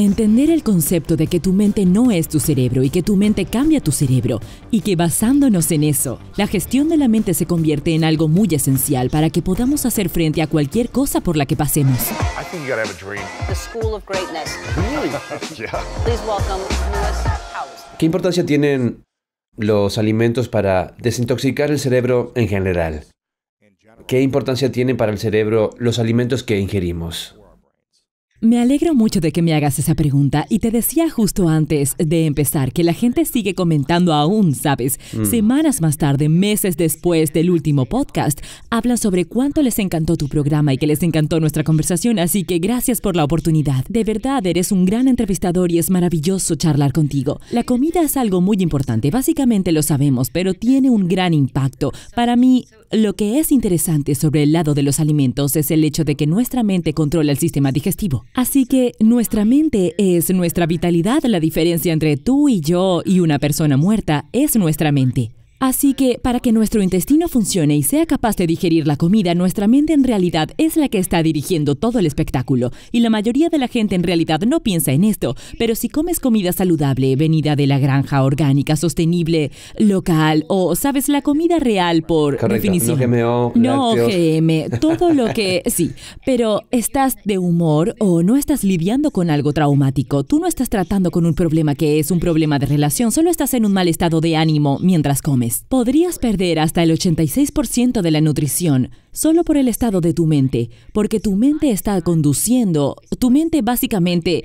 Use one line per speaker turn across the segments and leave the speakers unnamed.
Entender el concepto de que tu mente no es tu cerebro y que tu mente cambia tu cerebro y que basándonos en eso, la gestión de la mente se convierte en algo muy esencial para que podamos hacer frente a cualquier cosa por la que pasemos.
¿Qué importancia tienen los alimentos para desintoxicar el cerebro en general? ¿Qué importancia tienen para el cerebro los alimentos que ingerimos?
Me alegro mucho de que me hagas esa pregunta y te decía justo antes de empezar que la gente sigue comentando aún, ¿sabes? Semanas más tarde, meses después del último podcast, hablan sobre cuánto les encantó tu programa y que les encantó nuestra conversación, así que gracias por la oportunidad. De verdad, eres un gran entrevistador y es maravilloso charlar contigo. La comida es algo muy importante, básicamente lo sabemos, pero tiene un gran impacto. Para mí, lo que es interesante sobre el lado de los alimentos es el hecho de que nuestra mente controla el sistema digestivo. Así que nuestra mente es nuestra vitalidad. La diferencia entre tú y yo y una persona muerta es nuestra mente. Así que para que nuestro intestino funcione y sea capaz de digerir la comida, nuestra mente en realidad es la que está dirigiendo todo el espectáculo. Y la mayoría de la gente en realidad no piensa en esto, pero si comes comida saludable, venida de la granja orgánica, sostenible, local o, sabes, la comida real por
Correcto,
definición.
no GMO,
No
lácteos.
GM, todo lo que sí, pero estás de humor o no estás lidiando con algo traumático. Tú no estás tratando con un problema que es un problema de relación, solo estás en un mal estado de ánimo mientras comes. Podrías perder hasta el 86% de la nutrición solo por el estado de tu mente, porque tu mente está conduciendo, tu mente básicamente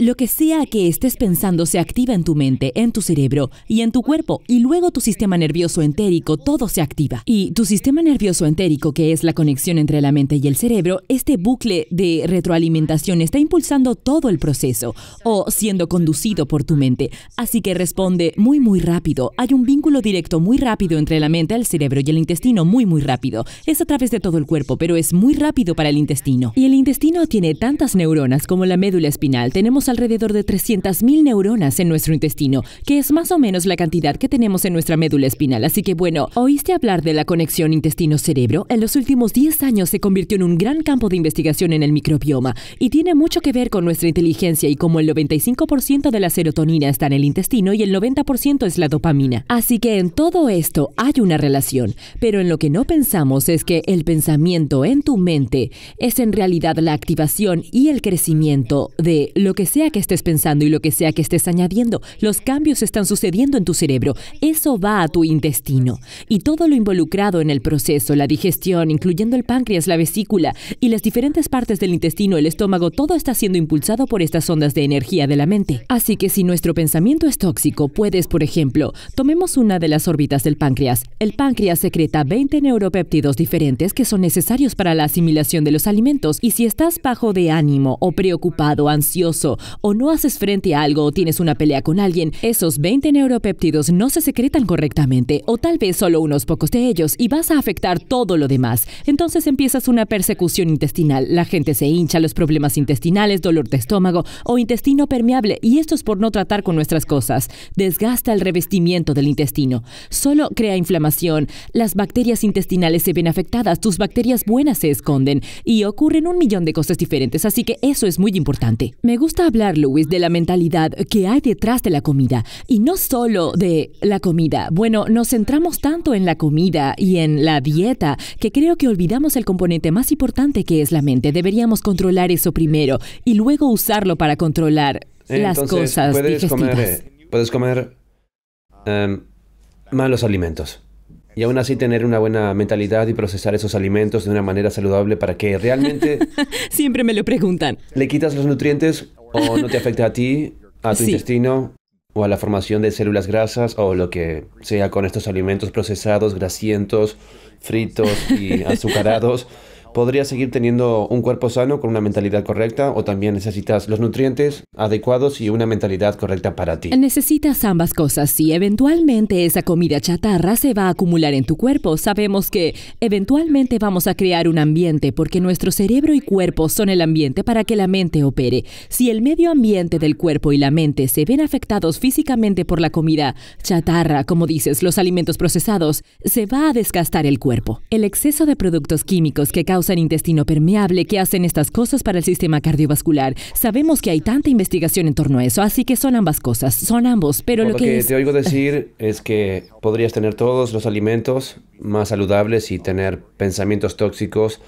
lo que sea que estés pensando se activa en tu mente, en tu cerebro y en tu cuerpo, y luego tu sistema nervioso entérico, todo se activa. Y tu sistema nervioso entérico, que es la conexión entre la mente y el cerebro, este bucle de retroalimentación está impulsando todo el proceso o siendo conducido por tu mente. Así que responde muy muy rápido. Hay un vínculo directo muy rápido entre la mente, el cerebro y el intestino, muy muy rápido. Es a través de todo el cuerpo, pero es muy rápido para el intestino. Y el intestino tiene tantas neuronas como la médula espinal. Tenemos alrededor de 300.000 neuronas en nuestro intestino, que es más o menos la cantidad que tenemos en nuestra médula espinal. Así que bueno, ¿oíste hablar de la conexión intestino-cerebro? En los últimos 10 años se convirtió en un gran campo de investigación en el microbioma y tiene mucho que ver con nuestra inteligencia y como el 95% de la serotonina está en el intestino y el 90% es la dopamina. Así que en todo esto hay una relación, pero en lo que no pensamos es que el pensamiento en tu mente es en realidad la activación y el crecimiento de lo que sea que estés pensando y lo que sea que estés añadiendo. Los cambios están sucediendo en tu cerebro. Eso va a tu intestino. Y todo lo involucrado en el proceso, la digestión, incluyendo el páncreas, la vesícula y las diferentes partes del intestino, el estómago, todo está siendo impulsado por estas ondas de energía de la mente. Así que si nuestro pensamiento es tóxico, puedes, por ejemplo, tomemos una de las órbitas del páncreas. El páncreas secreta 20 neuropéptidos diferentes que son necesarios para la asimilación de los alimentos. Y si estás bajo de ánimo o preocupado, ansioso o no haces frente a algo o tienes una pelea con alguien, esos 20 neuropéptidos no se secretan correctamente o tal vez solo unos pocos de ellos y vas a afectar todo lo demás. Entonces empiezas una persecución intestinal. La gente se hincha, los problemas intestinales, dolor de estómago o intestino permeable y esto es por no tratar con nuestras cosas. Desgasta el revestimiento del intestino. Solo crea inflamación. Las bacterias intestinales se ven afectadas, tus bacterias buenas se esconden y ocurren un millón de cosas diferentes, así que eso es muy importante. Me gusta hablar, Luis, de la mentalidad que hay detrás de la comida y no solo de la comida. Bueno, nos centramos tanto en la comida y en la dieta que creo que olvidamos el componente más importante que es la mente. Deberíamos controlar eso primero y luego usarlo para controlar las
Entonces,
cosas
puedes
digestivas.
comer, puedes comer em, malos alimentos y aún así tener una buena mentalidad y procesar esos alimentos de una manera saludable para que realmente
Siempre me lo preguntan.
le quitas los nutrientes o no te afecta a ti, a tu
Sí.
intestino o a la formación de células grasas o lo que sea con estos alimentos procesados, grasientos, fritos y azucarados. Podrías seguir teniendo un cuerpo sano con una mentalidad correcta o también necesitas los nutrientes adecuados y una mentalidad correcta para ti.
Necesitas ambas cosas. Si eventualmente esa comida chatarra se va a acumular en tu cuerpo, sabemos que eventualmente vamos a crear un ambiente porque nuestro cerebro y cuerpo son el ambiente para que la mente opere. Si el medio ambiente del cuerpo y la mente se ven afectados físicamente por la comida chatarra, como dices, los alimentos procesados, se va a desgastar el cuerpo. El exceso de productos químicos que causan causan intestino permeable, que hacen estas cosas para el sistema cardiovascular. Sabemos que hay tanta investigación en torno a eso, así que son ambas cosas, son ambos, pero
Por
lo que,
que
es...
te oigo decir es que podrías tener todos los alimentos más saludables y tener pensamientos tóxicos,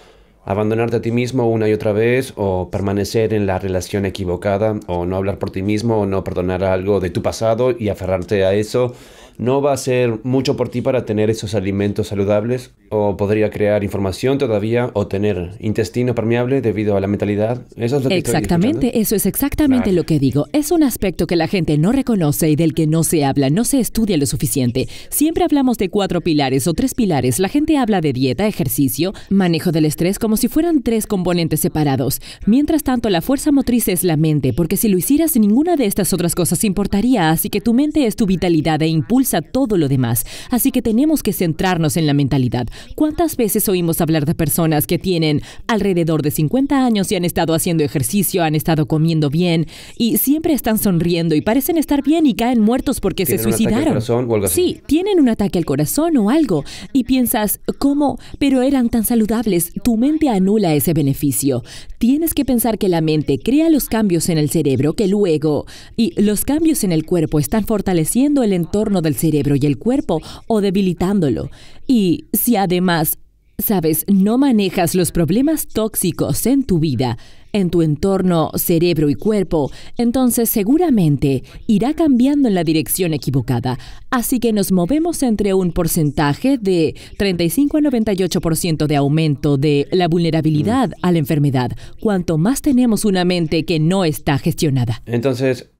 abandonarte a ti mismo una y otra vez o permanecer en la relación equivocada o no hablar por ti mismo o no perdonar algo de tu pasado y aferrarte a eso. ¿No va a ser mucho por ti para tener esos alimentos saludables? ¿O podría crear información todavía o tener intestino permeable debido a la mentalidad? Eso es lo que
Exactamente, eso es exactamente
Claro.
lo que digo. Es un aspecto que la gente no reconoce y del que no se habla, no se estudia lo suficiente. Siempre hablamos de cuatro pilares o tres pilares. La gente habla de dieta, ejercicio, manejo del estrés como si fueran tres componentes separados. Mientras tanto, la fuerza motriz es la mente, porque si lo hicieras, ninguna de estas otras cosas importaría, así que tu mente es tu vitalidad e impulsa todo lo demás. Así que tenemos que centrarnos en la mentalidad. ¿Cuántas veces oímos hablar de personas que tienen alrededor de 50 años y han estado haciendo ejercicio, han estado comiendo bien y siempre están sonriendo y parecen estar bien y caen muertos porque se
¿Tienen un ataque al
suicidaron?
corazón o algo así?
Sí, tienen un ataque al corazón o algo y piensas, ¿cómo? Pero eran tan saludables. Tu mente anula ese beneficio. Tienes que pensar que la mente crea los cambios en el cerebro que luego y los cambios en el cuerpo están fortaleciendo el entorno del cerebro y el cuerpo o debilitándolo. Y si además Sabes, no manejas los problemas tóxicos en tu vida, en tu entorno, cerebro y cuerpo, entonces seguramente irá cambiando en la dirección equivocada. Así que nos movemos entre un porcentaje de 35 a 98% de aumento de la vulnerabilidad a la enfermedad, cuanto más tenemos una mente que no está gestionada.
Entonces,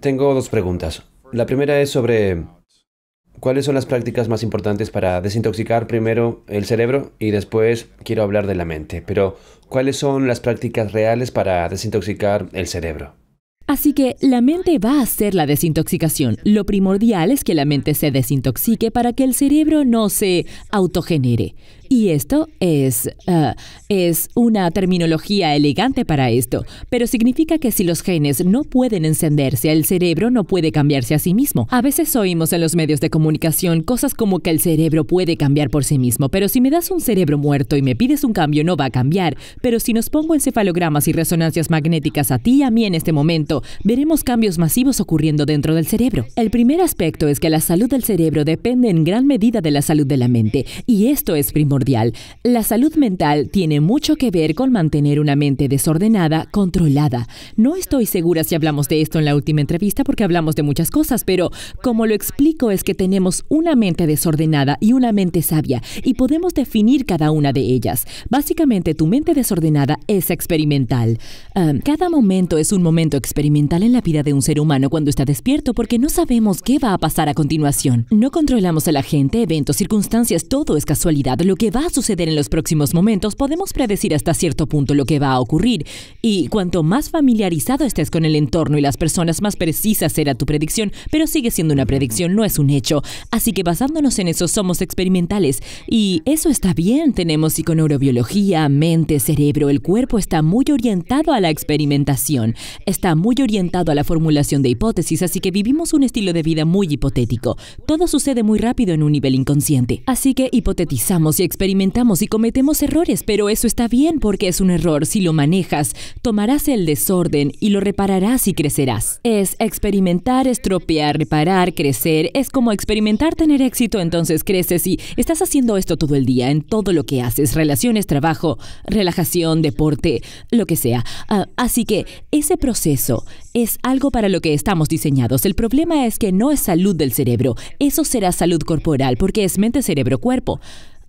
tengo dos preguntas. La primera es sobre cuáles son las prácticas más importantes para desintoxicar primero el cerebro y después quiero hablar de la mente. Pero, ¿cuáles son las prácticas reales para desintoxicar el cerebro?
Así que la mente va a hacer la desintoxicación. Lo primordial es que la mente se desintoxique para que el cerebro no se autogenere. Y esto es, ah, es una terminología elegante para esto, pero significa que si los genes no pueden encenderse, el cerebro no puede cambiarse a sí mismo. A veces oímos en los medios de comunicación cosas como que el cerebro puede cambiar por sí mismo, pero si me das un cerebro muerto y me pides un cambio, no va a cambiar. Pero si nos pongo encefalogramas y resonancias magnéticas a ti y a mí en este momento, veremos cambios masivos ocurriendo dentro del cerebro. El primer aspecto es que la salud del cerebro depende en gran medida de la salud de la mente, y esto es primordial. La salud mental tiene mucho que ver con mantener una mente desordenada, controlada. No estoy segura si hablamos de esto en la última entrevista porque hablamos de muchas cosas, pero como lo explico es que tenemos una mente desordenada y una mente sabia, y podemos definir cada una de ellas. Básicamente, tu mente desordenada es experimental. Um, cada momento es un momento experimental en la vida de un ser humano cuando está despierto porque no sabemos qué va a pasar a continuación. No controlamos a la gente, eventos, circunstancias, todo es casualidad. Lo que va a suceder en los próximos momentos podemos predecir hasta cierto punto lo que va a ocurrir. Y cuanto más familiarizado estés con el entorno y las personas, más precisa será tu predicción, pero sigue siendo una predicción, no es un hecho. Así que basándonos en eso somos experimentales. Y eso está bien, tenemos psiconeurobiología, mente, cerebro, el cuerpo está muy orientado a la experimentación, está muy orientado a la formulación de hipótesis, así que vivimos un estilo de vida muy hipotético. Todo sucede muy rápido en un nivel inconsciente. Así que hipotetizamos y experimentamos y cometemos errores, pero eso está bien porque es un error. Si lo manejas, tomarás el desorden y lo repararás y crecerás. Es experimentar, estropear, reparar, crecer. Es como experimentar tener éxito, entonces creces y estás haciendo esto todo el día, en todo lo que haces, relaciones, trabajo, relajación, deporte, lo que sea. Ah, así que ese proceso es algo para lo que estamos diseñados. El problema es que no es salud del cerebro, eso será salud corporal porque es mente, cerebro, cuerpo.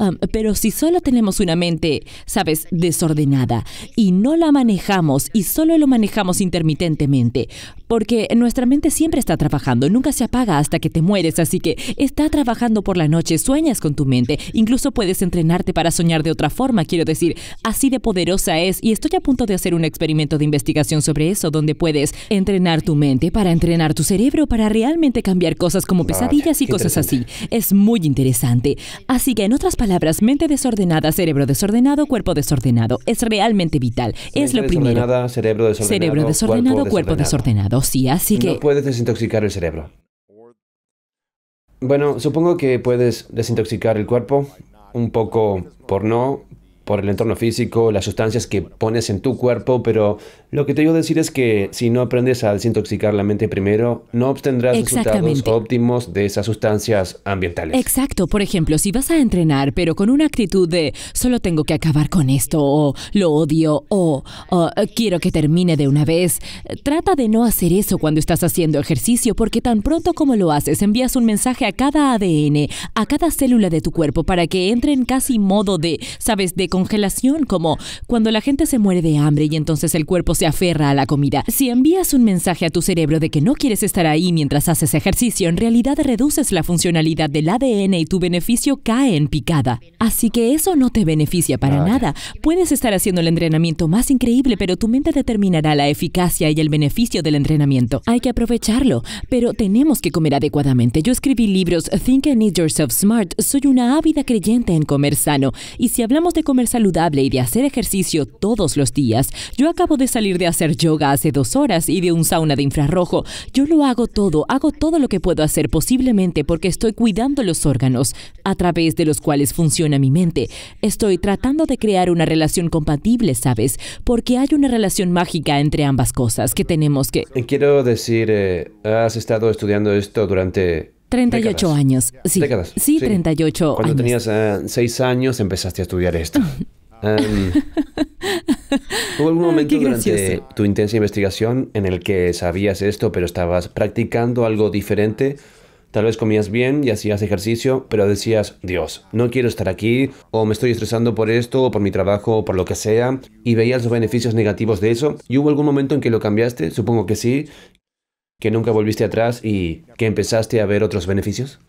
Um, pero si solo tenemos una mente, sabes, desordenada y no la manejamos y solo lo manejamos intermitentemente, porque nuestra mente siempre está trabajando, nunca se apaga hasta que te mueres, así que está trabajando por la noche, sueñas con tu mente, incluso puedes entrenarte para soñar de otra forma, quiero decir, así de poderosa es y estoy a punto de hacer un experimento de investigación sobre eso, donde puedes entrenar tu mente para entrenar tu cerebro, para realmente cambiar cosas como pesadillas y cosas así. Es muy interesante. Así que en otras palabras, mente desordenada, cerebro desordenado, cuerpo desordenado. Es realmente vital. es lo primero.
cerebro desordenado,
Cerebro desordenado, cuerpo, desordenado. Sí, así que...
No puedes desintoxicar el cerebro. Bueno, supongo que puedes desintoxicar el cuerpo un poco por no, por el entorno físico, las sustancias que pones en tu cuerpo, pero lo que te digo decir es que si no aprendes a desintoxicar la mente primero, no obtendrás resultados óptimos de esas sustancias ambientales.
Exacto, por ejemplo, si vas a entrenar pero con una actitud de solo tengo que acabar con esto o lo odio o, o, quiero que termine de una vez, trata de no hacer eso cuando estás haciendo ejercicio porque tan pronto como lo haces envías un mensaje a cada ADN, a cada célula de tu cuerpo para que entre en casi modo de, sabes, de congelación como cuando la gente se muere de hambre y entonces el cuerpo se aferra a la comida. Si envías un mensaje a tu cerebro de que no quieres estar ahí mientras haces ejercicio, en realidad reduces la funcionalidad del ADN y tu beneficio cae en picada. Así que eso no te beneficia para nada. Puedes estar haciendo el entrenamiento más increíble, pero tu mente determinará la eficacia y el beneficio del entrenamiento. Hay que aprovecharlo, pero tenemos que comer adecuadamente. Yo escribí libros Think and Eat Yourself Smart. Soy una ávida creyente en comer sano. Y si hablamos de comer saludable y de hacer ejercicio todos los días, yo acabo de salir de hacer yoga hace dos horas y de un sauna de infrarrojo. Yo lo hago todo, hago todo lo que puedo hacer posiblemente porque estoy cuidando los órganos a través de los cuales funciona mi mente. Estoy tratando de crear una relación compatible, ¿sabes? Porque hay una relación mágica entre ambas cosas que tenemos que...
Quiero decir, eh, has estado estudiando esto durante
38
décadas.
años. Sí,
Décadas,
sí, 38
Cuando
años.
tenías eh, seis años empezaste a estudiar esto. Em, ¿Hubo algún momento durante tu intensa investigación en el que sabías esto, pero estabas practicando algo diferente? Tal vez comías bien y hacías ejercicio, pero decías, Dios, no quiero estar aquí, o me estoy estresando por esto, o por mi trabajo, o por lo que sea, y veías los beneficios negativos de eso. ¿Y hubo algún momento en que lo cambiaste? Supongo que sí, que nunca volviste atrás y que empezaste a ver otros beneficios.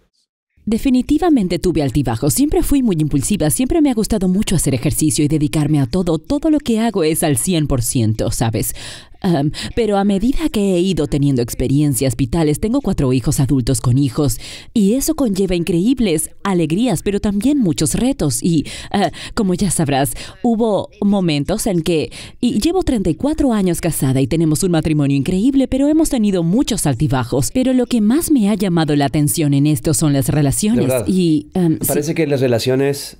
Definitivamente tuve altibajos. Siempre fui muy impulsiva. Siempre me ha gustado mucho hacer ejercicio y dedicarme a todo. Todo lo que hago es al 100%, ¿sabes? Am, pero a medida que he ido teniendo experiencias vitales, tengo cuatro hijos adultos con hijos y eso conlleva increíbles alegrías, pero también muchos retos. Y ah, como ya sabrás, hubo momentos en que y llevo 34 años casada y tenemos un matrimonio increíble, pero hemos tenido muchos altibajos. Pero lo que más me ha llamado la atención en esto son las relaciones.
verdad.
Y sí-
Parece que las relaciones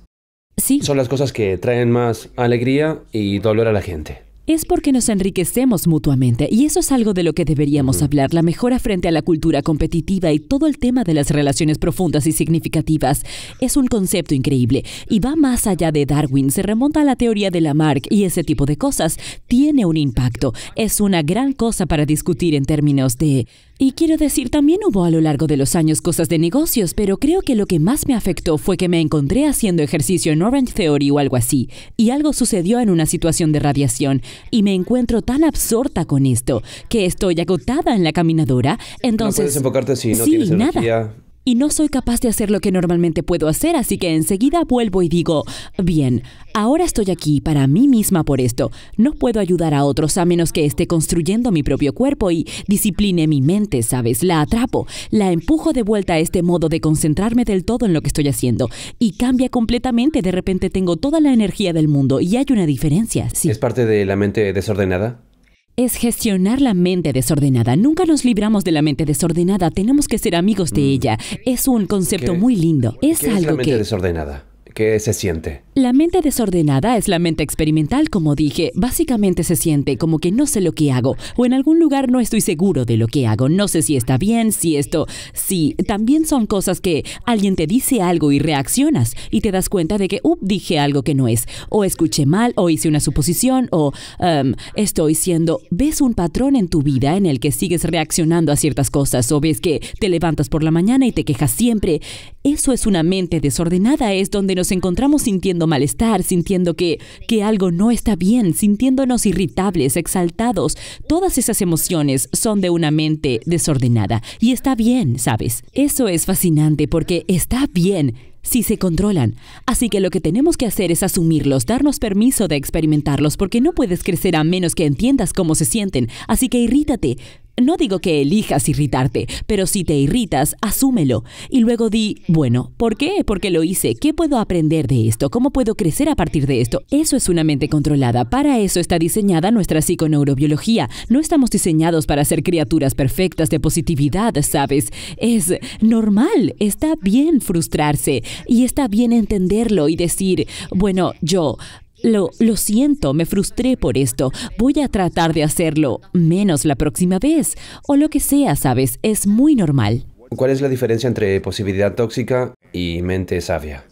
sí,
son las cosas que traen más alegría y dolor a la gente.
Es porque nos enriquecemos mutuamente y eso es algo de lo que deberíamos hablar, la mejora frente a la cultura competitiva y todo el tema de las relaciones profundas y significativas. Es un concepto increíble y va más allá de Darwin, se remonta a la teoría de Lamarck y ese tipo de cosas. Tiene un impacto, es una gran cosa para discutir en términos de... Y quiero decir, también hubo a lo largo de los años cosas de negocios, pero creo que lo que más me afectó fue que me encontré haciendo ejercicio en Orange Theory o algo así, y algo sucedió en una situación de radiación, y me encuentro tan absorta con esto que estoy agotada en la caminadora, entonces...
no puedes enfocarte si no
Sí,
tienes
nada.
energía.
Y no soy capaz de hacer lo que normalmente puedo hacer, así que enseguida vuelvo y digo, bien, ahora estoy aquí para mí misma por esto. No puedo ayudar a otros a menos que esté construyendo mi propio cuerpo y discipline mi mente, ¿sabes? La atrapo, la empujo de vuelta a este modo de concentrarme del todo en lo que estoy haciendo. Y cambia completamente, de repente tengo toda la energía del mundo y hay una diferencia.
¿Es parte de la mente desordenada?
Es gestionar la mente desordenada. Nunca nos libramos de la mente desordenada. Tenemos que ser amigos de ella. Es un concepto
¿Qué-
muy lindo. Es
¿Qué es la
algo
mente
que...
desordenada? ¿Qué se siente?
La mente desordenada es la mente experimental, como dije. Básicamente se siente como que no sé lo que hago o en algún lugar no estoy seguro de lo que hago. No sé si está bien, si esto, si también son cosas que alguien te dice algo y reaccionas y te das cuenta de que, up, dije algo que no es, o escuché mal, o hice una suposición, o em, estoy siendo, ves un patrón en tu vida en el que sigues reaccionando a ciertas cosas, o ves que te levantas por la mañana y te quejas siempre. Eso es una mente desordenada, es donde nos encontramos sintiendo malestar, sintiendo que, que algo no está bien, sintiéndonos irritables, exaltados. Todas esas emociones son de una mente desordenada. Y está bien, ¿sabes? Eso es fascinante porque está bien si se controlan. Así que lo que tenemos que hacer es asumirlos, darnos permiso de experimentarlos, porque no puedes crecer a menos que entiendas cómo se sienten. Así que irrítate. No digo que elijas irritarte, pero si te irritas, asúmelo. Y luego di, bueno, ¿por qué? ¿Por qué lo hice? ¿Qué puedo aprender de esto? ¿Cómo puedo crecer a partir de esto? Eso es una mente controlada. Para eso está diseñada nuestra psiconeurobiología. No estamos diseñados para ser criaturas perfectas de positividad, ¿sabes? Es normal, está bien frustrarse y está bien entenderlo y decir, bueno, yo lo, lo siento, me frustré por esto. Voy a tratar de hacerlo menos la próxima vez. O lo que sea, ¿sabes? Es muy normal.
¿Cuál es la diferencia entre positividad tóxica y mente sabia?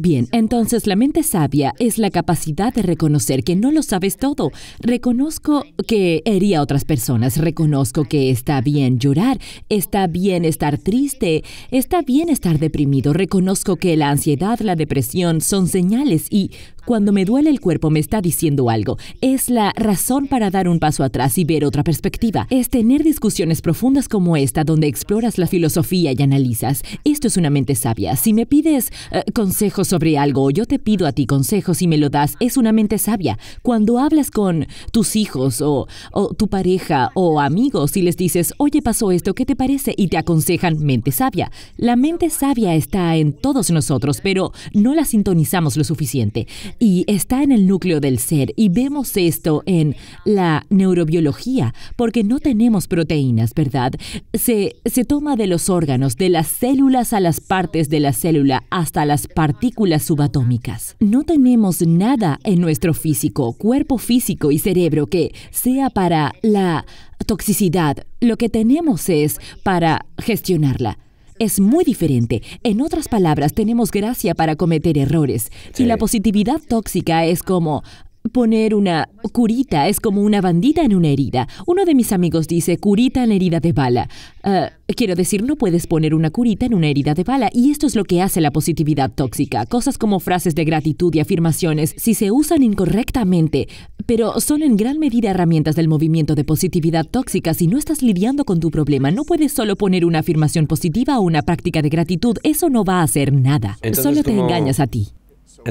Bien, entonces la mente sabia es la capacidad de reconocer que no lo sabes todo. Reconozco que hería a otras personas, reconozco que está bien llorar, está bien estar triste, está bien estar deprimido, reconozco que la ansiedad, la depresión son señales y cuando me duele el cuerpo me está diciendo algo. Es la razón para dar un paso atrás y ver otra perspectiva. Es tener discusiones profundas como esta donde exploras la filosofía y analizas. Esto es una mente sabia. Si me pides eh, consejos sobre algo o yo te pido a ti consejos y me lo das, es una mente sabia. Cuando hablas con tus hijos o, o tu pareja o amigos y les dices, oye, pasó esto, ¿qué te parece? Y te aconsejan mente sabia. La mente sabia está en todos nosotros, pero no la sintonizamos lo suficiente y está en el núcleo del ser y vemos esto en la neurobiología porque no tenemos proteínas, ¿verdad? Se, se toma de los órganos, de las células a las partes de la célula hasta las partículas subatómicas. No tenemos nada en nuestro físico, cuerpo físico y cerebro que sea para la toxicidad. Lo que tenemos es para gestionarla es muy diferente. En otras palabras, tenemos gracia para cometer errores. Y la positividad tóxica es como, poner una curita, es como una bandita en una herida. Uno de mis amigos dice curita en herida de bala. Ah, quiero decir, no puedes poner una curita en una herida de bala y esto es lo que hace la positividad tóxica. Cosas como frases de gratitud y afirmaciones, si se usan incorrectamente, pero son en gran medida herramientas del movimiento de positividad tóxica. Si no estás lidiando con tu problema, no puedes solo poner una afirmación positiva o una práctica de gratitud. Eso no va a hacer nada. solo te engañas a ti.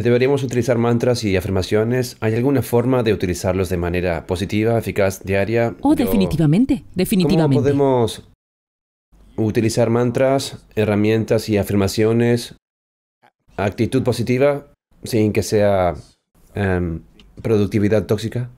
¿Deberíamos utilizar mantras y afirmaciones? ¿Hay alguna forma de utilizarlos de manera positiva, eficaz, diaria?
Oh, definitivamente, definitivamente.
¿Cómo podemos utilizar mantras, herramientas y afirmaciones, actitud positiva, sin que sea em, productividad tóxica?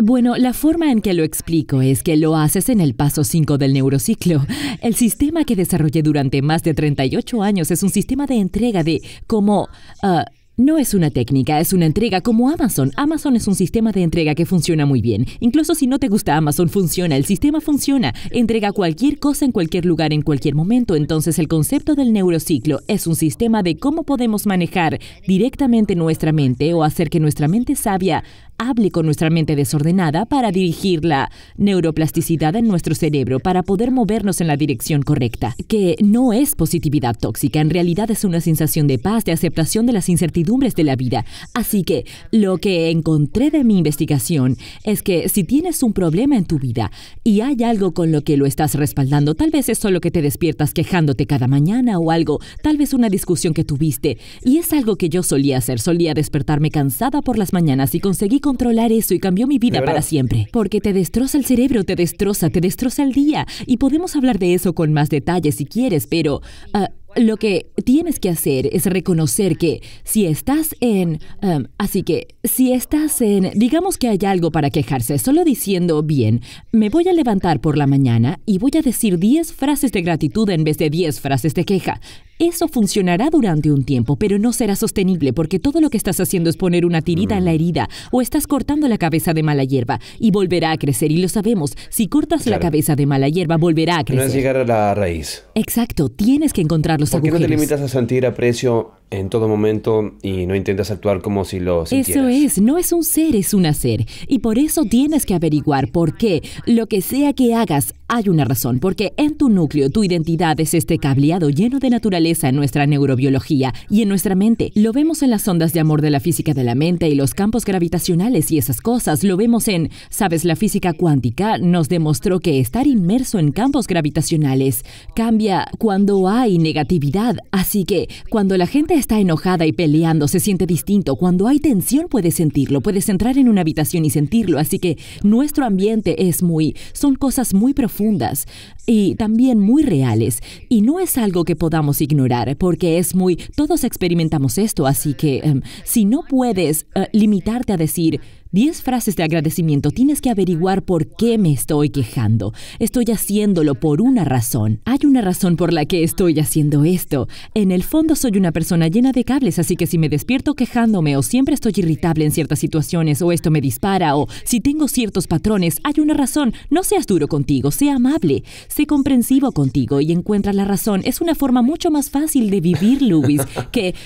Bueno, la forma en que lo explico es que lo haces en el paso 5 del neurociclo. El sistema que desarrollé durante más de 38 años es un sistema de entrega de como... Ah, no es una técnica, es una entrega como Amazon. Amazon es un sistema de entrega que funciona muy bien. Incluso si no te gusta Amazon, funciona. El sistema funciona. Entrega cualquier cosa en cualquier lugar en cualquier momento. Entonces el concepto del neurociclo es un sistema de cómo podemos manejar directamente nuestra mente o hacer que nuestra mente sabia hable con nuestra mente desordenada para dirigir la neuroplasticidad en nuestro cerebro para poder movernos en la dirección correcta, que no es positividad tóxica, en realidad es una sensación de paz, de aceptación de las incertidumbres de la vida. Así que lo que encontré de mi investigación es que si tienes un problema en tu vida y hay algo con lo que lo estás respaldando, tal vez es solo que te despiertas quejándote cada mañana o algo, tal vez una discusión que tuviste, y es algo que yo solía hacer, solía despertarme cansada por las mañanas y conseguí controlar eso y cambió mi vida para siempre. Porque te destroza el cerebro, te destroza, te destroza el día. Y podemos hablar de eso con más detalle si quieres, pero ah, lo que tienes que hacer es reconocer que si estás en... Um, así que si estás en... Digamos que hay algo para quejarse, solo diciendo, bien, me voy a levantar por la mañana y voy a decir 10 frases de gratitud en vez de 10 frases de queja. Eso funcionará durante un tiempo, pero no será sostenible porque todo lo que estás haciendo es poner una tirita en la herida o estás cortando la cabeza de mala hierba y volverá a crecer y lo sabemos. Si cortas la cabeza de mala hierba, volverá a crecer.
No es llegar a la raíz.
Exacto, tienes que encontrar los
¿Por qué
agujeros.
no te limitas a sentir aprecio en todo momento y no intentas actuar como si lo sintieras?
Eso es, no es un ser, es un hacer. Y por eso tienes que averiguar por qué. Lo que sea que hagas, hay una razón. Porque en tu núcleo, tu identidad es este cableado lleno de naturaleza en nuestra neurobiología y en nuestra mente. Lo vemos en las ondas de amor de la física de la mente y los campos gravitacionales y esas cosas. Lo vemos en, sabes, la física cuántica nos demostró que estar inmerso en campos gravitacionales cambia cuando hay negatividad. Así que cuando la gente está enojada y peleando se siente distinto. Cuando hay tensión puedes sentirlo, puedes entrar en una habitación y sentirlo. Así que nuestro ambiente es muy, son cosas muy profundas y también muy reales. Y no es algo que podamos ignorar porque es muy, todos experimentamos esto. Así que em, si no puedes eh, limitarte a decir, 10 frases de agradecimiento. Tienes que averiguar por qué me estoy quejando. Estoy haciéndolo por una razón. Hay una razón por la que estoy haciendo esto. En el fondo soy una persona llena de cables, así que si me despierto quejándome o siempre estoy irritable en ciertas situaciones o esto me dispara o si tengo ciertos patrones, hay una razón. No seas duro contigo, sea amable, sé comprensivo contigo y encuentra la razón. Es una forma mucho más fácil de vivir, Luis, que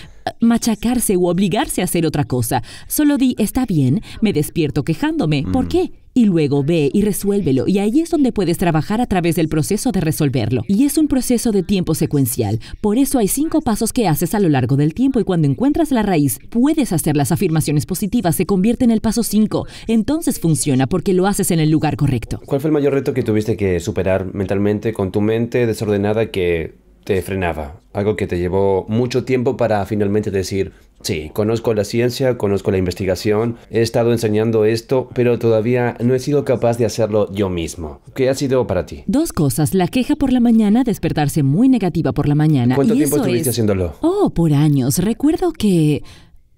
machacarse u obligarse a hacer otra cosa. Solo di, está bien, me despierto quejándome. ¿Por qué? Y luego ve y resuélvelo. Y ahí es donde puedes trabajar a través del proceso de resolverlo. Y es un proceso de tiempo secuencial. Por eso hay cinco pasos que haces a lo largo del tiempo y cuando encuentras la raíz, puedes hacer las afirmaciones positivas. Se convierte en el paso 5. Entonces funciona porque lo haces en el lugar correcto.
¿Cuál fue el mayor reto que tuviste que superar mentalmente con tu mente desordenada que te frenaba? Algo que te llevó mucho tiempo para finalmente decir, sí, conozco la ciencia, conozco la investigación, he estado enseñando esto, pero todavía no he sido capaz de hacerlo yo mismo. ¿Qué ha sido para ti?
Dos cosas, la queja por la mañana, despertarse muy negativa por la mañana.
¿Cuánto
y
tiempo estuviste
es-
haciéndolo?
Oh, por años. Recuerdo que...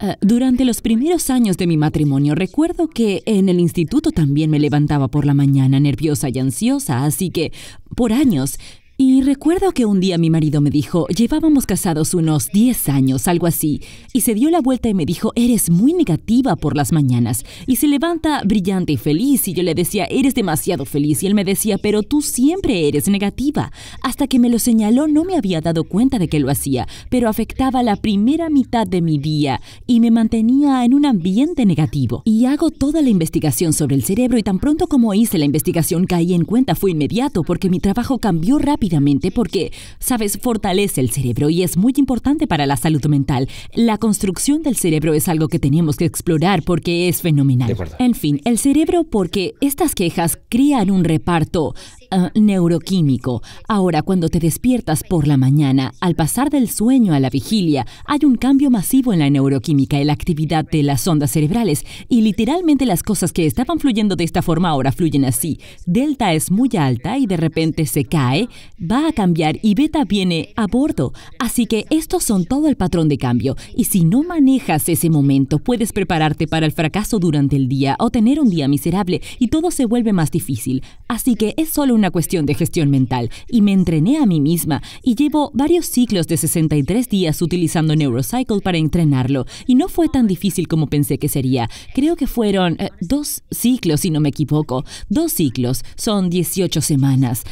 eh, durante los primeros años de mi matrimonio, recuerdo que en el instituto también me levantaba por la mañana nerviosa y ansiosa, así que por años. Y recuerdo que un día mi marido me dijo, llevábamos casados unos 10 años, algo así, y se dio la vuelta y me dijo, eres muy negativa por las mañanas, y se levanta brillante y feliz, y yo le decía, eres demasiado feliz, y él me decía, pero tú siempre eres negativa. Hasta que me lo señaló no me había dado cuenta de que lo hacía, pero afectaba la primera mitad de mi día y me mantenía en un ambiente negativo. Y hago toda la investigación sobre el cerebro y tan pronto como hice la investigación caí en cuenta fue inmediato porque mi trabajo cambió rápidamente porque, sabes, fortalece el cerebro y es muy importante para la salud mental. La construcción del cerebro es algo que tenemos que explorar porque es fenomenal. En fin, el cerebro porque estas quejas crean un reparto ah, neuroquímico. Ahora, cuando te despiertas por la mañana, al pasar del sueño a la vigilia, hay un cambio masivo en la neuroquímica y la actividad de las ondas cerebrales. Y literalmente las cosas que estaban fluyendo de esta forma ahora fluyen así. Delta es muy alta y de repente se cae, va a cambiar y beta viene a bordo. Así que estos son todo el patrón de cambio. Y si no manejas ese momento, puedes prepararte para el fracaso durante el día o tener un día miserable y todo se vuelve más difícil. Así que es solo una cuestión de gestión mental. Y me entrené a mí misma y llevo varios ciclos de 63 días utilizando Neurocycle para entrenarlo. Y no fue tan difícil como pensé que sería. Creo que fueron eh, dos ciclos, si no me equivoco. Dos ciclos son 18 semanas.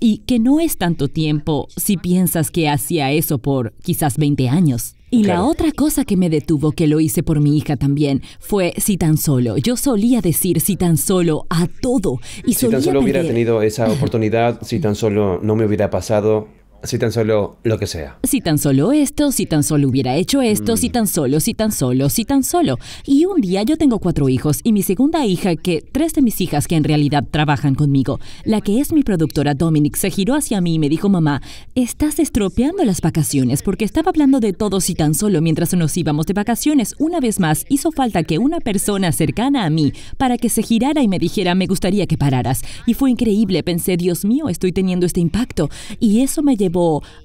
Y que no es tanto tiempo si piensas que hacía eso por quizás 20 años. Y la otra cosa que me detuvo, que lo hice por mi hija también, fue si tan solo. Yo solía decir si tan solo a todo. Y
Si tan
solía
solo hubiera tenido esa oportunidad, si tan solo no me hubiera pasado, si tan solo lo que sea.
Si tan solo esto, si tan solo hubiera hecho esto, si tan solo, si tan solo, si tan solo. Y un día yo tengo cuatro hijos y mi segunda hija, que tres de mis hijas que en realidad trabajan conmigo, la que es mi productora Dominic, se giró hacia mí y me dijo, mamá, estás estropeando las vacaciones porque estaba hablando de todo si tan solo mientras nos íbamos de vacaciones. Una vez más, hizo falta que una persona cercana a mí para que se girara y me dijera, me gustaría que pararas. Y fue increíble, pensé, Dios mío, estoy teniendo este impacto. Y eso me llevó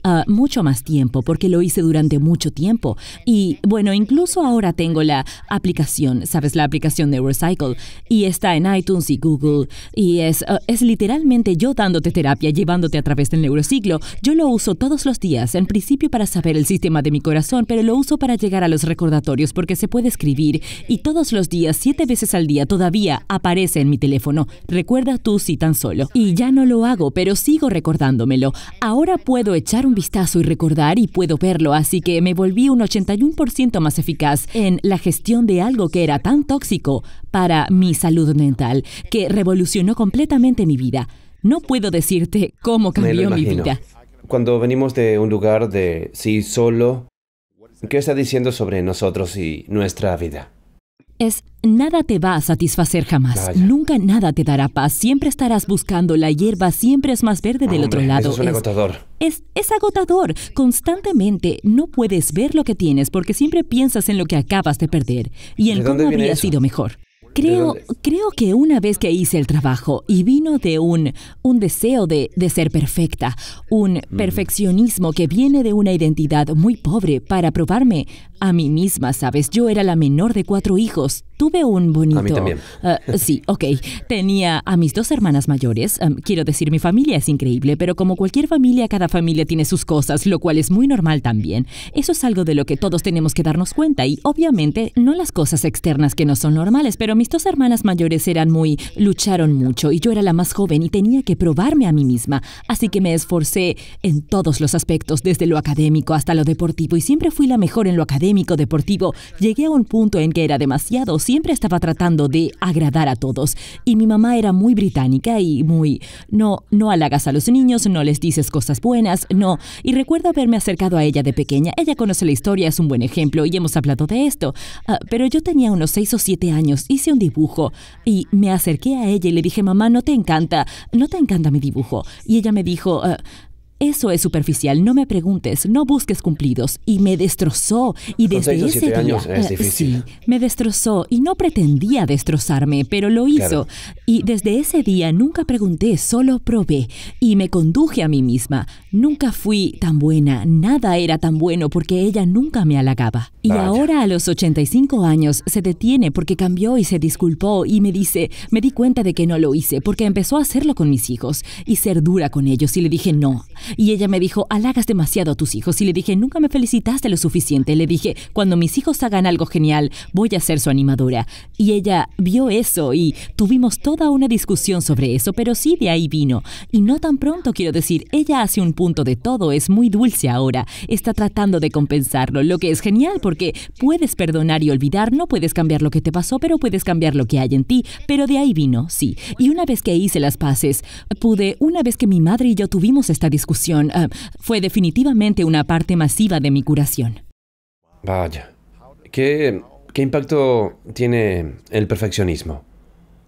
a mucho más tiempo porque lo hice durante mucho tiempo. Y bueno, incluso ahora tengo la aplicación, ¿sabes? La aplicación de Recycle. Y está en iTunes y Google. Y es, uh, es literalmente yo dándote terapia, llevándote a través del neurociclo. Yo lo uso todos los días, en principio para saber el sistema de mi corazón, pero lo uso para llegar a los recordatorios porque se puede escribir y todos los días, siete veces al día, todavía aparece en mi teléfono. Recuerda tú si tan solo. Y ya no lo hago, pero sigo recordándomelo. Ahora puedo echar un vistazo y recordar y puedo verlo, así que me volví un 81% más eficaz en la gestión de algo que era tan tóxico para mi salud mental, que revolucionó completamente mi vida. No puedo decirte cómo cambió mi vida.
Cuando venimos de un lugar de sí solo, ¿qué está diciendo sobre nosotros y nuestra vida?
Es nada te va a satisfacer jamás.
Vaya.
Nunca nada te dará paz. Siempre estarás buscando la hierba, siempre es más verde del otro lado.
Eso
Es-
agotador.
Es, es agotador. Constantemente no puedes ver lo que tienes porque siempre piensas en lo que acabas de perder y en
¿De dónde
cómo habría
eso?
sido mejor. Creo, creo que una vez que hice el trabajo y vino de un, un deseo de, de ser perfecta, un perfeccionismo que viene de una identidad muy pobre para probarme a mí misma, ¿sabes? Yo era la menor de cuatro hijos. Tuve un bonito...
A mí también.
Ah, sí, ok. Tenía a mis dos hermanas mayores. Am, quiero decir, mi familia es increíble, pero como cualquier familia, cada familia tiene sus cosas, lo cual es muy normal también. Eso es algo de lo que todos tenemos que darnos cuenta y obviamente no las cosas externas que no son normales, pero mis dos hermanas mayores eran muy... lucharon mucho y yo era la más joven y tenía que probarme a mí misma, así que me esforcé en todos los aspectos, desde lo académico hasta lo deportivo y siempre fui la mejor en lo académico, deportivo. Llegué a un punto en que era demasiado, siempre estaba tratando de agradar a todos y mi mamá era muy británica y muy no no halagas a los niños, no les dices cosas buenas, no. Y recuerdo haberme acercado a ella de pequeña. Ella conoce la historia, es un buen ejemplo y hemos hablado de esto. Ah, pero yo tenía unos seis o siete años, hice un dibujo y me acerqué a ella y le dije, mamá, no te encanta, no te encanta mi dibujo. Y ella me dijo, "Ah, eso es superficial, no me preguntes, no busques cumplidos. Y me destrozó. Y
Con
desde
seis o
ese
siete
día.
años es
eh,
difícil.
sí, me destrozó y no pretendía destrozarme, pero lo hizo.
Claro.
Y desde ese día nunca pregunté, solo probé. Y me conduje a mí misma. Nunca fui tan buena, nada era tan bueno porque ella nunca me halagaba. Y
Vaya.
ahora a los 85 años se detiene porque cambió y se disculpó y me dice, me di cuenta de que no lo hice porque empezó a hacerlo con mis hijos y ser dura con ellos y le dije no. Y ella me dijo, halagas demasiado a tus hijos y le dije, nunca me felicitaste lo suficiente. Le dije, cuando mis hijos hagan algo genial, voy a ser su animadora. Y ella vio eso y tuvimos toda una discusión sobre eso, pero sí de ahí vino. Y no tan pronto, quiero decir, ella hace un punto de todo, es muy dulce ahora, está tratando de compensarlo, lo que es genial porque puedes perdonar y olvidar, no puedes cambiar lo que te pasó, pero puedes cambiar lo que hay en ti, pero de ahí vino, sí. Y una vez que hice las paces, pude, una vez que mi madre y yo tuvimos esta discusión, ah, fue definitivamente una parte masiva de mi curación.
Vaya. ¿Qué, ¿Qué impacto tiene el perfeccionismo?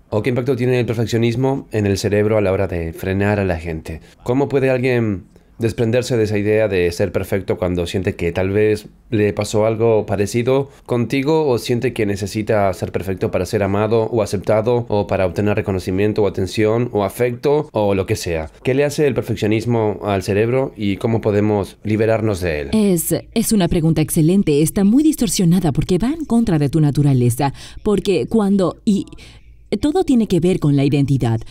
¿O qué impacto tiene el perfeccionismo en el cerebro a la hora de frenar a la gente? ¿Cómo puede alguien desprenderse de esa idea de ser perfecto cuando siente que tal vez le pasó algo parecido contigo o siente que necesita ser perfecto para ser amado o aceptado o para obtener reconocimiento o atención o afecto o lo que sea? ¿Qué le hace el perfeccionismo al cerebro y cómo podemos liberarnos de él?
Es, es una pregunta excelente. Está muy distorsionada porque va en contra de tu naturaleza. Porque cuando... Y todo tiene que ver con la identidad.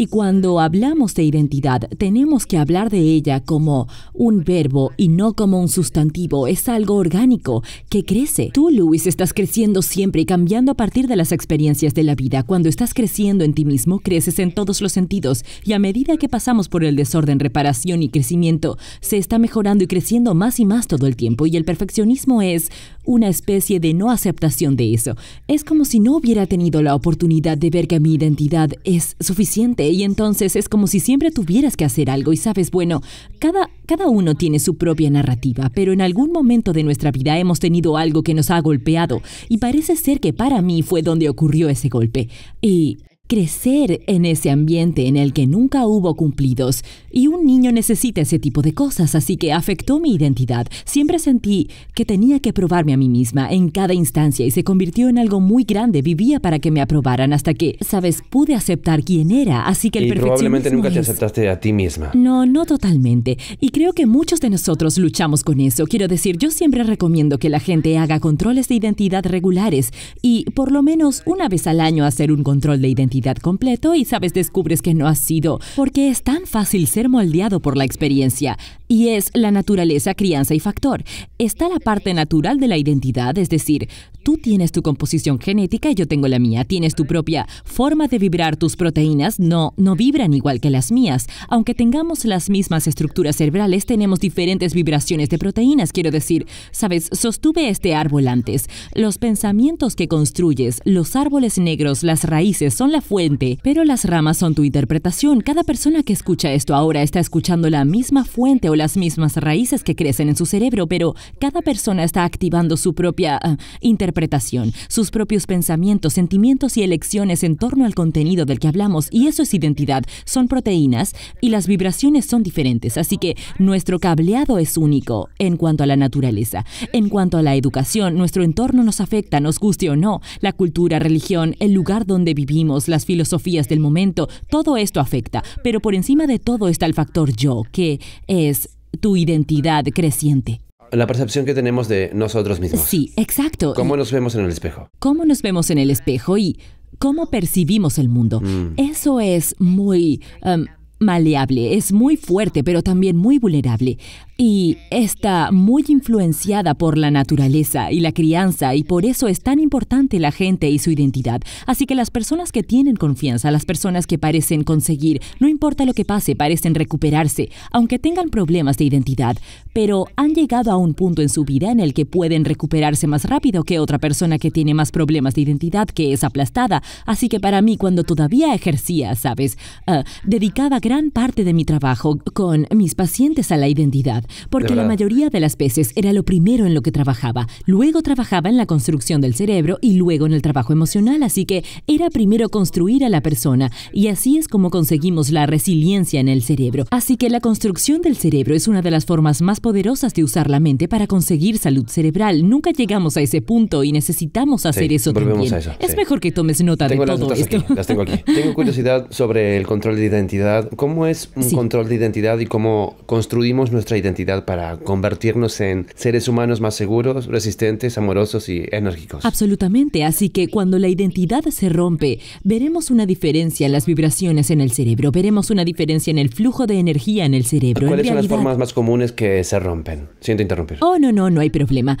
Y cuando hablamos de identidad, tenemos que hablar de ella como un verbo y no como un sustantivo. Es algo orgánico que crece. Tú, Luis, estás creciendo siempre y cambiando a partir de las experiencias de la vida. Cuando estás creciendo en ti mismo, creces en todos los sentidos. Y a medida que pasamos por el desorden, reparación y crecimiento, se está mejorando y creciendo más y más todo el tiempo. Y el perfeccionismo es una especie de no aceptación de eso. Es como si no hubiera tenido la oportunidad de ver que mi identidad es suficiente y entonces es como si siempre tuvieras que hacer algo y sabes, bueno, cada, cada uno tiene su propia narrativa, pero en algún momento de nuestra vida hemos tenido algo que nos ha golpeado y parece ser que para mí fue donde ocurrió ese golpe. Y crecer en ese ambiente en el que nunca hubo cumplidos. Y un niño necesita ese tipo de cosas, así que afectó mi identidad. Siempre sentí que tenía que probarme a mí misma en cada instancia y se convirtió en algo muy grande. Vivía para que me aprobaran hasta que, sabes, pude aceptar quién era. Así que el
Y probablemente nunca te
es-
aceptaste a ti misma.
no, no totalmente. Y creo que muchos de nosotros luchamos con eso. Quiero decir, yo siempre recomiendo que la gente haga controles de identidad regulares y por lo menos una vez al año hacer un control de identidad completo y sabes, descubres que no has sido, porque es tan fácil ser moldeado por la experiencia. Y es la naturaleza, crianza y factor. Está la parte natural de la identidad, es decir, tú tienes tu composición genética y yo tengo la mía. Tienes tu propia forma de vibrar tus proteínas, no, no vibran igual que las mías. Aunque tengamos las mismas estructuras cerebrales, tenemos diferentes vibraciones de proteínas. Quiero decir, sabes, sostuve este árbol antes. Los pensamientos que construyes, los árboles negros, las raíces son la fuente, pero las ramas son tu interpretación. Cada persona que escucha esto ahora está escuchando la misma fuente o las mismas raíces que crecen en su cerebro, pero cada persona está activando su propia ah, interpretación, sus propios pensamientos, sentimientos y elecciones en torno al contenido del que hablamos, y eso es identidad. Son proteínas y las vibraciones son diferentes, así que nuestro cableado es único en cuanto a la naturaleza. En cuanto a la educación, nuestro entorno nos afecta, nos guste o no. La cultura, religión, el lugar donde vivimos, las filosofías del momento, todo esto afecta. Pero por encima de todo está el factor yo, que es tu identidad creciente.
La percepción que tenemos de nosotros mismos.
Sí, exacto.
¿Cómo nos vemos en el espejo?
cómo nos vemos en el espejo y cómo percibimos el mundo. Eso es muy em, maleable, es muy fuerte, pero también muy vulnerable. Y está muy influenciada por la naturaleza y la crianza, y por eso es tan importante la gente y su identidad. Así que las personas que tienen confianza, las personas que parecen conseguir, no importa lo que pase, parecen recuperarse, aunque tengan problemas de identidad, pero han llegado a un punto en su vida en el que pueden recuperarse más rápido que otra persona que tiene más problemas de identidad, que es aplastada. Así que para mí, cuando todavía ejercía, sabes, Ah, dedicaba gran parte de mi trabajo con mis pacientes a la identidad, porque la mayoría de las veces era lo primero en lo que trabajaba. Luego trabajaba en la construcción del cerebro y luego en el trabajo emocional, así que era primero construir a la persona y así es como conseguimos la resiliencia en el cerebro. Así que la construcción del cerebro es una de las formas más poderosas de usar la mente para conseguir salud cerebral. Nunca llegamos a ese punto y necesitamos hacer eso
volvemos
también.
a eso,
es
sí.
mejor que tomes nota
Tengo
de
las
todo
notas
esto.
aquí, las tengo aquí. Tengo curiosidad sobre el control de identidad. ¿Cómo es un
Sí.
control de identidad y cómo construimos nuestra identidad para convertirnos en seres humanos más seguros, resistentes, amorosos y enérgicos?
Absolutamente, así que cuando la identidad se rompe, veremos una diferencia en las vibraciones en el cerebro, veremos una diferencia en el flujo de energía en el cerebro.
¿Cuáles son las formas más comunes que se rompen? Siento interrumpir.
Oh, no, no, no hay problema.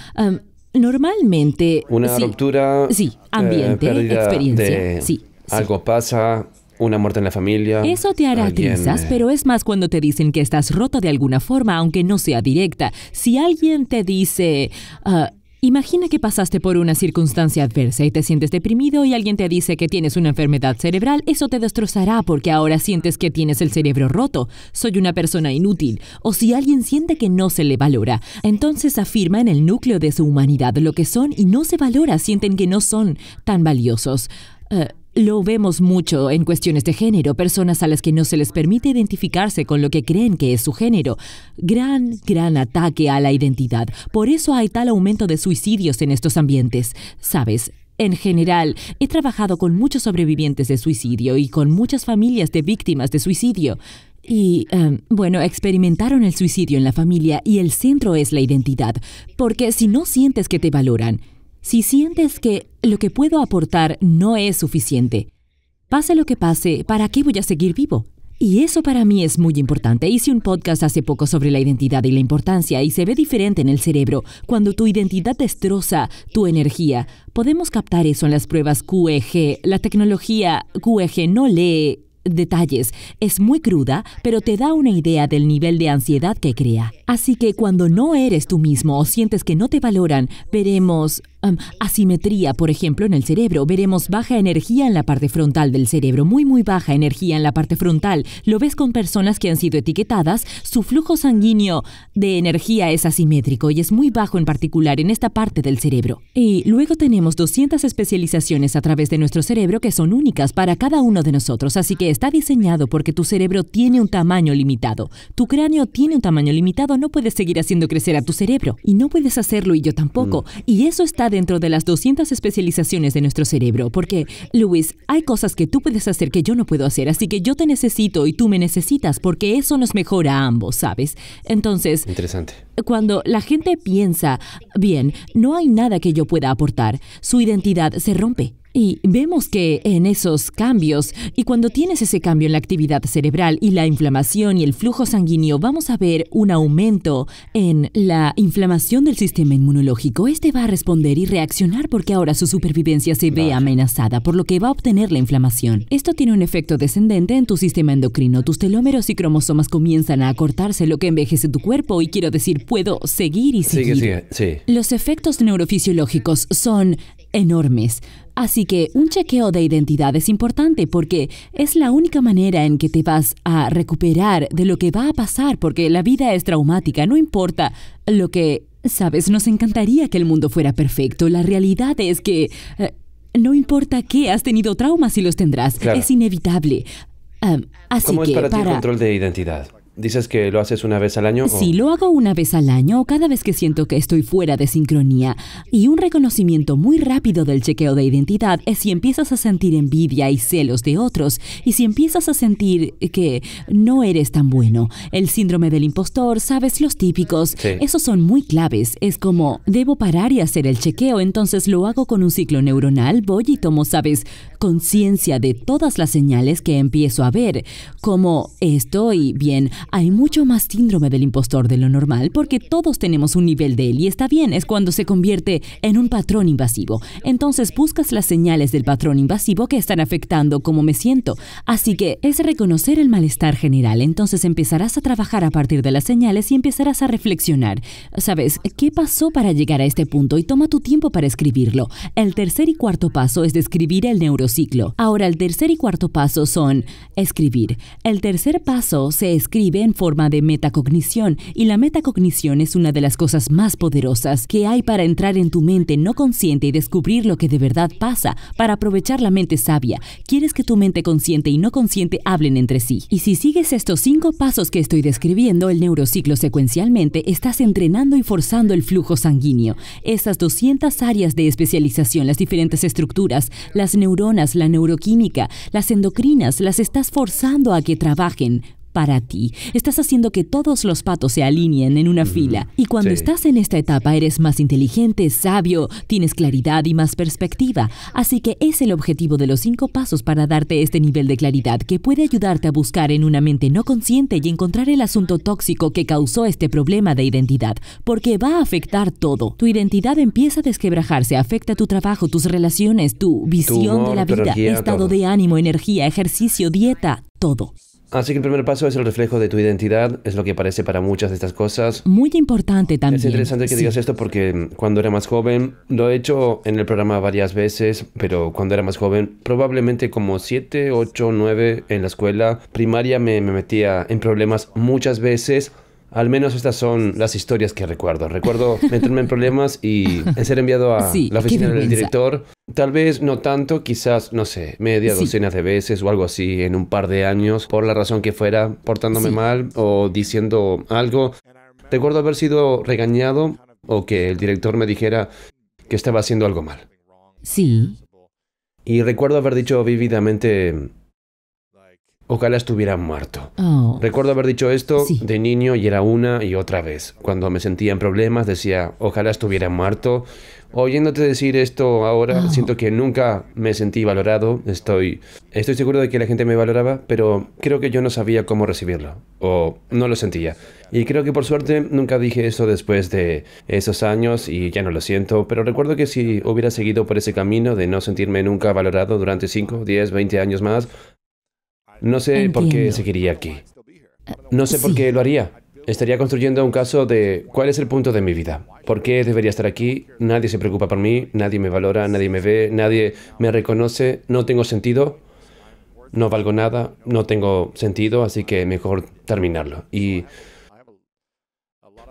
Normalmente...
Una
sí,
ruptura,
Sí,
eh,
ambiente,
pérdida
experiencia.
de
sí, sí.
algo pasa, una muerte en la familia.
Eso te hará
alguien,
trizas, pero es más cuando te dicen que estás roto de alguna forma, aunque no sea directa. Si alguien te dice... ah, Imagina que pasaste por una circunstancia adversa y te sientes deprimido y alguien te dice que tienes una enfermedad cerebral, eso te destrozará porque ahora sientes que tienes el cerebro roto, soy una persona inútil. O si alguien siente que no se le valora, entonces afirma en el núcleo de su humanidad lo que son y no se valora, sienten que no son tan valiosos. Eh, lo vemos mucho en cuestiones de género, personas a las que no se les permite identificarse con lo que creen que es su género. Gran, gran ataque a la identidad. Por eso hay tal aumento de suicidios en estos ambientes. Sabes, en general, he trabajado con muchos sobrevivientes de suicidio y con muchas familias de víctimas de suicidio. Y, em, bueno, experimentaron el suicidio en la familia y el centro es la identidad. Porque si no sientes que te valoran, si sientes que lo que puedo aportar no es suficiente, pase lo que pase, ¿para qué voy a seguir vivo? Y eso para mí es muy importante. Hice un podcast hace poco sobre la identidad y la importancia y se ve diferente en el cerebro. Cuando tu identidad destroza tu energía, podemos captar eso en las pruebas QEG. La tecnología QEG no lee detalles. Es muy cruda, pero te da una idea del nivel de ansiedad que crea. Así que cuando no eres tú mismo o sientes que no te valoran, veremos um, asimetría, por ejemplo, en el cerebro. Veremos baja energía en la parte frontal del cerebro, muy muy baja energía en la parte frontal. Lo ves con personas que han sido etiquetadas, su flujo sanguíneo de energía es asimétrico y es muy bajo en particular en esta parte del cerebro. Y luego tenemos 200 especializaciones a través de nuestro cerebro que son únicas para cada uno de nosotros, así que está diseñado porque tu cerebro tiene un tamaño limitado. Tu cráneo tiene un tamaño limitado, no puedes seguir haciendo crecer a tu cerebro y no puedes hacerlo y yo tampoco. Y eso está dentro de las 200 especializaciones de nuestro cerebro, porque, Luis, hay cosas que tú puedes hacer que yo no puedo hacer, así que yo te necesito y tú me necesitas, porque eso nos mejora a ambos, ¿sabes? Entonces,
Interesante.
cuando la gente piensa, bien, no hay nada que yo pueda aportar, su identidad se rompe. Y vemos que en esos cambios, y cuando tienes ese cambio en la actividad cerebral y la inflamación y el flujo sanguíneo, vamos a ver un aumento en la inflamación del sistema inmunológico. Este va a responder y reaccionar porque ahora su supervivencia se ve amenazada, por lo que va a obtener la inflamación. Esto tiene un efecto descendente en tu sistema endocrino. Tus telómeros y cromosomas comienzan a acortarse, lo que envejece tu cuerpo, y quiero decir, puedo seguir y seguir.
Sigue, sigue. Sí.
Los efectos neurofisiológicos son enormes. Así que un chequeo de identidad es importante porque es la única manera en que te vas a recuperar de lo que va a pasar porque la vida es traumática, no importa lo que... Sabes, nos encantaría que el mundo fuera perfecto. La realidad es que... eh, no importa qué, has tenido traumas y los tendrás.
Claro.
Es inevitable. Am, así
¿Cómo es
que
para ti el control de identidad? Dices que lo haces una vez al año. o-
Sí, lo hago una vez al año o cada vez que siento que estoy fuera de sincronía. Y un reconocimiento muy rápido del chequeo de identidad es si empiezas a sentir envidia y celos de otros y si empiezas a sentir que no eres tan bueno. El síndrome del impostor, sabes, los típicos,
Sí.
esos son muy claves. Es como, debo parar y hacer el chequeo, entonces lo hago con un ciclo neuronal, voy y tomo, sabes, conciencia de todas las señales que empiezo a ver, como estoy bien, hay mucho más síndrome del impostor de lo normal porque todos tenemos un nivel de él y está bien, es cuando se convierte en un patrón invasivo. Entonces buscas las señales del patrón invasivo que están afectando cómo me siento. Así que es reconocer el malestar general, entonces empezarás a trabajar a partir de las señales y empezarás a reflexionar. ¿Sabes qué pasó para llegar a este punto? Y toma tu tiempo para escribirlo. El tercer y cuarto paso es describir el neurociclo. Ahora, el tercer y cuarto paso son escribir. El tercer paso se escribe en forma de metacognición y la metacognición es una de las cosas más poderosas que hay para entrar en tu mente no consciente y descubrir lo que de verdad pasa, para aprovechar la mente sabia. Quieres que tu mente consciente y no consciente hablen entre sí. Y si sigues estos cinco pasos que estoy describiendo, el neurociclo secuencialmente, estás entrenando y forzando el flujo sanguíneo. Esas 200 áreas de especialización, las diferentes estructuras, las neuronas, la neuroquímica, las endocrinas, las estás forzando a que trabajen para ti. Estás haciendo que todos los patos se alineen en una fila. Y cuando
sí.
estás en esta etapa eres más inteligente, sabio, tienes claridad y más perspectiva. Así que es el objetivo de los cinco pasos para darte este nivel de claridad que puede ayudarte a buscar en una mente no consciente y encontrar el asunto tóxico que causó este problema de identidad, porque va a afectar todo. Tu identidad empieza a desquebrajarse, afecta tu trabajo, tus relaciones, tu visión
humor,
de la vida,
energía,
estado
todo.
de ánimo, energía, ejercicio, dieta, todo.
Así que el primer paso es el reflejo de tu identidad, es lo que parece para muchas de estas cosas.
Muy importante también.
Es interesante que
Sí.
digas esto porque cuando era más joven, lo he hecho en el programa varias veces, pero cuando era más joven, probablemente como 7, 8, 9 en la escuela primaria me, me metía en problemas muchas veces. Al menos estas son las historias que recuerdo. Recuerdo meterme en problemas y ser enviado a
Sí,
la oficina del director. Tal vez no tanto, quizás, no sé, media
Sí.
docena de veces o algo así en un par de años, por la razón que fuera, portándome
Sí.
mal o diciendo algo. Recuerdo haber sido regañado o que el director me dijera que estaba haciendo algo mal.
Sí.
Y recuerdo haber dicho vívidamente, ojalá estuviera muerto.
Oh.
Recuerdo haber dicho esto
Sí.
de niño y era una y otra vez. Cuando me sentía en problemas decía, ojalá estuviera muerto. Oyéndote decir esto ahora,
Oh.
siento que nunca me sentí valorado. Estoy, estoy seguro de que la gente me valoraba, pero creo que yo no sabía cómo recibirlo. O no lo sentía. Y creo que por suerte nunca dije eso después de esos años y ya no lo siento. Pero recuerdo que si hubiera seguido por ese camino de no sentirme nunca valorado durante 5, 10, 20 años más, no sé por qué seguiría aquí. No sé por qué lo haría. Estaría construyendo un caso de cuál es el punto de mi vida. ¿Por qué debería estar aquí? Nadie se preocupa por mí, nadie me valora, nadie me ve, nadie me reconoce, no tengo sentido, no valgo nada, no tengo sentido, así que mejor terminarlo. Y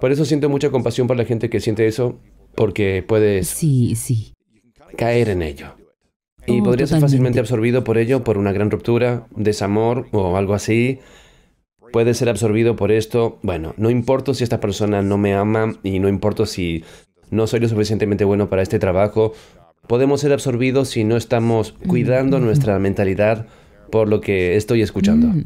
por eso siento mucha compasión por la gente que siente eso, porque puedes
Sí, sí.
caer en ello. Y podría ser fácilmente absorbido por ello, por una gran ruptura, desamor o algo así. Puede ser absorbido por esto. Bueno, no importa si esta persona no me ama y no importa si no soy lo suficientemente bueno para este trabajo. Podemos ser absorbidos si no estamos cuidando nuestra mentalidad por lo que estoy escuchando.
Mm.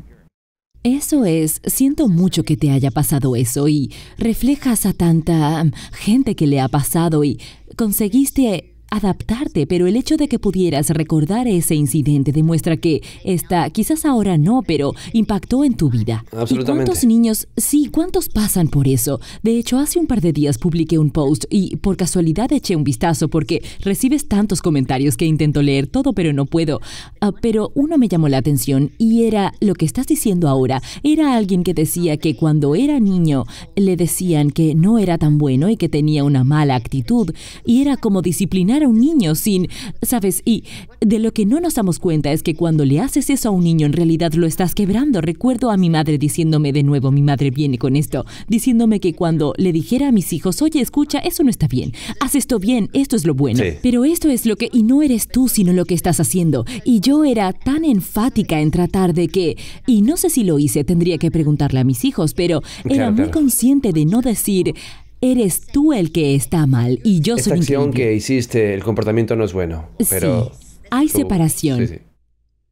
Eso es, siento mucho que te haya pasado eso y reflejas a tanta gente que le ha pasado y conseguiste adaptarte, pero el hecho de que pudieras recordar ese incidente demuestra que esta, quizás ahora no, pero impactó en tu vida. ¿Y cuántos niños, sí, cuántos pasan por eso? De hecho, hace un par de días publiqué un post y por casualidad eché un vistazo porque recibes tantos comentarios que intento leer todo, pero no puedo. Ah, pero uno me llamó la atención y era lo que estás diciendo ahora. Era alguien que decía que cuando era niño le decían que no era tan bueno y que tenía una mala actitud y era como disciplinar a un niño sin, ¿sabes? Y de lo que no nos damos cuenta es que cuando le haces eso a un niño en realidad lo estás quebrando. Recuerdo a mi madre diciéndome de nuevo, mi madre viene con esto, diciéndome que cuando le dijera a mis hijos, oye, escucha, eso no está bien, haz esto bien, esto es lo bueno.
Sí.
Pero esto es lo que, y no eres tú, sino lo que estás haciendo. Y yo era tan enfática en tratar de que, y no sé si lo hice, tendría que preguntarle a mis hijos, pero era
Claro,
muy
claro.
consciente de no decir, eres tú el que está mal y yo
Esta
soy
acción
increíble".
que hiciste, el comportamiento no es bueno. Pero
Sí, hay
tú-
separación.
sí, sí.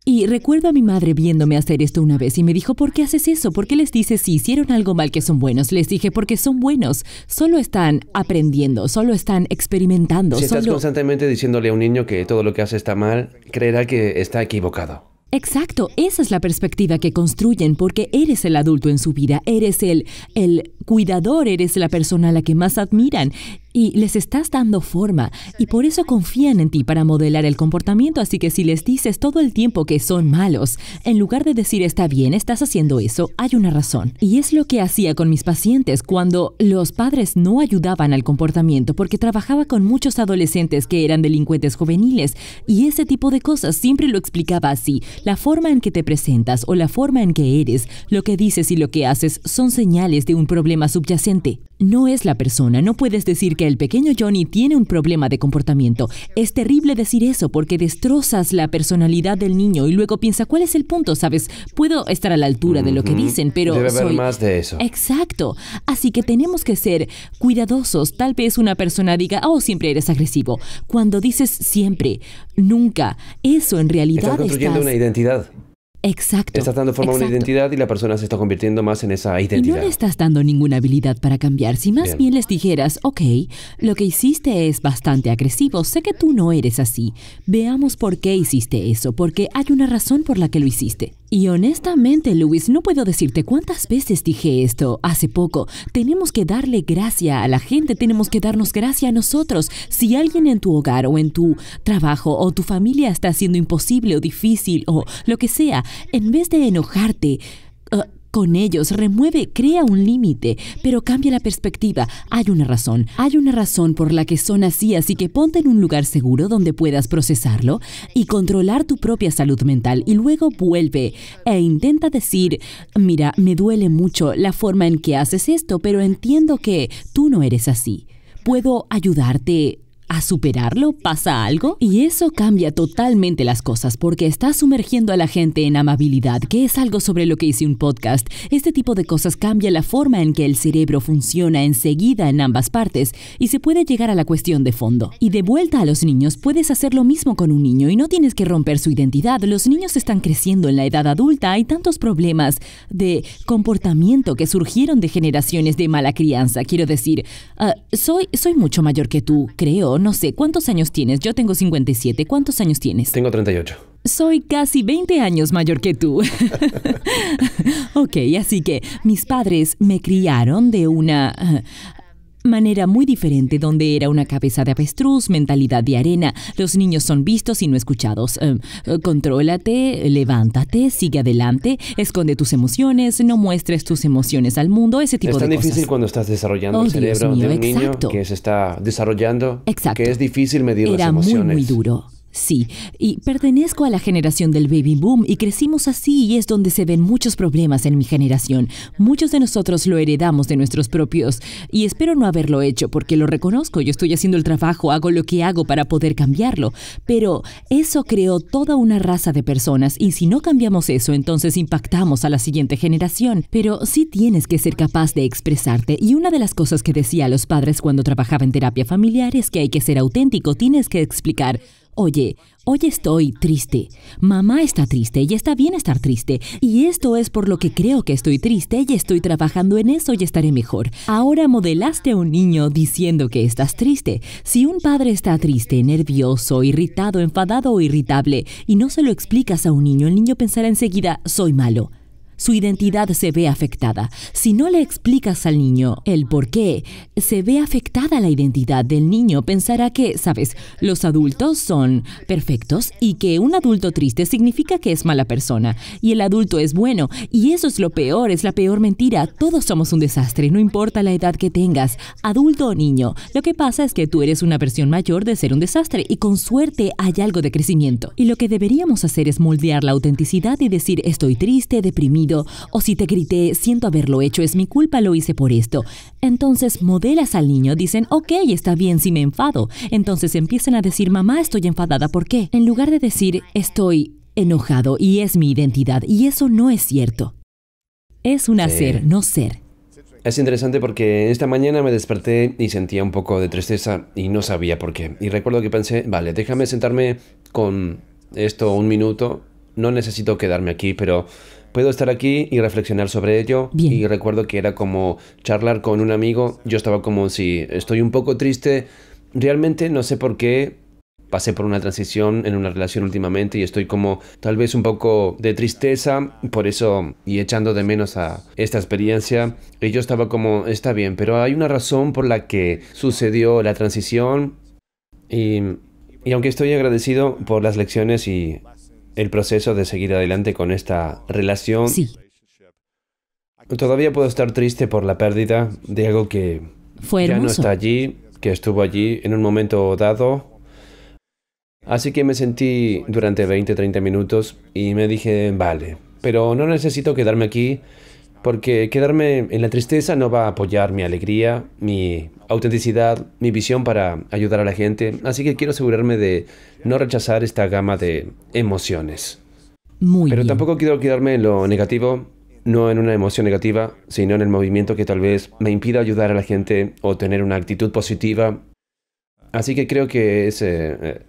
Y recuerdo a mi madre viéndome hacer esto una vez y me dijo, ¿por qué haces eso? ¿Por qué les dices si hicieron algo mal que son buenos? Les dije, porque son buenos. Solo están aprendiendo, solo están experimentando.
Si estás constantemente diciéndole a un niño que todo lo que hace está mal, creerá que está equivocado.
Exacto, esa es la perspectiva que construyen porque eres el adulto en su vida, eres el, el cuidador, eres la persona a la que más admiran y les estás dando forma y por eso confían en ti para modelar el comportamiento, así que si les dices todo el tiempo que son malos, en lugar de decir está bien, estás haciendo eso, hay una razón. Y es lo que hacía con mis pacientes cuando los padres no ayudaban al comportamiento porque trabajaba con muchos adolescentes que eran delincuentes juveniles y ese tipo de cosas siempre lo explicaba así. La forma en que te presentas o la forma en que eres, lo que dices y lo que haces son señales de un problema subyacente. No es la persona, no puedes decir que el pequeño Johnny tiene un problema de comportamiento. Es terrible decir eso porque destrozas la personalidad del niño y luego piensa, ¿cuál es el punto? ¿Sabes? Puedo estar a la altura de lo que dicen, pero
Debe haber más de eso.
Exacto. Así que tenemos que ser cuidadosos. Tal vez una persona diga, oh, siempre eres agresivo. Cuando dices siempre, nunca, eso en realidad
Estás construyendo
estás-
una identidad.
Exacto.
Estás dando forma a una identidad y la persona se está convirtiendo más en esa
Y no
identidad.
le estás dando ninguna habilidad para cambiar. Si más
Bien.
bien. les dijeras, ok, lo que hiciste es bastante agresivo, sé que tú no eres así. Veamos por qué hiciste eso, porque hay una razón por la que lo hiciste. Y honestamente, Luis, no puedo decirte cuántas veces dije esto hace poco. Tenemos que darle gracia a la gente, tenemos que darnos gracia a nosotros. Si alguien en tu hogar o en tu trabajo o tu familia está haciendo imposible o difícil o lo que sea, en vez de enojarte, uh, con ellos, remueve, crea un límite, pero cambia la perspectiva. Hay una razón, hay una razón por la que son así, así que ponte en un lugar seguro donde puedas procesarlo y controlar tu propia salud mental y luego vuelve e intenta decir, mira, me duele mucho la forma en que haces esto, pero entiendo que tú no eres así. ¿Puedo ayudarte a superarlo? ¿Pasa algo? Y eso cambia totalmente las cosas porque está sumergiendo a la gente en amabilidad, que es algo sobre lo que hice un podcast. Este tipo de cosas cambia la forma en que el cerebro funciona enseguida en ambas partes y se puede llegar a la cuestión de fondo. Y de vuelta a los niños, puedes hacer lo mismo con un niño y no tienes que romper su identidad. Los niños están creciendo en la edad adulta, hay tantos problemas de comportamiento que surgieron de generaciones de mala crianza. Quiero decir, ah, soy, soy mucho mayor que tú, creo. No sé, ¿cuántos años tienes? Yo tengo 57. ¿Cuántos años tienes?
Tengo 38.
Soy casi 20 años mayor que tú. ok, así que mis padres me criaron de una manera muy diferente, donde era una cabeza de avestruz, mentalidad de arena. Los niños son vistos y no escuchados. Eh, eh, contrólate, levántate, sigue adelante, esconde tus emociones, no muestres tus emociones al mundo, ese tipo
Es tan
de
difícil
cosas.
cuando estás desarrollando
Oh,
el cerebro
mío,
de un niño que se está desarrollando,
Exacto.
que es difícil medir las
Era muy,
emociones.
muy duro. Sí, y pertenezco a la generación del baby boom y crecimos así y es donde se ven muchos problemas en mi generación. Muchos de nosotros lo heredamos de nuestros propios y espero no haberlo hecho porque lo reconozco, yo estoy haciendo el trabajo, hago lo que hago para poder cambiarlo, pero eso creó toda una raza de personas y si no cambiamos eso entonces impactamos a la siguiente generación. Pero sí tienes que ser capaz de expresarte y una de las cosas que decía a los padres cuando trabajaba en terapia familiar es que hay que ser auténtico, tienes que explicar Oye, hoy estoy triste. Mamá está triste y está bien estar triste. Y esto es por lo que creo que estoy triste y estoy trabajando en eso y estaré mejor. Ahora modelaste a un niño diciendo que estás triste. Si un padre está triste, nervioso, irritado, enfadado o irritable y no se lo explicas a un niño, el niño pensará enseguida, soy malo. Su identidad se ve afectada. Si no le explicas al niño el por qué, se ve afectada la identidad del niño. Pensará que, sabes, los adultos son perfectos y que un adulto triste significa que es mala persona y el adulto es bueno. Y eso es lo peor, es la peor mentira. Todos somos un desastre, no importa la edad que tengas, adulto o niño. Lo que pasa es que tú eres una versión mayor de ser un desastre y con suerte hay algo de crecimiento. Y lo que deberíamos hacer es moldear la autenticidad y decir estoy triste, deprimido, o si te grité, siento haberlo hecho, es mi culpa, lo hice por esto. Entonces modelas al niño, dicen, ok, está bien si me enfado. Entonces empiezan a decir, mamá, estoy enfadada, ¿por qué? En lugar de decir, estoy enojado y es mi identidad, y eso no es cierto. Es un hacer, no ser.
Es interesante porque esta mañana me desperté y sentía un poco de tristeza y no sabía por qué. Y recuerdo que pensé, vale, déjame sentarme con esto un minuto. No necesito quedarme aquí, pero puedo estar aquí y reflexionar sobre ello.
Bien.
Y recuerdo que era como charlar con un amigo. Yo estaba como si estoy un poco triste. Realmente no sé por qué pasé por una transición en una relación últimamente y estoy como tal vez un poco de tristeza por eso y echando de menos a esta experiencia y yo estaba como está bien pero hay una razón por la que sucedió la transición y, y aunque estoy agradecido por las lecciones y el proceso de seguir adelante con esta relación.
Sí,
todavía puedo estar triste por la pérdida de algo que
fue
ya no está allí que estuvo allí en un momento dado. Así que me sentí durante 20-30 minutos y me dije, vale, pero no necesito quedarme aquí porque quedarme en la tristeza no va a apoyar mi alegría, mi autenticidad, mi visión para ayudar a la gente. Así que quiero asegurarme de no rechazar esta gama de emociones.
Muy
Pero
bien.
tampoco quiero quedarme en lo negativo, no en una emoción negativa, sino en el movimiento que tal vez me impida ayudar a la gente o tener una actitud positiva. Así que creo que es... eh, eh,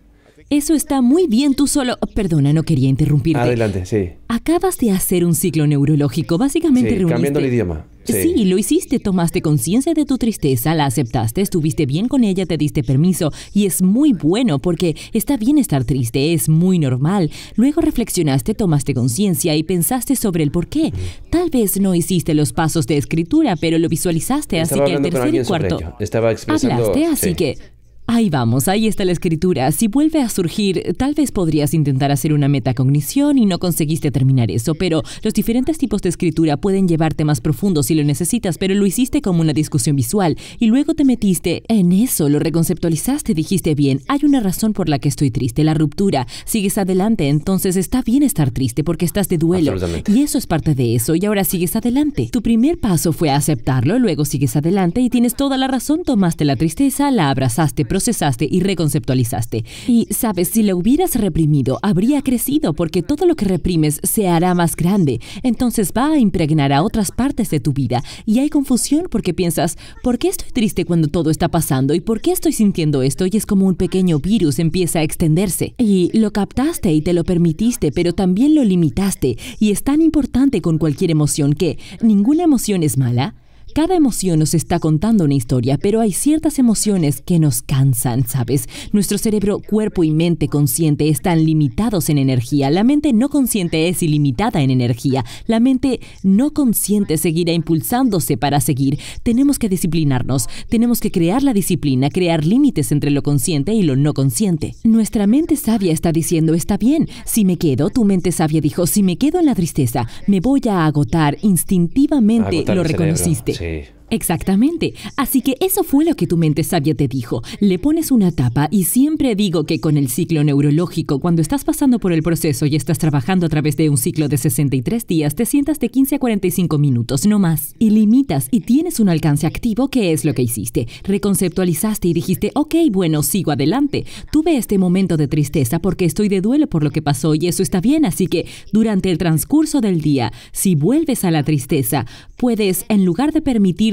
Eso está muy bien, tú solo... Perdona, no quería interrumpirte.
adelante, sí.
Acabas de hacer un ciclo neurológico, básicamente
Sí,
reuniste...
cambiando el idioma.
Sí.
Sí.
lo hiciste, tomaste conciencia de tu tristeza, la aceptaste, estuviste bien con ella, te diste permiso y es muy bueno porque está bien estar triste, es muy normal. Luego reflexionaste, tomaste conciencia y pensaste sobre el por qué. Tal vez no hiciste los pasos de escritura, pero lo visualizaste, así que el tercer y cuarto...
Estaba expresando...
Hablaste, así
sí.
que... Ahí vamos, ahí está la escritura. Si vuelve a surgir, tal vez podrías intentar hacer una metacognición y no conseguiste terminar eso, pero los diferentes tipos de escritura pueden llevarte más profundo si lo necesitas, pero lo hiciste como una discusión visual y luego te metiste en eso, lo reconceptualizaste, dijiste bien, hay una razón por la que estoy triste, la ruptura, sigues adelante, entonces está bien estar triste porque estás de duelo y eso es parte de eso y ahora sigues adelante. Tu primer paso fue aceptarlo, luego sigues adelante y tienes toda la razón, tomaste la tristeza, la abrazaste, procesaste y reconceptualizaste. Y sabes, si la hubieras reprimido, habría crecido porque todo lo que reprimes se hará más grande. Entonces va a impregnar a otras partes de tu vida y hay confusión porque piensas, ¿por qué estoy triste cuando todo está pasando? ¿Y por qué estoy sintiendo esto? Y es como un pequeño virus empieza a extenderse. Y lo captaste y te lo permitiste, pero también lo limitaste. Y es tan importante con cualquier emoción que ninguna emoción es mala. Cada emoción nos está contando una historia, pero hay ciertas emociones que nos cansan, ¿sabes? Nuestro cerebro, cuerpo y mente consciente están limitados en energía. La mente no consciente es ilimitada en energía. La mente no consciente seguirá impulsándose para seguir. Tenemos que disciplinarnos. Tenemos que crear la disciplina, crear límites entre lo consciente y lo no consciente. Nuestra mente sabia está diciendo, está bien, si me quedo, tu mente sabia dijo, si me quedo en la tristeza, me voy a agotar instintivamente,
Agotar
lo reconociste.
Sí.
Exactamente. Así que eso fue lo que tu mente sabia te dijo. Le pones una tapa y siempre digo que con el ciclo neurológico, cuando estás pasando por el proceso y estás trabajando a través de un ciclo de 63 días, te sientas de 15 a 45 minutos, no más. Y limitas y tienes un alcance activo, que es lo que hiciste. Reconceptualizaste y dijiste, ok, bueno, sigo adelante. Tuve este momento de tristeza porque estoy de duelo por lo que pasó y eso está bien, así que durante el transcurso del día, si vuelves a la tristeza, puedes, en lugar de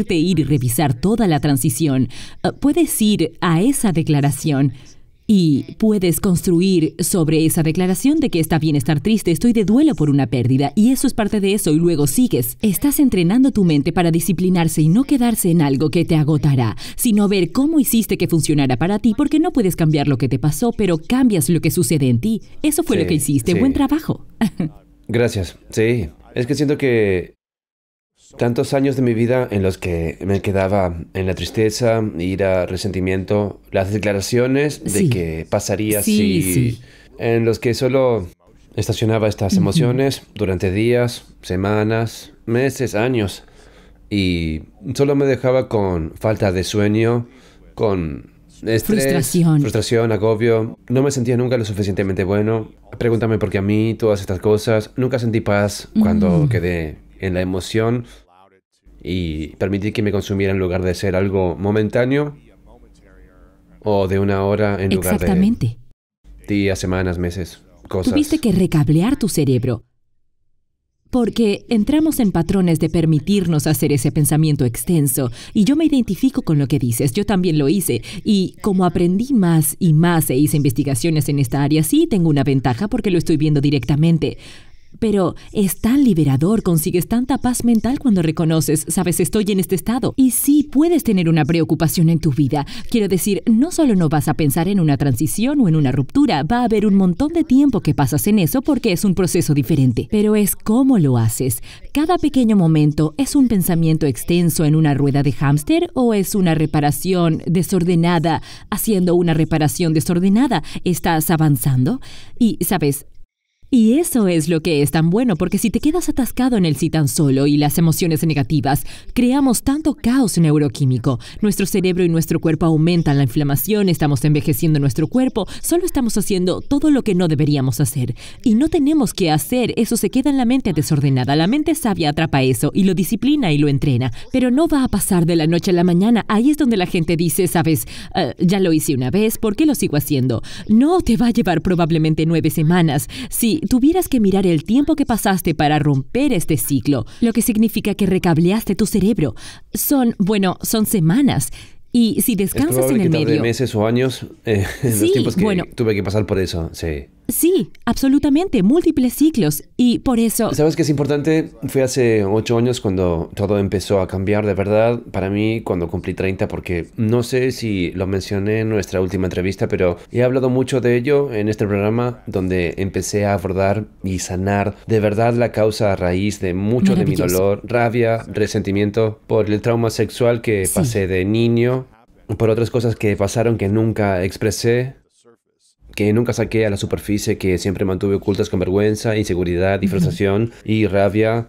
permitirte ir y revisar toda la transición, eh, puedes ir a esa declaración y puedes construir sobre esa declaración de que está bien estar triste, estoy de duelo por una pérdida y eso es parte de eso y luego sigues. Estás entrenando tu mente para disciplinarse y no quedarse en algo que te agotará, sino ver cómo hiciste que funcionara para ti porque no puedes cambiar lo que te pasó, pero cambias lo que sucede en ti. Eso fue
Sí,
lo que hiciste.
sí.
Buen trabajo.
Gracias. Sí, Es que siento que tantos años de mi vida en los que me quedaba en la tristeza, ira, resentimiento, las declaraciones de
Sí.
que pasaría
Sí,
si...
sí.
En los que solo estacionaba estas emociones durante días, semanas, meses, años. Y solo me dejaba con falta de sueño, con estrés,
Frustración.
frustración, agobio. No me sentía nunca lo suficientemente bueno. Pregúntame por qué a mí, todas estas cosas. Nunca sentí paz cuando quedé en la emoción y permití que me consumiera en lugar de ser algo momentáneo o de una hora en lugar
Exactamente.
de días, semanas, meses, cosas.
Tuviste que recablear tu cerebro. Porque entramos en patrones de permitirnos hacer ese pensamiento extenso. Y yo me identifico con lo que dices, yo también lo hice. Y como aprendí más y más e hice investigaciones en esta área, sí tengo una ventaja porque lo estoy viendo directamente. Pero es tan liberador, consigues tanta paz mental cuando reconoces, sabes, estoy en este estado. Y sí puedes tener una preocupación en tu vida. Quiero decir, no solo no vas a pensar en una transición o en una ruptura, va a haber un montón de tiempo que pasas en eso porque es un proceso diferente. Pero es cómo lo haces. Cada pequeño momento es un pensamiento extenso en una rueda de hámster o es una reparación desordenada haciendo una reparación desordenada. Estás avanzando y, sabes, y eso es lo que es tan bueno, porque si te quedas atascado en el sí tan solo y las emociones negativas, creamos tanto caos neuroquímico. Nuestro cerebro y nuestro cuerpo aumentan la inflamación, estamos envejeciendo nuestro cuerpo, solo estamos haciendo todo lo que no deberíamos hacer. Y no tenemos que hacer, eso se queda en la mente desordenada. La mente sabia atrapa eso y lo disciplina y lo entrena. Pero no va a pasar de la noche a la mañana. Ahí es donde la gente dice, sabes, "Ah, ya lo hice una vez, ¿por qué lo sigo haciendo? No te va a llevar probablemente nueve semanas. Si tuvieras que mirar el tiempo que pasaste para romper este ciclo, lo que significa que recableaste tu cerebro, son, bueno, son semanas. Y si
Es
descansas
probable
en
que
el
tarde
medio...
meses o años eh,
Sí,
los tiempos que
bueno.
tuve que pasar por eso, sí.
Sí, absolutamente, múltiples ciclos. Y por eso...
¿Sabes qué es importante? Fue hace ocho años cuando todo empezó a cambiar de verdad para mí cuando cumplí 30 porque no sé si lo mencioné en nuestra última entrevista, pero he hablado mucho de ello en este programa donde empecé a abordar y sanar de verdad la causa a raíz de mucho de mi dolor, rabia, resentimiento por el trauma sexual que
Sí.
pasé de niño, por otras cosas que pasaron que nunca expresé que nunca saqué a la superficie, que siempre mantuve ocultas con vergüenza, inseguridad y frustración y rabia.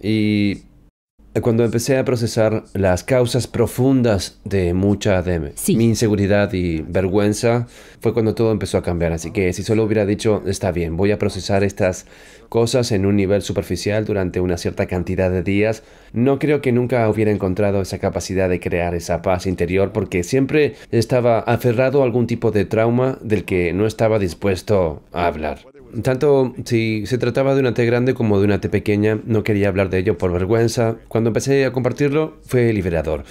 Y cuando empecé a procesar las causas profundas de mucha de
Sí.
mi inseguridad y vergüenza, fue cuando todo empezó a cambiar. Así que si solo hubiera dicho, está bien, voy a procesar estas cosas en un nivel superficial durante una cierta cantidad de días, no creo que nunca hubiera encontrado esa capacidad de crear esa paz interior porque siempre estaba aferrado a algún tipo de trauma del que no estaba dispuesto a hablar. Tanto si se trataba de una T grande como de una T pequeña, no quería hablar de ello por vergüenza. Cuando empecé a compartirlo, fue liberador.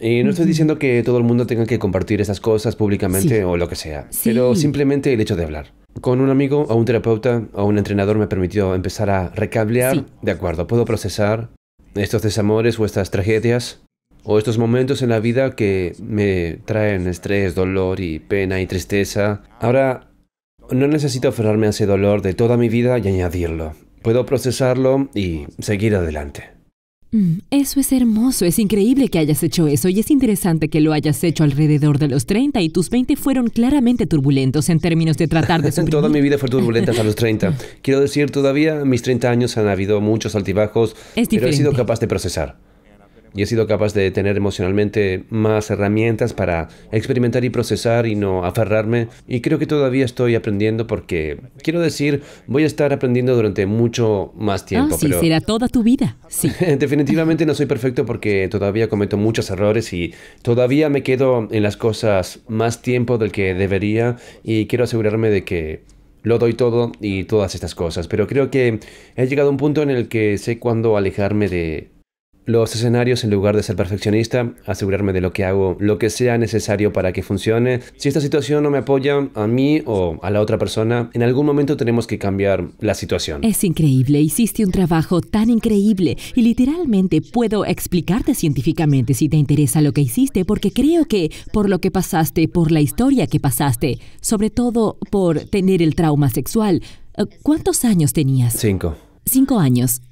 Y no estoy diciendo que todo el mundo tenga que compartir esas cosas públicamente
Sí.
o lo que sea,
Sí.
pero simplemente el hecho de hablar. Con un amigo o un terapeuta o un entrenador me permitió empezar a recablear.
Sí.
De acuerdo, puedo procesar estos desamores o estas tragedias o estos momentos en la vida que me traen estrés, dolor y pena y tristeza. Ahora, no necesito aferrarme a ese dolor de toda mi vida y añadirlo. Puedo procesarlo y seguir adelante.
Mm, Eso es hermoso, es increíble que hayas hecho eso y es interesante que lo hayas hecho alrededor de los 30 y tus 20 fueron claramente turbulentos en términos de tratar de suprimir.
Toda mi vida fue turbulenta hasta los 30. Quiero decir, todavía mis 30 años han habido muchos altibajos,
Es
pero he sido capaz de procesar. Y he sido capaz de tener emocionalmente más herramientas para experimentar y procesar y no aferrarme. Y creo que todavía estoy aprendiendo porque, quiero decir, voy a estar aprendiendo durante mucho más
Ah,
tiempo.
sí,
pero
será toda tu vida. Sí.
Definitivamente no soy perfecto porque todavía cometo muchos errores y todavía me quedo en las cosas más tiempo del que debería y quiero asegurarme de que lo doy todo y todas estas cosas. Pero creo que he llegado a un punto en el que sé cuándo alejarme de los escenarios en lugar de ser perfeccionista, asegurarme de lo que hago, lo que sea necesario para que funcione. Si esta situación no me apoya a mí o a la otra persona, en algún momento tenemos que cambiar la situación.
Es increíble, hiciste un trabajo tan increíble y literalmente puedo explicarte científicamente si te interesa lo que hiciste porque creo que por lo que pasaste, por la historia que pasaste, sobre todo por tener el trauma sexual, ¿cuántos años tenías?
Cinco.
Cinco años.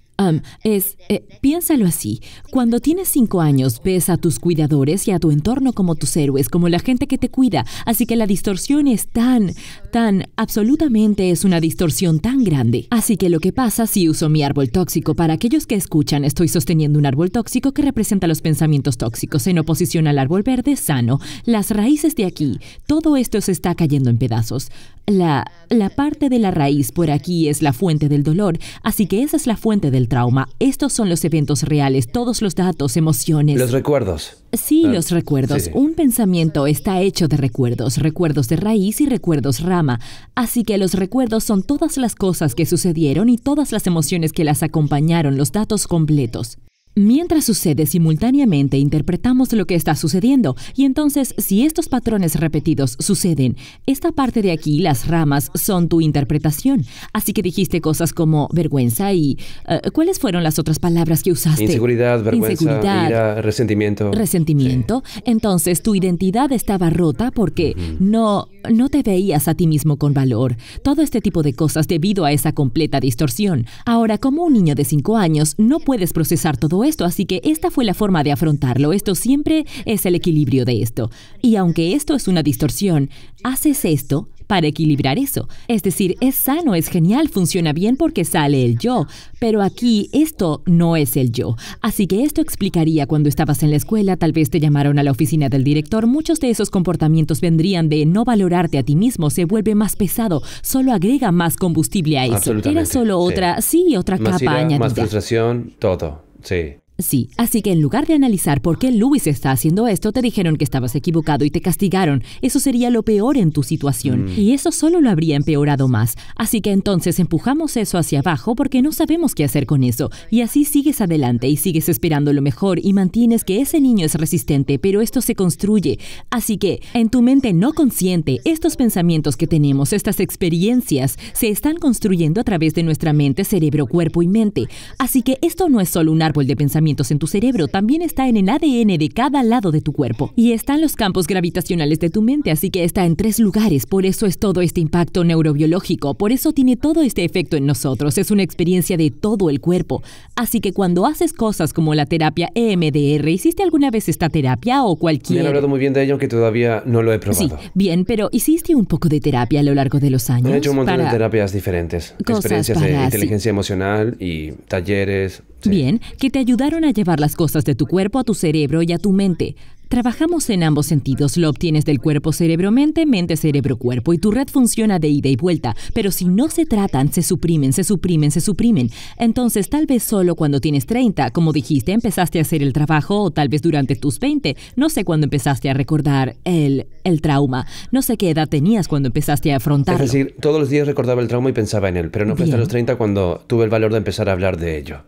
Es, eh, piénsalo así. Cuando tienes cinco años, ves a tus cuidadores y a tu entorno como tus héroes, como la gente que te cuida. Así que la distorsión es tan, tan, absolutamente es una distorsión tan grande. Así que lo que pasa si uso mi árbol tóxico, para aquellos que escuchan, estoy sosteniendo un árbol tóxico que representa los pensamientos tóxicos en oposición al árbol verde sano. Las raíces de aquí, todo esto se está cayendo en pedazos. La, la parte de la raíz por aquí es la fuente del dolor, así que esa es la fuente del trauma. Estos son los eventos reales, todos los datos, emociones.
Los recuerdos.
Sí,
Ah,
los recuerdos.
sí.
Un pensamiento está hecho de recuerdos, recuerdos de raíz y recuerdos rama. Así que los recuerdos son todas las cosas que sucedieron y todas las emociones que las acompañaron, los datos completos. Mientras sucede simultáneamente, interpretamos lo que está sucediendo y entonces si estos patrones repetidos suceden, esta parte de aquí, las ramas, son tu interpretación. Así que dijiste cosas como vergüenza y... eh, ¿Cuáles fueron las otras palabras que usaste?
Inseguridad, vergüenza,
Inseguridad,
ira, resentimiento.
resentimiento, entonces tu identidad estaba rota porque no, no te veías a ti mismo con valor. Todo este tipo de cosas debido a esa completa distorsión. Ahora, como un niño de 5 años, no puedes procesar todo esto, así que esta fue la forma de afrontarlo. Esto siempre es el equilibrio de esto. Y aunque esto es una distorsión, haces esto para equilibrar eso. Es decir, es sano, es genial, funciona bien porque sale el yo, pero aquí esto no es el yo. Así que esto explicaría cuando estabas en la escuela, tal vez te llamaron a la oficina del director, muchos de esos comportamientos vendrían de no valorarte a ti mismo, se vuelve más pesado, solo agrega más combustible a eso. Era solo
sí.
otra, sí, otra
Más
capa
ira,
añadida.
más frustración, todo. Sí.
Sí, así que en lugar de analizar por qué Luis está haciendo esto, te dijeron que estabas equivocado y te castigaron. Eso sería lo peor en tu situación.
Mm.
Y eso solo lo habría empeorado más. Así que entonces empujamos eso hacia abajo porque no sabemos qué hacer con eso. Y así sigues adelante y sigues esperando lo mejor y mantienes que ese niño es resistente, pero esto se construye. Así que en tu mente no consciente, estos pensamientos que tenemos, estas experiencias, se están construyendo a través de nuestra mente, cerebro, cuerpo y mente. Así que esto no es solo un árbol de pensamientos en tu cerebro, también está en el ADN de cada lado de tu cuerpo. Y están los campos gravitacionales de tu mente, así que está en tres lugares. Por eso es todo este impacto neurobiológico, por eso tiene todo este efecto en nosotros. Es una experiencia de todo el cuerpo. Así que cuando haces cosas como la terapia EMDR, ¿hiciste alguna vez esta terapia o
Me
cualquier?
han hablado muy bien de ello, aunque todavía no lo he
Sí,
probado.
bien, pero ¿hiciste un poco de terapia a lo largo de los años?
He hecho un montón de terapias diferentes.
Cosas
experiencias de inteligencia emocional y talleres. Sí.
Bien, que te ayudaron a llevar las cosas de tu cuerpo a tu cerebro y a tu mente. Trabajamos en ambos sentidos, lo obtienes del cuerpo cerebro-mente, mente-cerebro-cuerpo y tu red funciona de ida y vuelta, pero si no se tratan, se suprimen, se suprimen, se suprimen. Entonces tal vez solo cuando tienes 30, como dijiste, empezaste a hacer el trabajo o tal vez durante tus 20, no sé cuándo empezaste a recordar el, el trauma, no sé qué edad tenías cuando empezaste a afrontarlo.
Es decir, todos los días recordaba el trauma y pensaba en él, pero no fue hasta los 30 cuando tuve el valor de empezar a hablar de ello.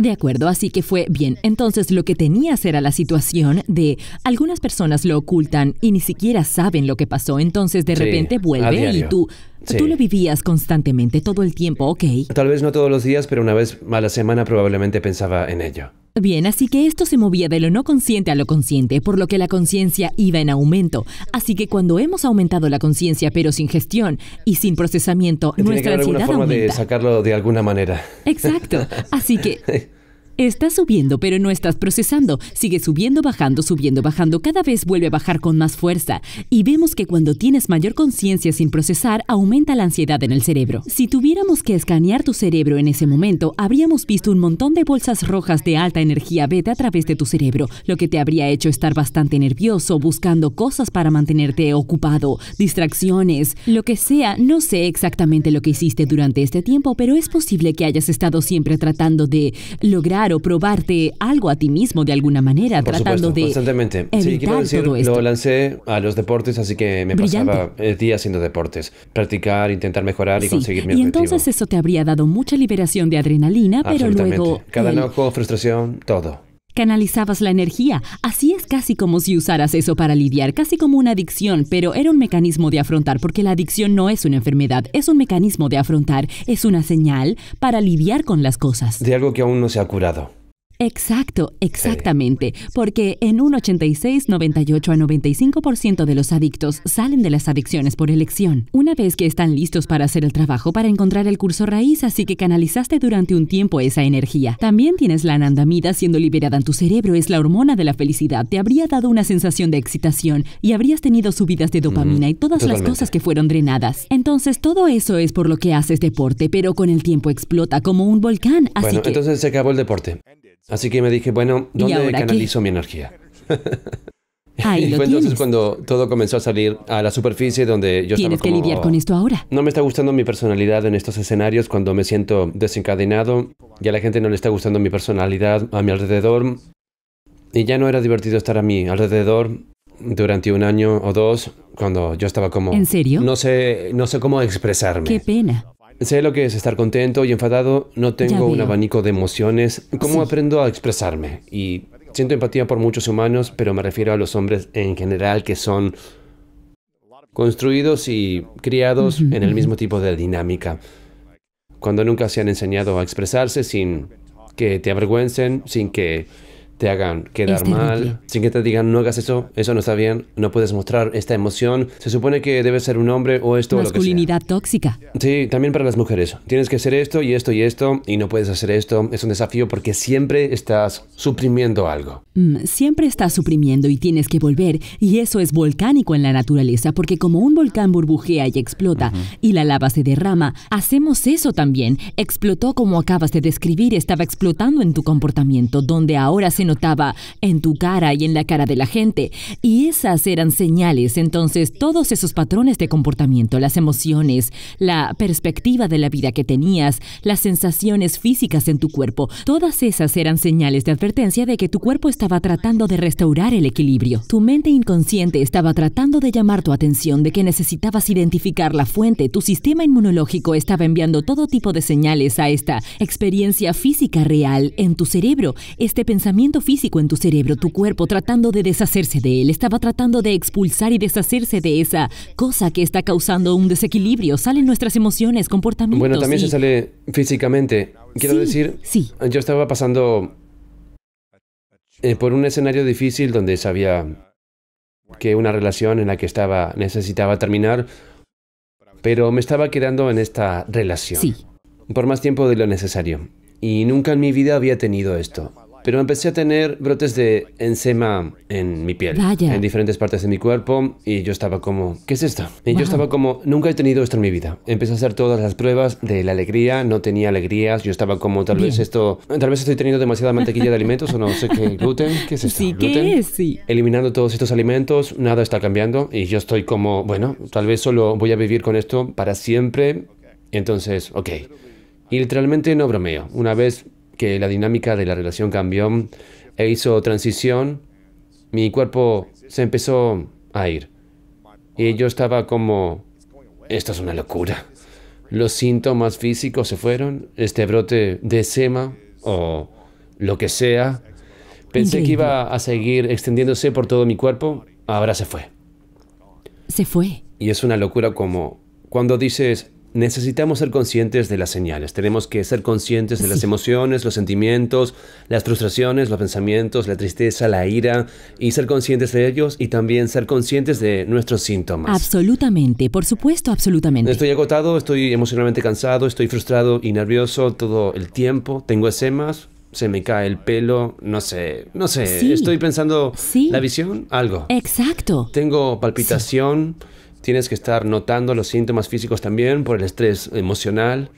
De acuerdo, así que fue bien. Entonces lo que tenías era la situación de algunas personas lo ocultan y ni siquiera saben lo que pasó. Entonces de
Sí,
repente vuelve y tú,
Sí.
tú lo vivías constantemente, todo el tiempo, ok.
Tal vez no todos los días, pero una vez a la semana probablemente pensaba en ello.
Bien, así que esto se movía de lo no consciente a lo consciente, por lo que la conciencia iba en aumento. Así que cuando hemos aumentado la conciencia pero sin gestión y sin procesamiento,
Tiene que
nuestra
haber alguna
ansiedad
forma de sacarlo de alguna manera.
Exacto. Así que estás subiendo, pero no estás procesando. Sigue subiendo, bajando, subiendo, bajando. Cada vez vuelve a bajar con más fuerza. Y vemos que cuando tienes mayor conciencia sin procesar, aumenta la ansiedad en el cerebro. Si tuviéramos que escanear tu cerebro en ese momento, habríamos visto un montón de bolsas rojas de alta energía beta a través de tu cerebro, lo que te habría hecho estar bastante nervioso, buscando cosas para mantenerte ocupado, distracciones, lo que sea. No sé exactamente lo que hiciste durante este tiempo, pero es posible que hayas estado siempre tratando de lograr o probarte algo a ti mismo de alguna manera,
Por
tratando
supuesto,
de
constantemente.
evitar
Sí, quiero decir,
todo esto.
lo lancé a los deportes, así que me
Brillante.
pasaba el día haciendo deportes. Practicar, intentar mejorar y
Sí,
conseguir mi
y
objetivo.
entonces eso te habría dado mucha liberación de adrenalina, pero luego
Cada
el-
enojo, frustración, todo.
Canalizabas la energía. Así es casi como si usaras eso para lidiar, casi como una adicción, pero era un mecanismo de afrontar, porque la adicción no es una enfermedad, es un mecanismo de afrontar, es una señal para lidiar con las cosas.
De algo que aún no se ha curado.
Exacto, exactamente, porque en un 86, 98 a 95% de los adictos salen de las adicciones por elección. Una vez que están listos para hacer el trabajo para encontrar el curso raíz, así que canalizaste durante un tiempo esa energía. También tienes la anandamida siendo liberada en tu cerebro, es la hormona de la felicidad, te habría dado una sensación de excitación y habrías tenido subidas de dopamina y todas las cosas que fueron drenadas. Entonces todo eso es por lo que haces deporte, pero con el tiempo explota como un volcán, así
Bueno,
que...
entonces se acabó el deporte. Así que me dije, bueno, ¿dónde
qué?
canalizo mi energía?
Ahí
y
lo
fue entonces
tienes.
cuando todo comenzó a salir a la superficie donde yo
Tienes
estaba
que
como,
lidiar con esto ahora.
No me está gustando mi personalidad en estos escenarios cuando me siento desencadenado y a la gente no le está gustando mi personalidad a mi alrededor. Y ya no era divertido estar a mi alrededor durante un año o dos cuando yo estaba como...
¿En serio?
No sé, no sé cómo expresarme.
Qué pena.
Sé lo que es estar contento y enfadado, no tengo un abanico de emociones. ¿Cómo
Sí.
aprendo a expresarme? Y siento empatía por muchos humanos, pero me refiero a los hombres en general que son construidos y criados en el mismo tipo de dinámica. Cuando nunca se han enseñado a expresarse sin que te avergüencen, sin que te hagan quedar
Es terrible.
mal, sin que te digan no hagas eso, eso no está bien, no puedes mostrar esta emoción, se supone que debes ser un hombre o esto o lo que sea.
Masculinidad tóxica.
Sí, también para las mujeres. Tienes que hacer esto y esto y esto y no puedes hacer esto. Es un desafío porque siempre estás suprimiendo algo.
Mm, siempre estás suprimiendo y tienes que volver, y eso es volcánico en la naturaleza, porque como un volcán burbujea y explota y la lava se derrama, hacemos eso también. Explotó como acabas de describir, estaba explotando en tu comportamiento, donde ahora se notaba en tu cara y en la cara de la gente. Y esas eran señales, entonces todos esos patrones de comportamiento, las emociones, la perspectiva de la vida que tenías, las sensaciones físicas en tu cuerpo, todas esas eran señales de advertencia de que tu cuerpo estaba tratando de restaurar el equilibrio. Tu mente inconsciente estaba tratando de llamar tu atención de que necesitabas identificar la fuente. Tu sistema inmunológico estaba enviando todo tipo de señales a esta experiencia física real en tu cerebro, este pensamiento físico en tu cerebro, tu cuerpo tratando de deshacerse de él, estaba tratando de expulsar y deshacerse de esa cosa que está causando un desequilibrio. Salen nuestras emociones, comportamientos.
Bueno, también
y-
se sale físicamente. Quiero
Sí,
decir,
sí.
yo estaba pasando eh, por un escenario difícil donde sabía que una relación en la que estaba necesitaba terminar, pero me estaba quedando en esta relación.
Sí.
por más tiempo de lo necesario. Y nunca en mi vida había tenido esto. Pero empecé a tener brotes de eczema en mi piel,
Vaya.
en diferentes partes de mi cuerpo, y yo estaba como, ¿qué es esto? Y
Wow.
yo estaba como, nunca he tenido esto en mi vida. Empecé a hacer todas las pruebas de la alegría, no tenía alegrías, yo estaba como, tal vez esto, tal vez estoy teniendo demasiada mantequilla de alimentos o no sé qué, gluten, ¿qué es esto?
Sí,
¿Gluten?
¿qué es? Sí.
eliminando todos estos alimentos, nada está cambiando y yo estoy como, bueno, tal vez solo voy a vivir con esto para siempre. Entonces, ok. Y literalmente no bromeo. Una vez que la dinámica de la relación cambió e hizo transición, mi cuerpo se empezó a ir. Y yo estaba como, esto es una locura. Los síntomas físicos se fueron, este brote de sema o lo que sea. Pensé que iba a seguir extendiéndose por todo mi cuerpo, ahora se fue.
Se fue.
Y es una locura como cuando dices, necesitamos ser conscientes de las señales, tenemos que ser conscientes de las
Sí.
emociones, los sentimientos, las frustraciones, los pensamientos, la tristeza, la ira, y ser conscientes de ellos y también ser conscientes de nuestros síntomas.
Absolutamente, por supuesto, absolutamente.
Estoy agotado, estoy emocionalmente cansado, estoy frustrado y nervioso todo el tiempo, tengo esemas, se me cae el pelo, no sé, no sé,
Sí.
estoy pensando,
Sí.
la visión, algo.
Exacto.
Tengo palpitación, tienes que estar notando los síntomas físicos también por el estrés emocional.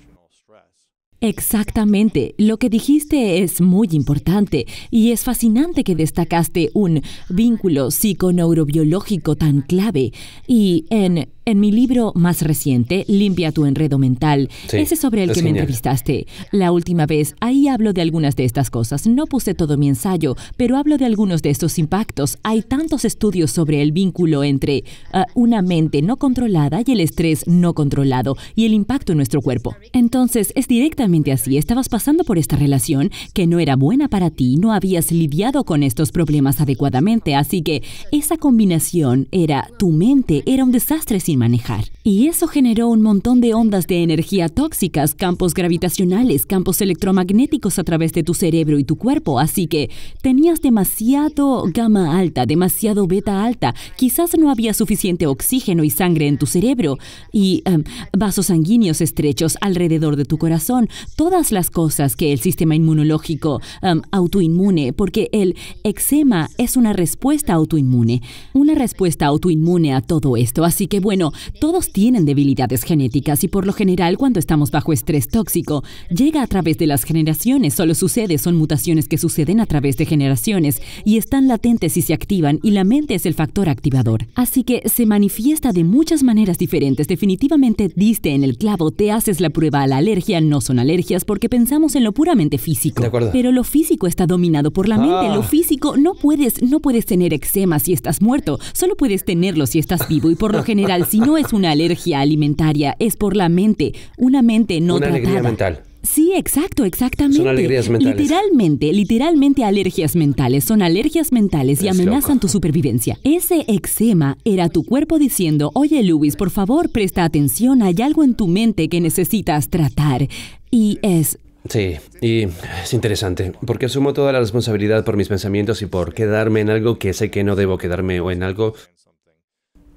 Exactamente. Lo que dijiste es muy importante y es fascinante que destacaste un vínculo psiconeurobiológico tan clave. Y en, en mi libro más reciente, Limpia tu enredo mental,
Sí,
ese sobre el
es
que me entrevistaste la última vez, ahí hablo de algunas de estas cosas. No puse todo mi ensayo, pero hablo de algunos de estos impactos. Hay tantos estudios sobre el vínculo entre ah, una mente no controlada y el estrés no controlado y el impacto en nuestro cuerpo. Entonces, es directamente así. Estabas pasando por esta relación que no era buena para ti, no habías lidiado con estos problemas adecuadamente, así que esa combinación era tu mente, era un desastre sin manejar. Y eso generó un montón de ondas de energía tóxicas, campos gravitacionales, campos electromagnéticos a través de tu cerebro y tu cuerpo. Así que tenías demasiado gamma alta, demasiado beta alta. Quizás no había suficiente oxígeno y sangre en tu cerebro y em, vasos sanguíneos estrechos alrededor de tu corazón. Todas las cosas que el sistema inmunológico em, autoinmune, porque el eczema es una respuesta autoinmune. Una respuesta autoinmune a todo esto. Así que bueno, todos tienen debilidades genéticas y por lo general cuando estamos bajo estrés tóxico llega a través de las generaciones, solo sucede, son mutaciones que suceden a través de generaciones y están latentes y se activan y la mente es el factor activador. Así que se manifiesta de muchas maneras diferentes, definitivamente diste en el clavo, te haces la prueba a la alergia, no son alergias porque pensamos en lo puramente físico.
De acuerdo.
Pero lo físico está dominado por la mente,
Ah.
lo físico no puedes no puedes tener eczema si estás muerto, solo puedes tenerlo si estás vivo y por lo general si no es una alergia alimentaria es por la mente, una mente no
Una alegría
tratada.
mental.
Sí, exacto, exactamente.
Son alegrías mentales.
Literalmente, literalmente alergias mentales. Son alergias mentales y
Es
amenazan
loco.
tu supervivencia. Ese eczema era tu cuerpo diciendo, oye Luis, por favor, presta atención, hay algo en tu mente que necesitas tratar. Y es
Sí, y es interesante, porque asumo toda la responsabilidad por mis pensamientos y por quedarme en algo que sé que no debo quedarme o en algo...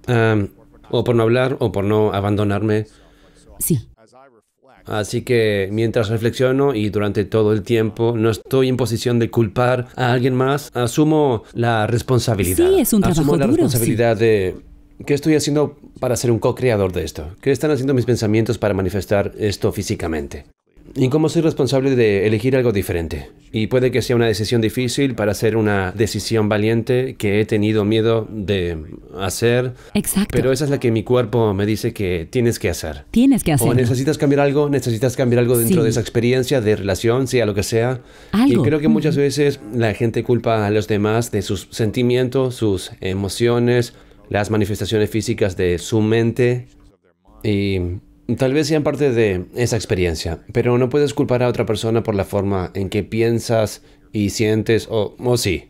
am, o por no hablar o por no abandonarme.
Sí,
Así que mientras reflexiono y durante todo el tiempo no estoy en posición de culpar a alguien más, asumo la responsabilidad.
Sí, es un
asumo
trabajo
la
duro,
responsabilidad de qué estoy haciendo para ser un co-creador de esto. ¿Qué están haciendo mis pensamientos para manifestar esto físicamente? Y cómo soy responsable de elegir algo diferente. Y puede que sea una decisión difícil para hacer una decisión valiente que he tenido miedo de hacer.
exacto.
Pero esa es la que mi cuerpo me dice que tienes que hacer.
Tienes que
O
hacerlo.
necesitas cambiar algo, necesitas cambiar algo dentro
Sí.
de esa experiencia de relación, sea lo que sea.
Algo.
Y creo que muchas veces la gente culpa a los demás de sus sentimientos, sus emociones, las manifestaciones físicas de su mente. Y tal vez sean parte de esa experiencia, pero no puedes culpar a otra persona por la forma en que piensas y sientes, o, o sí.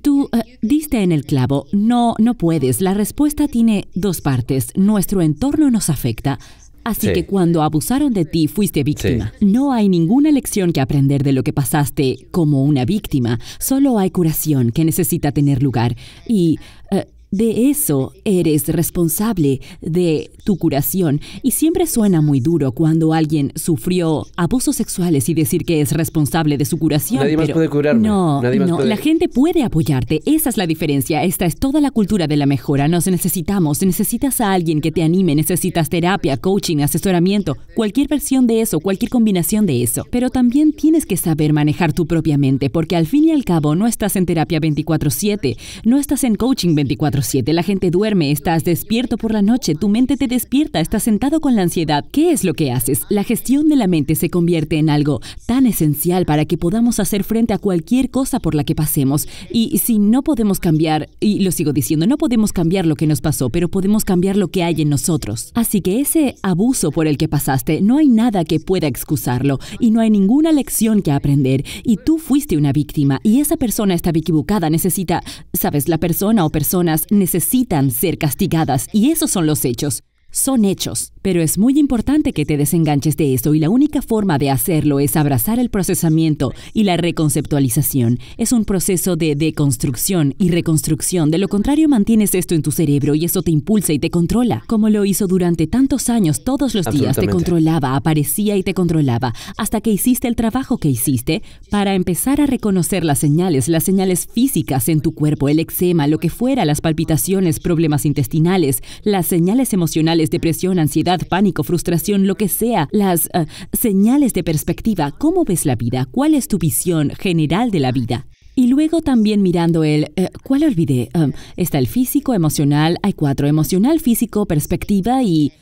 Tú eh, diste en el clavo. No, no puedes. La respuesta tiene dos partes. Nuestro entorno nos afecta. Así
Sí.
que cuando abusaron de ti fuiste víctima. No hay ninguna lección que aprender de lo que pasaste como una víctima. Solo hay curación que necesita tener lugar. Y eh, de eso eres responsable de tu curación. Y siempre suena muy duro cuando alguien sufrió abusos sexuales y decir que es responsable de su curación.
Nadie más puede curarme.
No,
Nadie más
no.
puede-
La gente puede apoyarte. Esa es la diferencia. Esta es toda la cultura de la mejora. Nos necesitamos. Necesitas a alguien que te anime. Necesitas terapia, coaching, asesoramiento. Cualquier versión de eso, cualquier combinación de eso. Pero también tienes que saber manejar tu propia mente, porque al fin y al cabo no estás en terapia 24/7. No estás en coaching 24/7. La gente duerme. Estás despierto por la noche. Tu mente te despierta. Estás sentado con la ansiedad. ¿Qué es lo que haces? La gestión de la mente se convierte en algo tan esencial para que podamos hacer frente a cualquier cosa por la que pasemos. Y si no podemos cambiar, y lo sigo diciendo, no podemos cambiar lo que nos pasó, pero podemos cambiar lo que hay en nosotros. Así que ese abuso por el que pasaste, no hay nada que pueda excusarlo y no hay ninguna lección que aprender. Y tú fuiste una víctima y esa persona estaba equivocada, necesita, sabes, la persona o personas necesitan ser castigadas y esos son los hechos. Son hechos, pero es muy importante que te desenganches de eso y la única forma de hacerlo es abrazar el procesamiento y la reconceptualización. Es un proceso de deconstrucción y reconstrucción, de lo contrario mantienes esto en tu cerebro y eso te impulsa y te controla, como lo hizo durante tantos años, todos los días te controlaba, aparecía y te controlaba, hasta que hiciste el trabajo que hiciste para empezar a reconocer las señales, las señales físicas en tu cuerpo, el eczema, lo que fuera, las palpitaciones, problemas intestinales, las señales emocionales, depresión, ansiedad, pánico, frustración, lo que sea, las eh, señales de perspectiva, cómo ves la vida, cuál es tu visión general de la vida. Y luego también mirando el, eh, ¿cuál olvidé? Um, está el físico, emocional, hay cuatro, emocional, físico, perspectiva y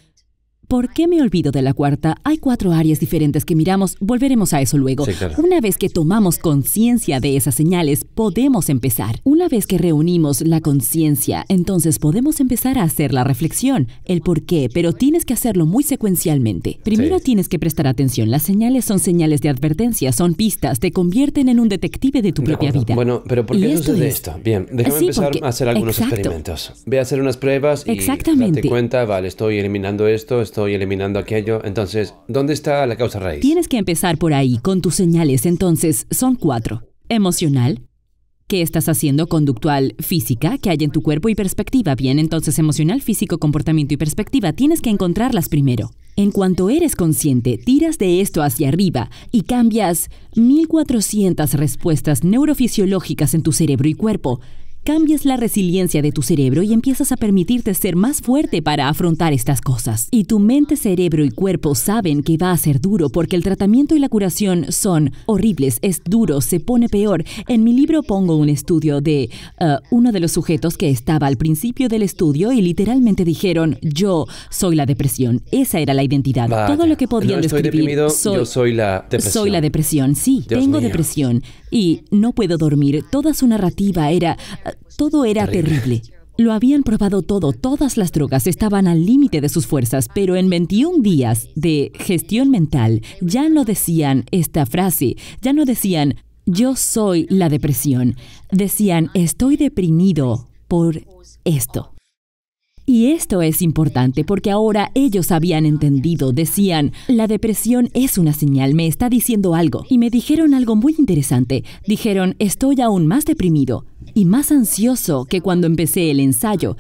¿por qué me olvido de la cuarta? Hay cuatro áreas diferentes que miramos, volveremos a eso luego.
Sí, claro.
Una vez que tomamos conciencia de esas señales, podemos empezar. Una vez que reunimos la conciencia, entonces podemos empezar a hacer la reflexión, el por qué, pero tienes que hacerlo muy secuencialmente. Primero
Sí.
tienes que prestar atención. Las señales son señales de advertencia, son pistas, te convierten en un detective de tu
De
propia vida.
Bueno, pero ¿por qué
esto
sucede
es-
esto? Bien, déjame
Sí,
empezar
porque-
a hacer algunos
exacto.
experimentos. Ve a hacer unas pruebas y
Exactamente.
date cuenta, vale, estoy eliminando esto, estoy eliminando aquello. Entonces, ¿dónde está la causa raíz?
Tienes que empezar por ahí, con tus señales. Entonces, son cuatro. Emocional. ¿Qué estás haciendo? Conductual, física, que hay en tu cuerpo y perspectiva. Bien, entonces emocional, físico, comportamiento y perspectiva. Tienes que encontrarlas primero. En cuanto eres consciente, tiras de esto hacia arriba y cambias 1400 respuestas neurofisiológicas en tu cerebro y cuerpo. Cambias la resiliencia de tu cerebro y empiezas a permitirte ser más fuerte para afrontar estas cosas. Y tu mente, cerebro y cuerpo saben que va a ser duro porque el tratamiento y la curación son horribles, es duro, se pone peor. En mi libro pongo un estudio de eh, uno de los sujetos que estaba al principio del estudio y literalmente dijeron, yo soy la depresión. Esa era la identidad.
Vaya,
Todo lo que podían
no estoy
describir.
deprimido, yo soy la depresión.
Soy la depresión, sí,
Dios
tengo
mío.
depresión y no puedo dormir. Toda su narrativa era, todo era
Terrible.
terrible. Lo habían probado todo, todas las drogas estaban al límite de sus fuerzas, pero en 21 días de gestión mental ya no decían esta frase, ya no decían yo soy la depresión, decían estoy deprimido por esto. Y esto es importante porque ahora ellos habían entendido, decían, la depresión es una señal, me está diciendo algo. Y me dijeron algo muy interesante. Dijeron, estoy aún más deprimido y más ansioso que cuando empecé el ensayo.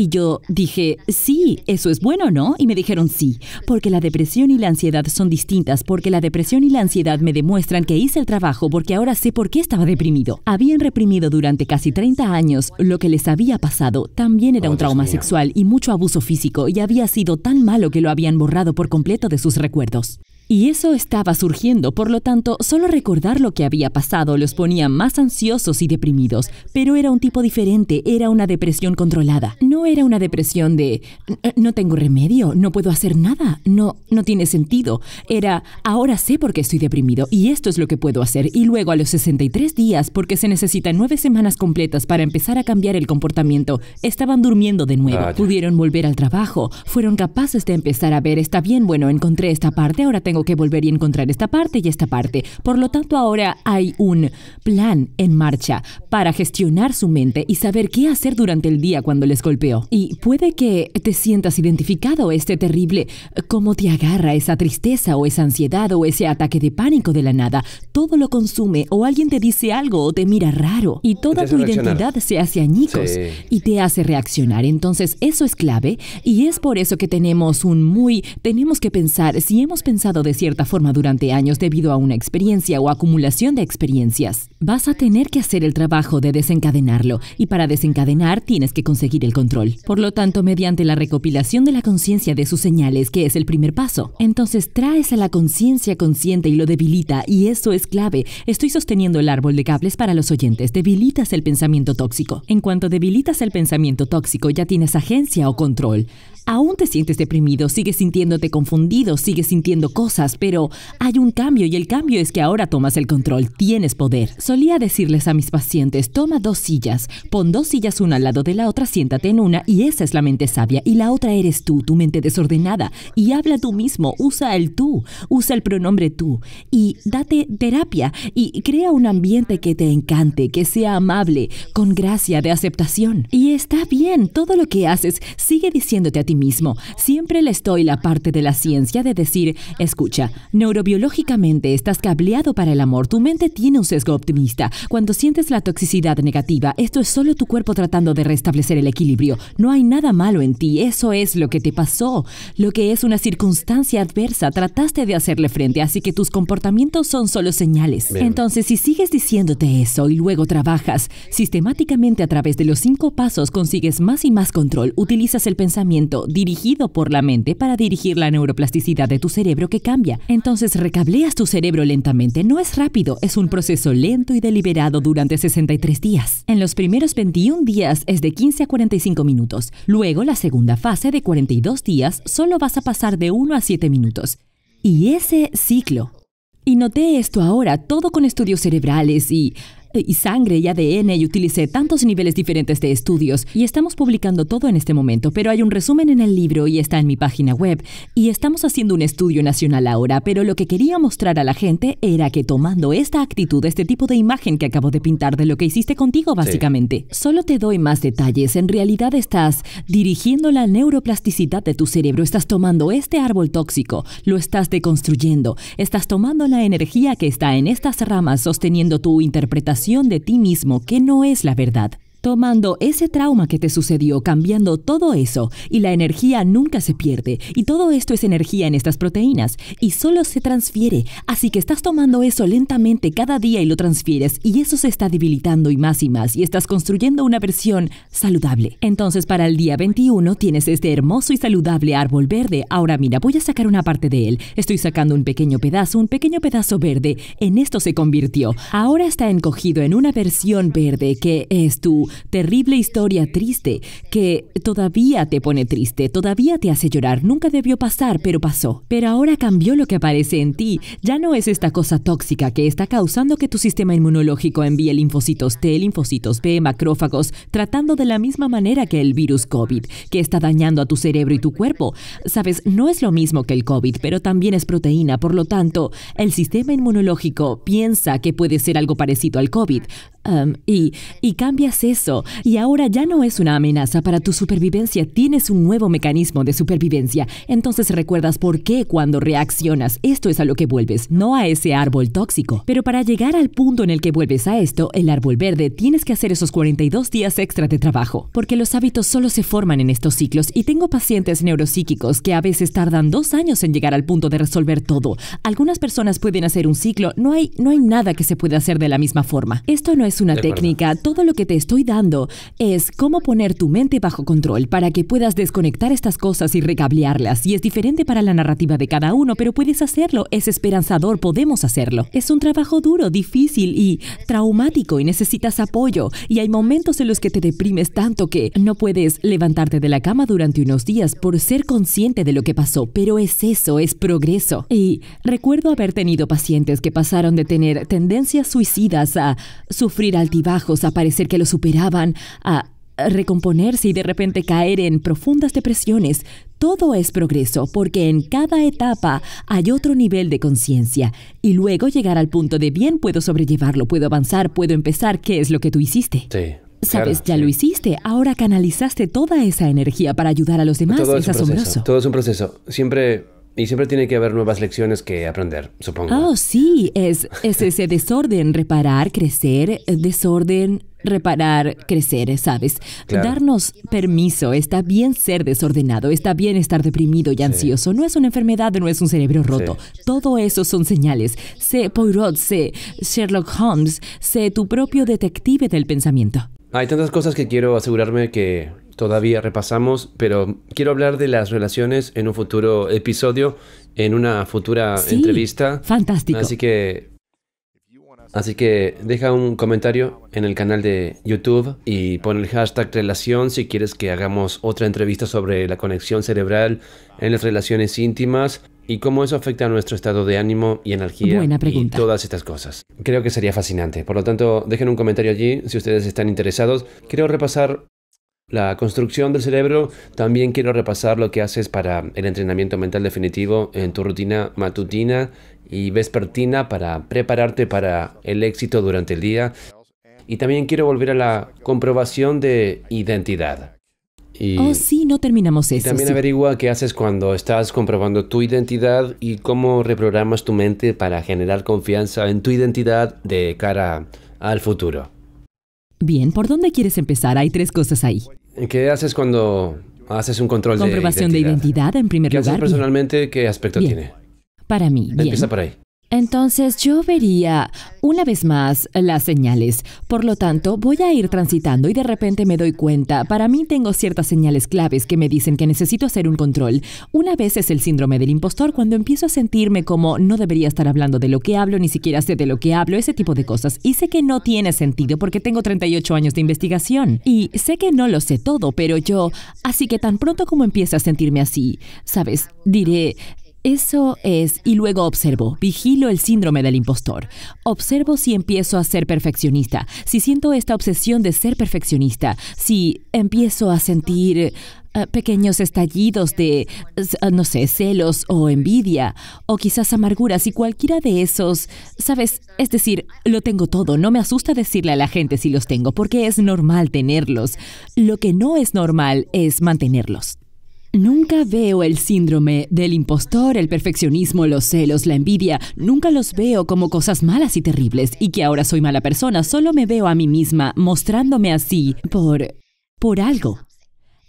Y yo dije, sí, eso es bueno, ¿no? Y me dijeron sí, porque la depresión y la ansiedad son distintas, porque la depresión y la ansiedad me demuestran que hice el trabajo porque ahora sé por qué estaba deprimido. Habían reprimido durante casi 30 años lo que les había pasado. También era un trauma sexual y mucho abuso físico y había sido tan malo que lo habían borrado por completo de sus recuerdos. Y eso estaba surgiendo, por lo tanto, solo recordar lo que había pasado los ponía más ansiosos y deprimidos, pero era un tipo diferente, era una depresión controlada. No era una depresión de "N- no tengo remedio, no puedo hacer nada, no no tiene sentido. Era ahora sé por qué estoy deprimido y esto es lo que puedo hacer y luego a los 63 días, porque se necesitan nueve semanas completas para empezar a cambiar el comportamiento, estaban durmiendo de nuevo. Pudieron volver al trabajo, fueron capaces de empezar a ver, está bien, bueno, encontré esta parte, ahora tengo que volver y encontrar esta parte y esta parte. Por lo tanto, ahora hay un plan en marcha para gestionar su mente y saber qué hacer durante el día cuando les golpeó. Y puede que te sientas identificado este terrible, cómo te agarra esa tristeza o esa ansiedad o ese ataque de pánico de la nada. Todo lo consume o alguien te dice algo o te mira raro y toda tu
reaccionar.
identidad se hace añicos
Sí.
y te hace reaccionar. Entonces, eso es clave y es por eso que tenemos un muy tenemos que pensar si hemos pensado de cierta forma durante años debido a una experiencia o acumulación de experiencias. Vas a tener que hacer el trabajo de desencadenarlo y para desencadenar tienes que conseguir el control. Por lo tanto, mediante la recopilación de la conciencia de sus señales, que es el primer paso, entonces traes a la conciencia consciente y lo debilita y eso es clave. Estoy sosteniendo el árbol de cables para los oyentes. Debilitas el pensamiento tóxico. En cuanto debilitas el pensamiento tóxico, ya tienes agencia o control. Aún te sientes deprimido, sigues sintiéndote confundido, sigues sintiendo cosas, pero hay un cambio y el cambio es que ahora tomas el control, tienes poder. Solía decirles a mis pacientes, toma dos sillas, pon dos sillas una al lado de la otra, siéntate en una y esa es la mente sabia y la otra eres tú, tu mente desordenada. Y habla tú mismo, usa el tú, usa el pronombre tú y date terapia y crea un ambiente que te encante, que sea amable, con gracia de aceptación. Y está bien, todo lo que haces, sigue diciéndote a ti mismo. Siempre le estoy la parte de la ciencia de decir, escucha, neurobiológicamente estás cableado para el amor, tu mente tiene un sesgo optimista. Cuando sientes la toxicidad negativa, esto es solo tu cuerpo tratando de restablecer el equilibrio. No hay nada malo en ti, eso es lo que te pasó, lo que es una circunstancia adversa, trataste de hacerle frente, así que tus comportamientos son solo señales.
Bien.
Entonces, si sigues diciéndote eso y luego trabajas sistemáticamente a través de los cinco pasos, consigues más y más control, utilizas el pensamiento dirigido por la mente para dirigir la neuroplasticidad de tu cerebro que cambia. Entonces recableas tu cerebro lentamente. No es rápido, es un proceso lento y deliberado durante 63 días. En los primeros 21 días es de 15 a 45 minutos. Luego, la segunda fase de 42 días, solo vas a pasar de 1 a 7 minutos. Y ese ciclo. Y noté esto ahora, todo con estudios cerebrales y y sangre y ADN y utilicé tantos niveles diferentes de estudios. Y estamos publicando todo en este momento, pero hay un resumen en el libro y está en mi página web. Y estamos haciendo un estudio nacional ahora, pero lo que quería mostrar a la gente era que tomando esta actitud, este tipo de imagen que acabo de pintar de lo que hiciste contigo básicamente, solo te doy más detalles, en realidad estás dirigiendo la neuroplasticidad de tu cerebro, estás tomando este árbol tóxico, lo estás deconstruyendo, estás tomando la energía que está en estas ramas sosteniendo tu interpretación de ti mismo que no es la verdad tomando ese trauma que te sucedió, cambiando todo eso, y la energía nunca se pierde, y todo esto es energía en estas proteínas, y solo se transfiere, así que estás tomando eso lentamente cada día y lo transfieres, y eso se está debilitando y más y más, y estás construyendo una versión saludable. Entonces para el día 21 tienes este hermoso y saludable árbol verde. Ahora mira, voy a sacar una parte de él. Estoy sacando un pequeño pedazo, un pequeño pedazo verde. En esto se convirtió. Ahora está encogido en una versión verde que es tu terrible historia triste que todavía te pone triste, todavía te hace llorar. Nunca debió pasar, pero pasó. Pero ahora cambió lo que aparece en ti. Ya no es esta cosa tóxica que está causando que tu sistema inmunológico envíe linfocitos T, linfocitos B, macrófagos, tratando de la misma manera que el virus COVID, que está dañando a tu cerebro y tu cuerpo. Sabes, no es lo mismo que el COVID, pero también es proteína, por lo tanto, el sistema inmunológico piensa que puede ser algo parecido al COVID. Um, y, y cambias eso, y ahora ya no es una amenaza para tu supervivencia, tienes un nuevo mecanismo de supervivencia. Entonces recuerdas por qué cuando reaccionas, esto es a lo que vuelves, no a ese árbol tóxico. Pero para llegar al punto en el que vuelves a esto, el árbol verde, tienes que hacer esos 42 días extra de trabajo, porque los hábitos solo se forman en estos ciclos, y tengo pacientes neuropsíquicos que a veces tardan dos años en llegar al punto de resolver todo. Algunas personas pueden hacer un ciclo, no hay, no hay nada que se pueda hacer de la misma forma. Esto no es una técnica, todo lo que te estoy es cómo poner tu mente bajo control para que puedas desconectar estas cosas y recablearlas. Y es diferente para la narrativa de cada uno, pero puedes hacerlo, es esperanzador, podemos hacerlo. Es un trabajo duro, difícil y traumático y necesitas apoyo. Y hay momentos en los que te deprimes tanto que no puedes levantarte de la cama durante unos días por ser consciente de lo que pasó, pero es eso, es progreso. Y recuerdo haber tenido pacientes que pasaron de tener tendencias suicidas a sufrir altibajos, a parecer que lo a recomponerse y de repente caer en profundas depresiones. Todo es progreso porque en cada etapa hay otro nivel de conciencia y luego llegar al punto de bien puedo sobrellevarlo, puedo avanzar, puedo empezar, ¿qué es lo que tú hiciste?
Sí.
Sabes,
claro,
ya
sí.
lo hiciste, ahora canalizaste toda esa energía para ayudar a los demás,
Todo
es
proceso,
asombroso.
Todo es un proceso. Siempre, y siempre tiene que haber nuevas lecciones que aprender, supongo.
Oh, sí, es, es ese desorden, reparar, crecer, eh, desorden, reparar, crecer, ¿sabes?
Claro.
Darnos permiso, está bien ser desordenado, está bien estar deprimido y ansioso, no es una enfermedad, no es un cerebro roto. Todo eso son señales. Sé Poirot, sé Sherlock Holmes, sé tu propio detective del pensamiento.
Hay tantas cosas que quiero asegurarme que todavía repasamos, pero quiero hablar de las relaciones en un futuro episodio, en una futura
Sí,
entrevista.
fantástico.
Así que, así que deja un comentario en el canal de YouTube y pon el hashtag relación si quieres que hagamos otra entrevista sobre la conexión cerebral en las relaciones íntimas y cómo eso afecta a nuestro estado de ánimo y energía
Buena
y
pregunta.
todas estas cosas. Creo que sería fascinante. Por lo tanto, dejen un comentario allí si ustedes están interesados. Quiero repasar la construcción del cerebro. También quiero repasar lo que haces para el entrenamiento mental definitivo en tu rutina matutina y vespertina para prepararte para el éxito durante el día. Y también quiero volver a la comprobación de identidad. Y,
Oh, sí, no terminamos
y
eso.
también
sí.
averigua qué haces cuando estás comprobando tu identidad y cómo reprogramas tu mente para generar confianza en tu identidad de cara al futuro.
Bien, ¿por dónde quieres empezar? Hay tres cosas ahí.
¿Qué haces cuando haces un control
Comprobación
de
de
identidad?
identidad en primer
¿Qué haces
lugar. Bien.
personalmente? ¿Qué aspecto
Bien.
tiene?
Para mí, bien.
Empieza por ahí.
Entonces yo vería una vez más las señales. Por lo tanto, voy a ir transitando y de repente me doy cuenta. Para mí tengo ciertas señales claves que me dicen que necesito hacer un control. Una vez es el síndrome del impostor cuando empiezo a sentirme como no debería estar hablando de lo que hablo, ni siquiera sé de lo que hablo, ese tipo de cosas. Y sé que no tiene sentido porque tengo 38 años de investigación. Y sé que no lo sé todo, pero yo... Así que tan pronto como empiece a sentirme así, sabes, diré, eso es, y luego observo, vigilo el síndrome del impostor. Observo si empiezo a ser perfeccionista, si siento esta obsesión de ser perfeccionista, si empiezo a sentir eh, pequeños estallidos de, s- no sé, celos o envidia, o quizás amarguras y cualquiera de esos, ¿sabes? Es decir, lo tengo todo, no me asusta decirle a la gente si los tengo, porque es normal tenerlos. Lo que no es normal es mantenerlos. Nunca veo el síndrome del impostor, el perfeccionismo, los celos, la envidia. Nunca los veo como cosas malas y terribles y que ahora soy mala persona. Solo me veo a mí misma mostrándome así por... por algo.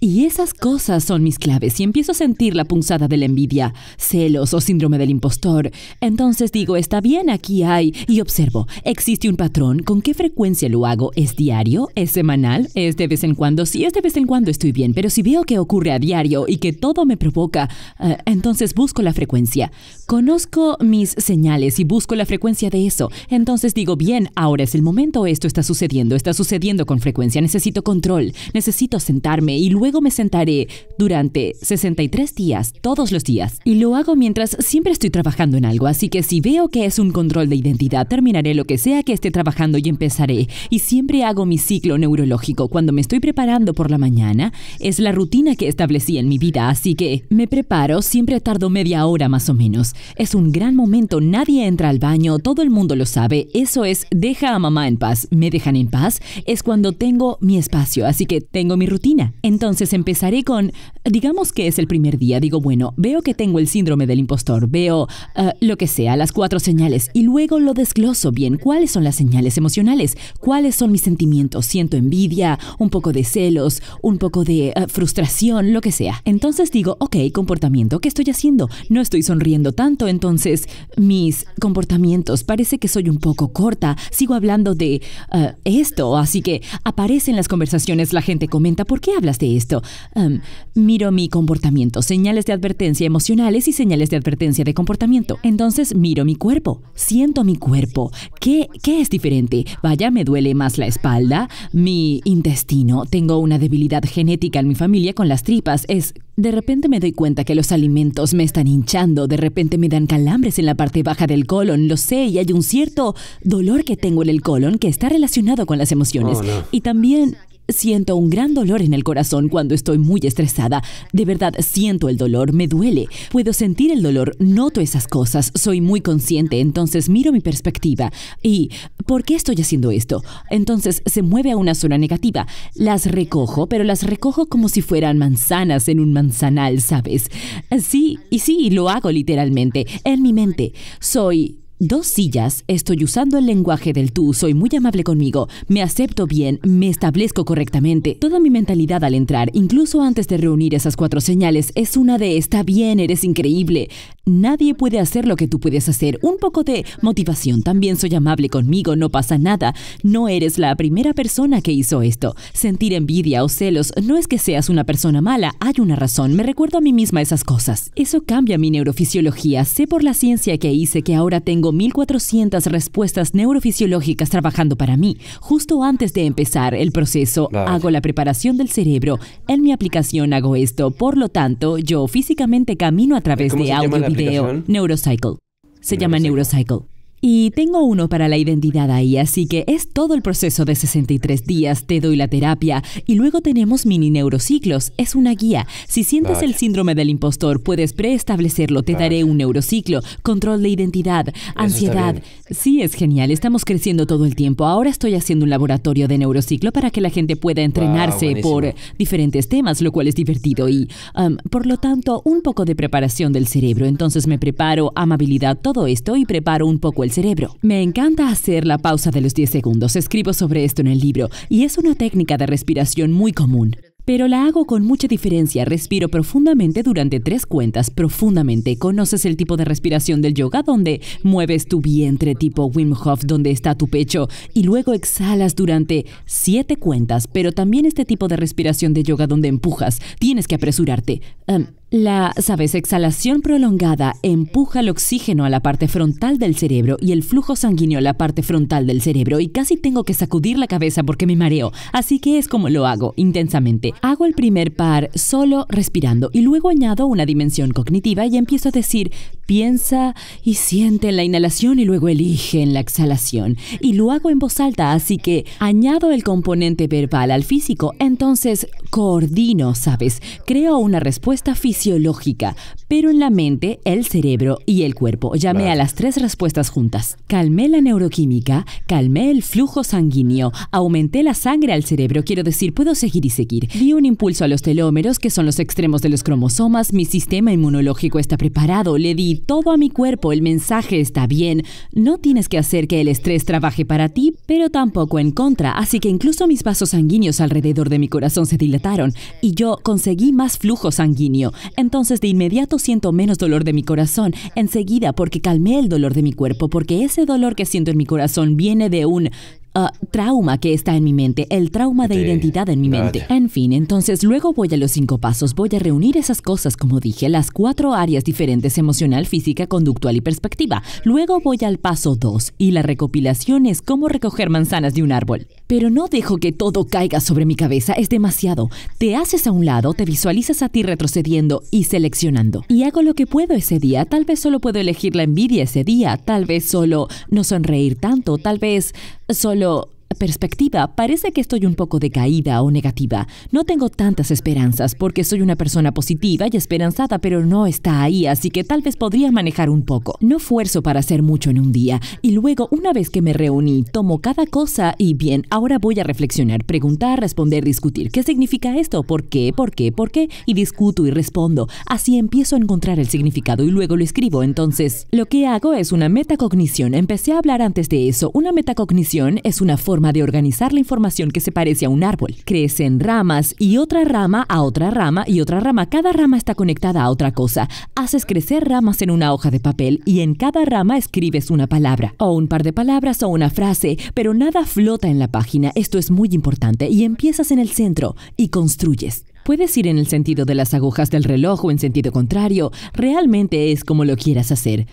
Y esas cosas son mis claves y empiezo a sentir la punzada de la envidia, celos o síndrome del impostor. Entonces digo, está bien, aquí hay, y observo, existe un patrón, ¿con qué frecuencia lo hago? ¿Es diario? ¿Es semanal? ¿Es de vez en cuando? Si es de vez en cuando estoy bien, pero si veo que ocurre a diario y que todo me provoca, eh, entonces busco la frecuencia. Conozco mis señales y busco la frecuencia de eso. Entonces digo, bien, ahora es el momento, esto está sucediendo, está sucediendo con frecuencia, necesito control, necesito sentarme y luego me sentaré durante 63 días, todos los días. Y lo hago mientras siempre estoy trabajando en algo, así que si veo que es un control de identidad, terminaré lo que sea que esté trabajando y empezaré. Y siempre hago mi ciclo neurológico. Cuando me estoy preparando por la mañana, es la rutina que establecí en mi vida, así que me preparo, siempre tardo media hora más o menos. Es un gran momento, nadie entra al baño, todo el mundo lo sabe. Eso es, deja a mamá en paz. ¿Me dejan en paz? Es cuando tengo mi espacio, así que tengo mi rutina. Entonces empezaré con, digamos que es el primer día, digo, bueno, veo que tengo el síndrome del impostor, veo eh, lo que sea, las cuatro señales, y luego lo desgloso bien. ¿Cuáles son las señales emocionales? ¿Cuáles son mis sentimientos? Siento envidia, un poco de celos, un poco de eh, frustración, lo que sea. Entonces digo, ok, comportamiento, ¿qué estoy haciendo? No estoy sonriendo tanto, entonces mis comportamientos, parece que soy un poco corta, sigo hablando de eh, esto, así que aparece en las conversaciones, la gente comenta, ¿por qué hablas de esto? Um, miro mi comportamiento, señales de advertencia emocionales y señales de advertencia de comportamiento. Entonces miro mi cuerpo, siento mi cuerpo. ¿Qué, qué es diferente? Vaya, me duele más la espalda, mi intestino, tengo una debilidad genética en mi familia con las tripas, es... De repente me doy cuenta que los alimentos me están hinchando, de repente me dan calambres en la parte baja del colon, lo sé, y hay un cierto dolor que tengo en el colon que está relacionado con las emociones.
Oh, no.
Y también Siento un gran dolor en el corazón cuando estoy muy estresada. De verdad, siento el dolor, me duele. Puedo sentir el dolor, noto esas cosas, soy muy consciente, entonces miro mi perspectiva. ¿Y por qué estoy haciendo esto? Entonces se mueve a una zona negativa. Las recojo, pero las recojo como si fueran manzanas en un manzanal, ¿sabes? Sí, y sí, lo hago literalmente, en mi mente. Soy Dos sillas, estoy usando el lenguaje del tú, soy muy amable conmigo, me acepto bien, me establezco correctamente. Toda mi mentalidad al entrar, incluso antes de reunir esas cuatro señales, es una de está bien, eres increíble. Nadie puede hacer lo que tú puedes hacer. Un poco de motivación, también soy amable conmigo, no pasa nada. No eres la primera persona que hizo esto. Sentir envidia o celos no es que seas una persona mala, hay una razón, me recuerdo a mí misma esas cosas. Eso cambia mi neurofisiología, sé por la ciencia que hice que ahora tengo 1400 respuestas neurofisiológicas trabajando para mí. Justo antes de empezar el proceso,
Vale.
hago la preparación del cerebro. En mi aplicación hago esto, por lo tanto, yo físicamente camino a través
¿Cómo
de audio
la
video. Neurocycle. Se llama
Neurocycle.
Y tengo uno para la identidad ahí, así que es todo el proceso de 63 días, te doy la terapia y luego tenemos mini neurociclos, es una guía. Si sientes el síndrome del impostor, puedes preestablecerlo, te daré un neurociclo, control de identidad, ansiedad. Sí, es genial, estamos creciendo todo el tiempo. Ahora estoy haciendo un laboratorio de neurociclo para que la gente pueda entrenarse por diferentes temas, lo cual es divertido y, um, por lo tanto, un poco de preparación del cerebro. Entonces me preparo amabilidad, todo esto y preparo un poco el cerebro. Me encanta hacer la pausa de los 10 segundos. Escribo sobre esto en el libro y es una técnica de respiración muy común. Pero la hago con mucha diferencia. Respiro profundamente durante tres cuentas, profundamente. ¿Conoces el tipo de respiración del yoga donde mueves tu vientre tipo Wim Hof donde está tu pecho y luego exhalas durante siete cuentas? Pero también este tipo de respiración de yoga donde empujas. Tienes que apresurarte. Um, la, sabes, exhalación prolongada empuja el oxígeno a la parte frontal del cerebro y el flujo sanguíneo a la parte frontal del cerebro y casi tengo que sacudir la cabeza porque me mareo. Así que es como lo hago, intensamente. Hago el primer par solo respirando y luego añado una dimensión cognitiva y empiezo a decir, piensa y siente en la inhalación y luego elige en la exhalación. Y lo hago en voz alta, así que añado el componente verbal al físico, entonces coordino, ¿sabes? Creo una respuesta fisiológica, pero en la mente, el cerebro y el cuerpo. Llamé a las tres respuestas juntas. Calmé la neuroquímica, calmé el flujo sanguíneo, aumenté la sangre al cerebro, quiero decir, puedo seguir y seguir. Di un impulso a los telómeros, que son los extremos de los cromosomas, mi sistema inmunológico está preparado, le di todo a mi cuerpo, el mensaje está bien. No tienes que hacer que el estrés trabaje para ti, pero tampoco en contra, así que incluso mis vasos sanguíneos alrededor de mi corazón se dilataron y yo conseguí más flujo sanguíneo. Entonces de inmediato siento menos dolor de mi corazón, enseguida porque calmé el dolor de mi cuerpo, porque ese dolor que siento en mi corazón viene de un Uh, trauma que está en mi mente, el trauma de identidad en mi mente. En fin, entonces luego voy a los cinco pasos, voy a reunir esas cosas, como dije, las cuatro áreas diferentes, emocional, física, conductual y perspectiva. Luego voy al paso dos, y la recopilación es cómo recoger manzanas de un árbol. Pero no dejo que todo caiga sobre mi cabeza, es demasiado. Te haces a un lado, te visualizas a ti retrocediendo y seleccionando. Y hago lo que puedo ese día, tal vez solo puedo elegir la envidia ese día, tal vez solo no sonreír tanto, tal vez solo perspectiva, parece que estoy un poco decaída o negativa. No tengo tantas esperanzas porque soy una persona positiva y esperanzada, pero no está ahí, así que tal vez podría manejar un poco. No fuerzo para hacer mucho en un día y luego, una vez que me reuní, tomo cada cosa y bien, ahora voy a reflexionar, preguntar, responder, discutir. ¿Qué significa esto? ¿Por qué? ¿Por qué? ¿Por qué? Y discuto y respondo. Así empiezo a encontrar el significado y luego lo escribo. Entonces, lo que hago es una metacognición. Empecé a hablar antes de eso. Una metacognición es una forma de organizar la información que se parece a un árbol. Crece en ramas y otra rama a otra rama y otra rama. Cada rama está conectada a otra cosa. Haces crecer ramas en una hoja de papel y en cada rama escribes una palabra o un par de palabras o una frase, pero nada flota en la página. Esto es muy importante y empiezas en el centro y construyes. Puedes ir en el sentido de las agujas del reloj o en sentido contrario. Realmente es como lo quieras hacer.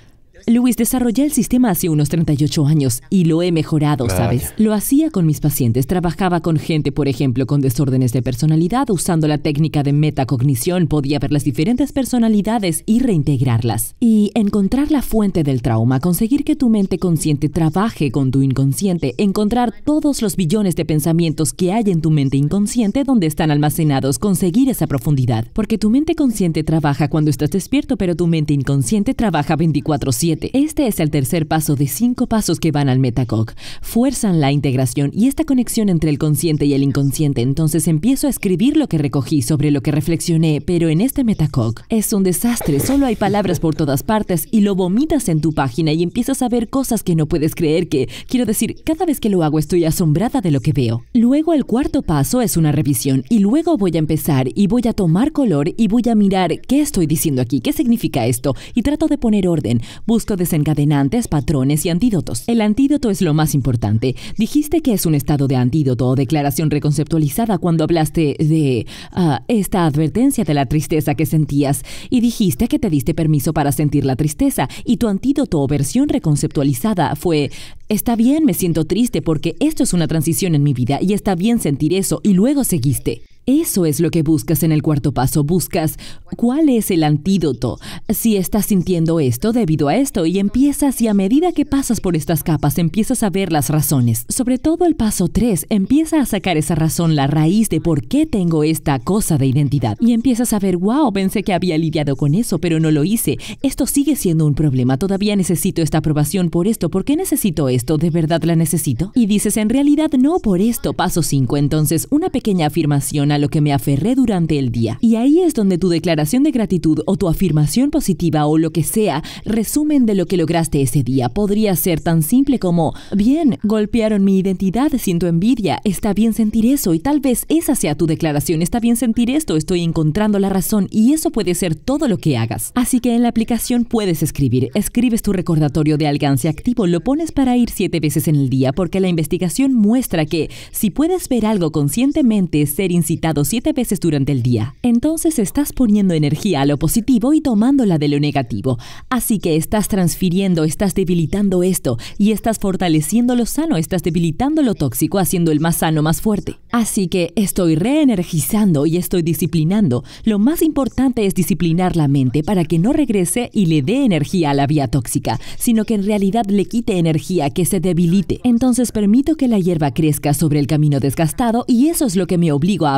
Luis, desarrollé el sistema hace unos 38 años y lo he mejorado,
Vaya.
¿sabes? Lo hacía con mis pacientes, trabajaba con gente, por ejemplo, con desórdenes de personalidad, usando la técnica de metacognición, podía ver las diferentes personalidades y reintegrarlas. Y encontrar la fuente del trauma, conseguir que tu mente consciente trabaje con tu inconsciente, encontrar todos los billones de pensamientos que hay en tu mente inconsciente donde están almacenados, conseguir esa profundidad. Porque tu mente consciente trabaja cuando estás despierto, pero tu mente inconsciente trabaja 24/7. Este es el tercer paso de cinco pasos que van al metacog. Fuerzan la integración y esta conexión entre el consciente y el inconsciente. Entonces empiezo a escribir lo que recogí sobre lo que reflexioné, pero en este metacog es un desastre. Solo hay palabras por todas partes y lo vomitas en tu página y empiezas a ver cosas que no puedes creer que, quiero decir, cada vez que lo hago estoy asombrada de lo que veo. Luego el cuarto paso es una revisión y luego voy a empezar y voy a tomar color y voy a mirar qué estoy diciendo aquí, qué significa esto y trato de poner orden. Desencadenantes, patrones y antídotos. El antídoto es lo más importante. Dijiste que es un estado de antídoto o declaración reconceptualizada cuando hablaste de ah, esta advertencia de la tristeza que sentías y dijiste que te diste permiso para sentir la tristeza y tu antídoto o versión reconceptualizada fue está bien, me siento triste porque esto es una transición en mi vida y está bien sentir eso y luego seguiste. Eso es lo que buscas en el cuarto paso. Buscas cuál es el antídoto. Si estás sintiendo esto debido a esto y empiezas y a medida que pasas por estas capas empiezas a ver las razones. Sobre todo el paso 3 empieza a sacar esa razón, la raíz de por qué tengo esta cosa de identidad. Y empiezas a ver, wow, pensé que había lidiado con eso, pero no lo hice. Esto sigue siendo un problema. Todavía necesito esta aprobación por esto. ¿Por qué necesito esto? ¿De verdad la necesito? Y dices, en realidad no por esto. Paso 5. Entonces, una pequeña afirmación lo que me aferré durante el día. Y ahí es donde tu declaración de gratitud o tu afirmación positiva o lo que sea, resumen de lo que lograste ese día. Podría ser tan simple como, bien, golpearon mi identidad, siento envidia, está bien sentir eso y tal vez esa sea tu declaración, está bien sentir esto, estoy encontrando la razón y eso puede ser todo lo que hagas. Así que en la aplicación puedes escribir, escribes tu recordatorio de alcance activo, lo pones para ir siete veces en el día porque la investigación muestra que si puedes ver algo conscientemente ser incitado siete veces durante el día, entonces estás poniendo energía a lo positivo y tomándola de lo negativo. Así que estás transfiriendo, estás debilitando esto y estás fortaleciendo lo sano, estás debilitando lo tóxico, haciendo el más sano más fuerte. Así que estoy reenergizando y estoy disciplinando. Lo más importante es disciplinar la mente para que no regrese y le dé energía a la vía tóxica, sino que en realidad le quite energía, que se debilite. Entonces permito que la hierba crezca sobre el camino desgastado y eso es lo que me obligo a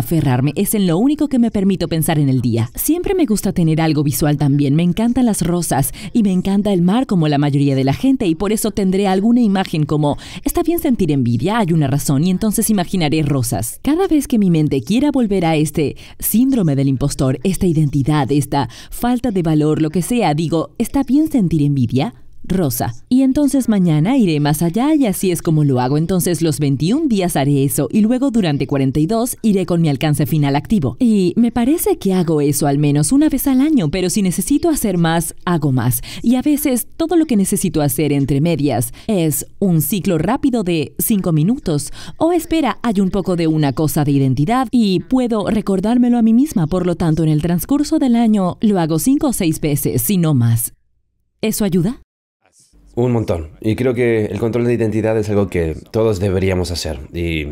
es en lo único que me permito pensar en el día. Siempre me gusta tener algo visual también, me encantan las rosas y me encanta el mar como la mayoría de la gente y por eso tendré alguna imagen como, está bien sentir envidia, hay una razón y entonces imaginaré rosas. Cada vez que mi mente quiera volver a este síndrome del impostor, esta identidad, esta falta de valor, lo que sea, digo, ¿está bien sentir envidia? Rosa. Y entonces mañana iré más allá y así es como lo hago. Entonces los 21 días haré eso y luego durante 42 iré con mi alcance final activo. Y me parece que hago eso al menos una vez al año, pero si necesito hacer más, hago más. Y a veces todo lo que necesito hacer entre medias es un ciclo rápido de 5 minutos. O espera, hay un poco de una cosa de identidad y puedo recordármelo a mí misma. Por lo tanto, en el transcurso del año lo hago 5 o 6 veces, si no más. ¿Eso ayuda?
Un montón. Y creo que el control de identidad es algo que todos deberíamos hacer. Y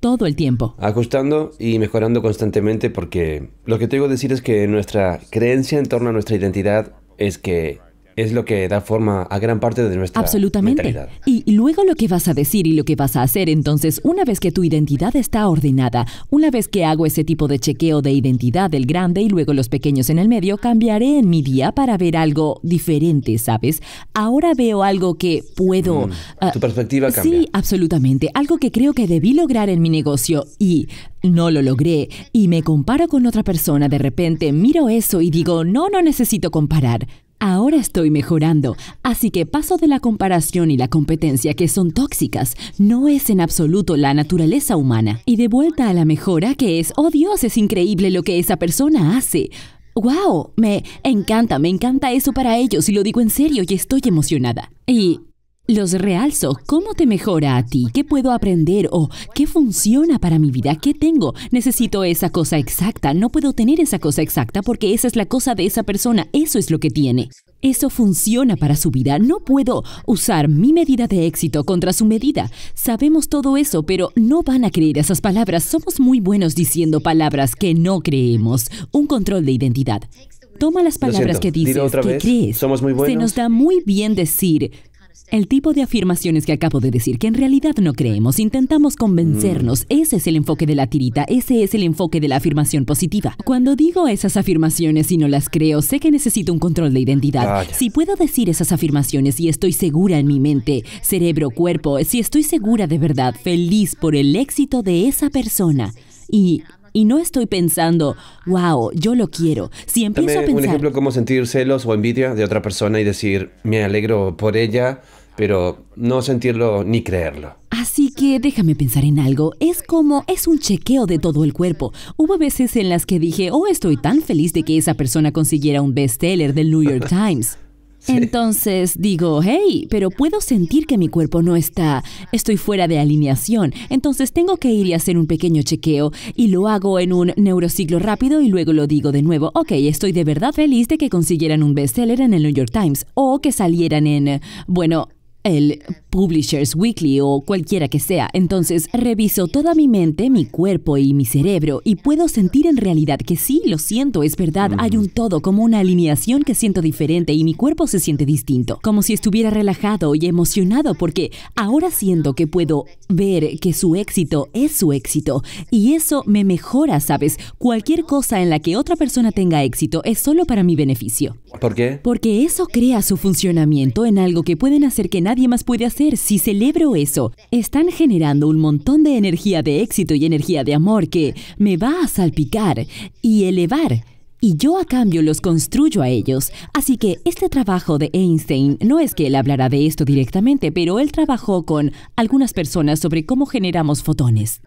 Todo el tiempo.
ajustando y mejorando constantemente porque lo que tengo que decir es que nuestra creencia en torno a nuestra identidad es que es lo que da forma a gran parte de nuestra
Absolutamente.
mentalidad.
Y luego lo que vas a decir y lo que vas a hacer, entonces, una vez que tu identidad está ordenada, una vez que hago ese tipo de chequeo de identidad del grande y luego los pequeños en el medio, cambiaré en mi día para ver algo diferente, ¿sabes? Ahora veo algo que puedo... ah,
Tu perspectiva cambia.
Sí, absolutamente. Algo que creo que debí lograr en mi negocio y no lo logré y me comparo con otra persona, de repente miro eso y digo, no, no necesito comparar. Ahora estoy mejorando, así que paso de la comparación y la competencia que son tóxicas, no es en absoluto la naturaleza humana, y de vuelta a la mejora que es, oh Dios, es increíble lo que esa persona hace. ¡Wow! Me encanta, me encanta eso para ellos y lo digo en serio y estoy emocionada. Y los realzo. ¿Cómo te mejora a ti? ¿Qué puedo aprender? ¿O qué funciona para mi vida? ¿Qué tengo? Necesito esa cosa exacta. No puedo tener esa cosa exacta porque esa es la cosa de esa persona. Eso es lo que tiene. Eso funciona para su vida. No puedo usar mi medida de éxito contra su medida. Sabemos todo eso, pero no van a creer esas palabras. Somos muy buenos diciendo palabras que no creemos. Un control de identidad. Toma las palabras
siento.
que dices,
otra
que
vez.
crees.
Somos muy
Se
buenos.
nos da muy bien decir el tipo de afirmaciones que acabo de decir, que en realidad no creemos, intentamos convencernos. Ese es el enfoque de la tirita, ese es el enfoque de la afirmación positiva. Cuando digo esas afirmaciones y no las creo, sé que necesito un control de identidad.
Vaya.
Si puedo decir esas afirmaciones y estoy segura en mi mente, cerebro, cuerpo, si estoy segura de verdad, feliz por el éxito de esa persona y... Y no estoy pensando, wow, yo lo quiero. Si empiezo
Dame
a
un
pensar,
ejemplo como sentir celos o envidia de otra persona y decir, me alegro por ella, pero no sentirlo ni creerlo.
Así que déjame pensar en algo. Es como, es un chequeo de todo el cuerpo. Hubo veces en las que dije, oh, estoy tan feliz de que esa persona consiguiera un bestseller del New York Times. Entonces digo, hey, pero puedo sentir que mi cuerpo no está, estoy fuera de alineación. Entonces tengo que ir y hacer un pequeño chequeo y lo hago en un neurociclo rápido y luego lo digo de nuevo, ok, estoy de verdad feliz de que consiguieran un bestseller en el New York Times o que salieran en, bueno, el Publishers Weekly o cualquiera que sea. Entonces reviso toda mi mente, mi cuerpo y mi cerebro y puedo sentir en realidad que sí, lo siento, es verdad, hay un todo, como una alineación que siento diferente y mi cuerpo se siente distinto, como si estuviera relajado y emocionado porque ahora siento que puedo ver que su éxito es su éxito y eso me mejora, ¿sabes? Cualquier cosa en la que otra persona tenga éxito es solo para mi beneficio.
¿Por qué?
Porque eso crea su funcionamiento en algo que pueden hacer que nadie más puede hacer. Si celebro eso, están generando un montón de energía de éxito y energía de amor que me va a salpicar y elevar. Y yo a cambio los construyo a ellos. Así que este trabajo de Einstein no es que él hablará de esto directamente, pero él trabajó con algunas personas sobre cómo generamos fotones.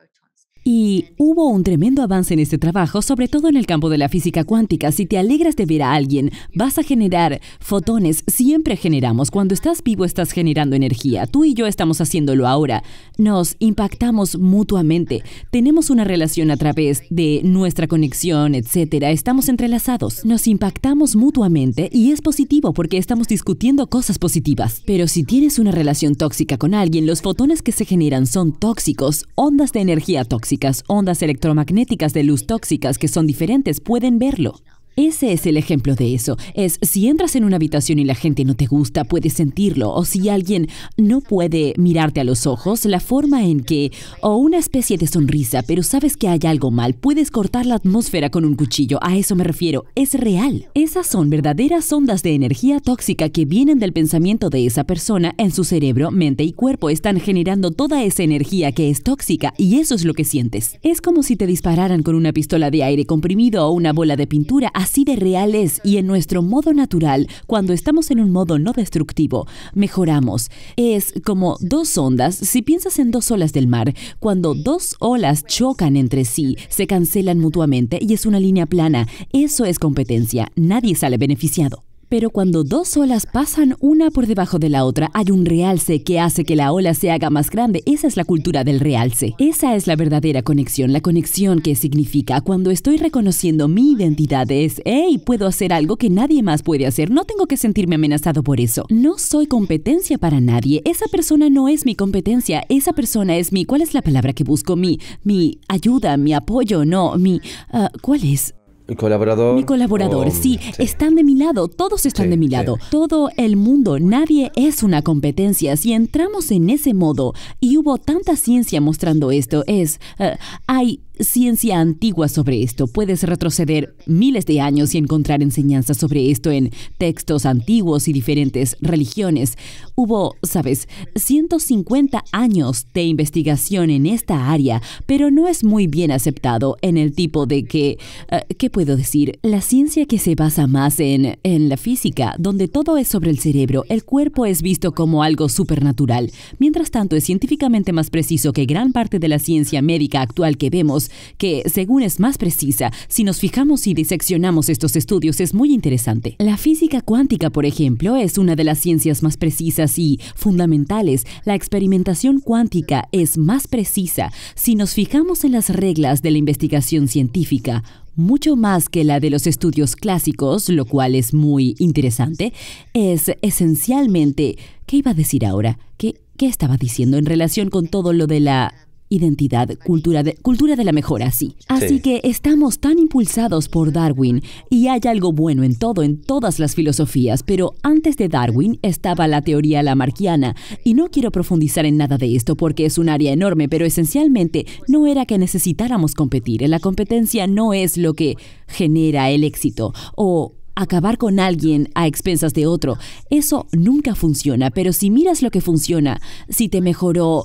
Y hubo un tremendo avance en este trabajo, sobre todo en el campo de la física cuántica. Si te alegras de ver a alguien, vas a generar fotones. Siempre generamos. Cuando estás vivo estás generando energía. Tú y yo estamos haciéndolo ahora. Nos impactamos mutuamente. Tenemos una relación a través de nuestra conexión, etc. Estamos entrelazados. Nos impactamos mutuamente y es positivo porque estamos discutiendo cosas positivas. Pero si tienes una relación tóxica con alguien, los fotones que se generan son tóxicos, ondas de energía tóxica ondas electromagnéticas de luz tóxicas que son diferentes, pueden verlo. Ese es el ejemplo de eso. Es si entras en una habitación y la gente no te gusta, puedes sentirlo. O si alguien no puede mirarte a los ojos, la forma en que, o una especie de sonrisa, pero sabes que hay algo mal, puedes cortar la atmósfera con un cuchillo. A eso me refiero. Es real. Esas son verdaderas ondas de energía tóxica que vienen del pensamiento de esa persona en su cerebro, mente y cuerpo. Están generando toda esa energía que es tóxica y eso es lo que sientes. Es como si te dispararan con una pistola de aire comprimido o una bola de pintura así de real es y en nuestro modo natural, cuando estamos en un modo no destructivo, mejoramos. Es como dos ondas, si piensas en dos olas del mar, cuando dos olas chocan entre sí, se cancelan mutuamente y es una línea plana. Eso es competencia, nadie sale beneficiado. Pero cuando dos olas pasan una por debajo de la otra, hay un realce que hace que la ola se haga más grande. Esa es la cultura del realce. Esa es la verdadera conexión, la conexión que significa cuando estoy reconociendo mi identidad es, hey, puedo hacer algo que nadie más puede hacer. No tengo que sentirme amenazado por eso. No soy competencia para nadie. Esa persona no es mi competencia. Esa persona es mi, ¿cuál es la palabra que busco? Mi, mi ayuda, mi apoyo, no, mi, ah, ¿cuál es?
Colaborador.
Mi colaborador,
o-
sí, están de mi lado, todos están
Sí,
de mi
sí.
lado, todo el mundo, nadie es una competencia. Si entramos en ese modo, y hubo tanta ciencia mostrando esto, es, eh, hay ciencia antigua sobre esto, puedes retroceder miles de años y encontrar enseñanzas sobre esto en textos antiguos y diferentes religiones. Hubo, sabes, 150 años de investigación en esta área, pero no es muy bien aceptado en el tipo de que, eh, ¿qué puedo decir? La ciencia que se basa más en, en la física, donde todo es sobre el cerebro, el cuerpo es visto como algo supernatural. Mientras tanto, es científicamente más preciso que gran parte de la ciencia médica actual que vemos, que según es más precisa, si nos fijamos y diseccionamos estos estudios es muy interesante. La física cuántica, por ejemplo, es una de las ciencias más precisas y fundamentales. La experimentación cuántica es más precisa si nos fijamos en las reglas de la investigación científica mucho más que la de los estudios clásicos, lo cual es muy interesante, es esencialmente, ¿qué iba a decir ahora? ¿Qué, qué estaba diciendo en relación con todo lo de la identidad, cultura de, cultura de la mejora, sí. Así
Sí.
que estamos tan impulsados por Darwin y hay algo bueno en todo, en todas las filosofías, pero antes de Darwin estaba la teoría lamarquiana y no quiero profundizar en nada de esto porque es un área enorme, pero esencialmente no era que necesitáramos competir, la competencia no es lo que genera el éxito o acabar con alguien a expensas de otro. Eso nunca funciona, pero si miras lo que funciona, si te mejoró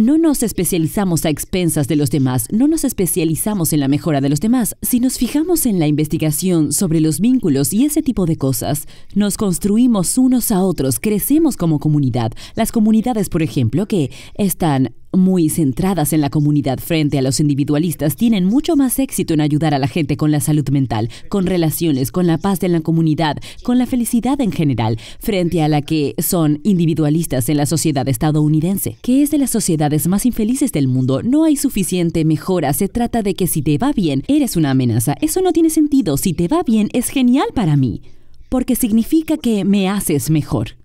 no nos especializamos a expensas de los demás, no nos especializamos en la mejora de los demás. Si nos fijamos en la investigación sobre los vínculos y ese tipo de cosas, nos construimos unos a otros, crecemos como comunidad. Las comunidades, por ejemplo, que están muy centradas en la comunidad frente a los individualistas tienen mucho más éxito en ayudar a la gente con la salud mental, con relaciones, con la paz en la comunidad, con la felicidad en general, frente a la que son individualistas en la sociedad estadounidense, que es de las sociedades más infelices del mundo. No hay suficiente mejora, se trata de que si te va bien, eres una amenaza. Eso no tiene sentido. Si te va bien, es genial para mí, porque significa que me haces mejor.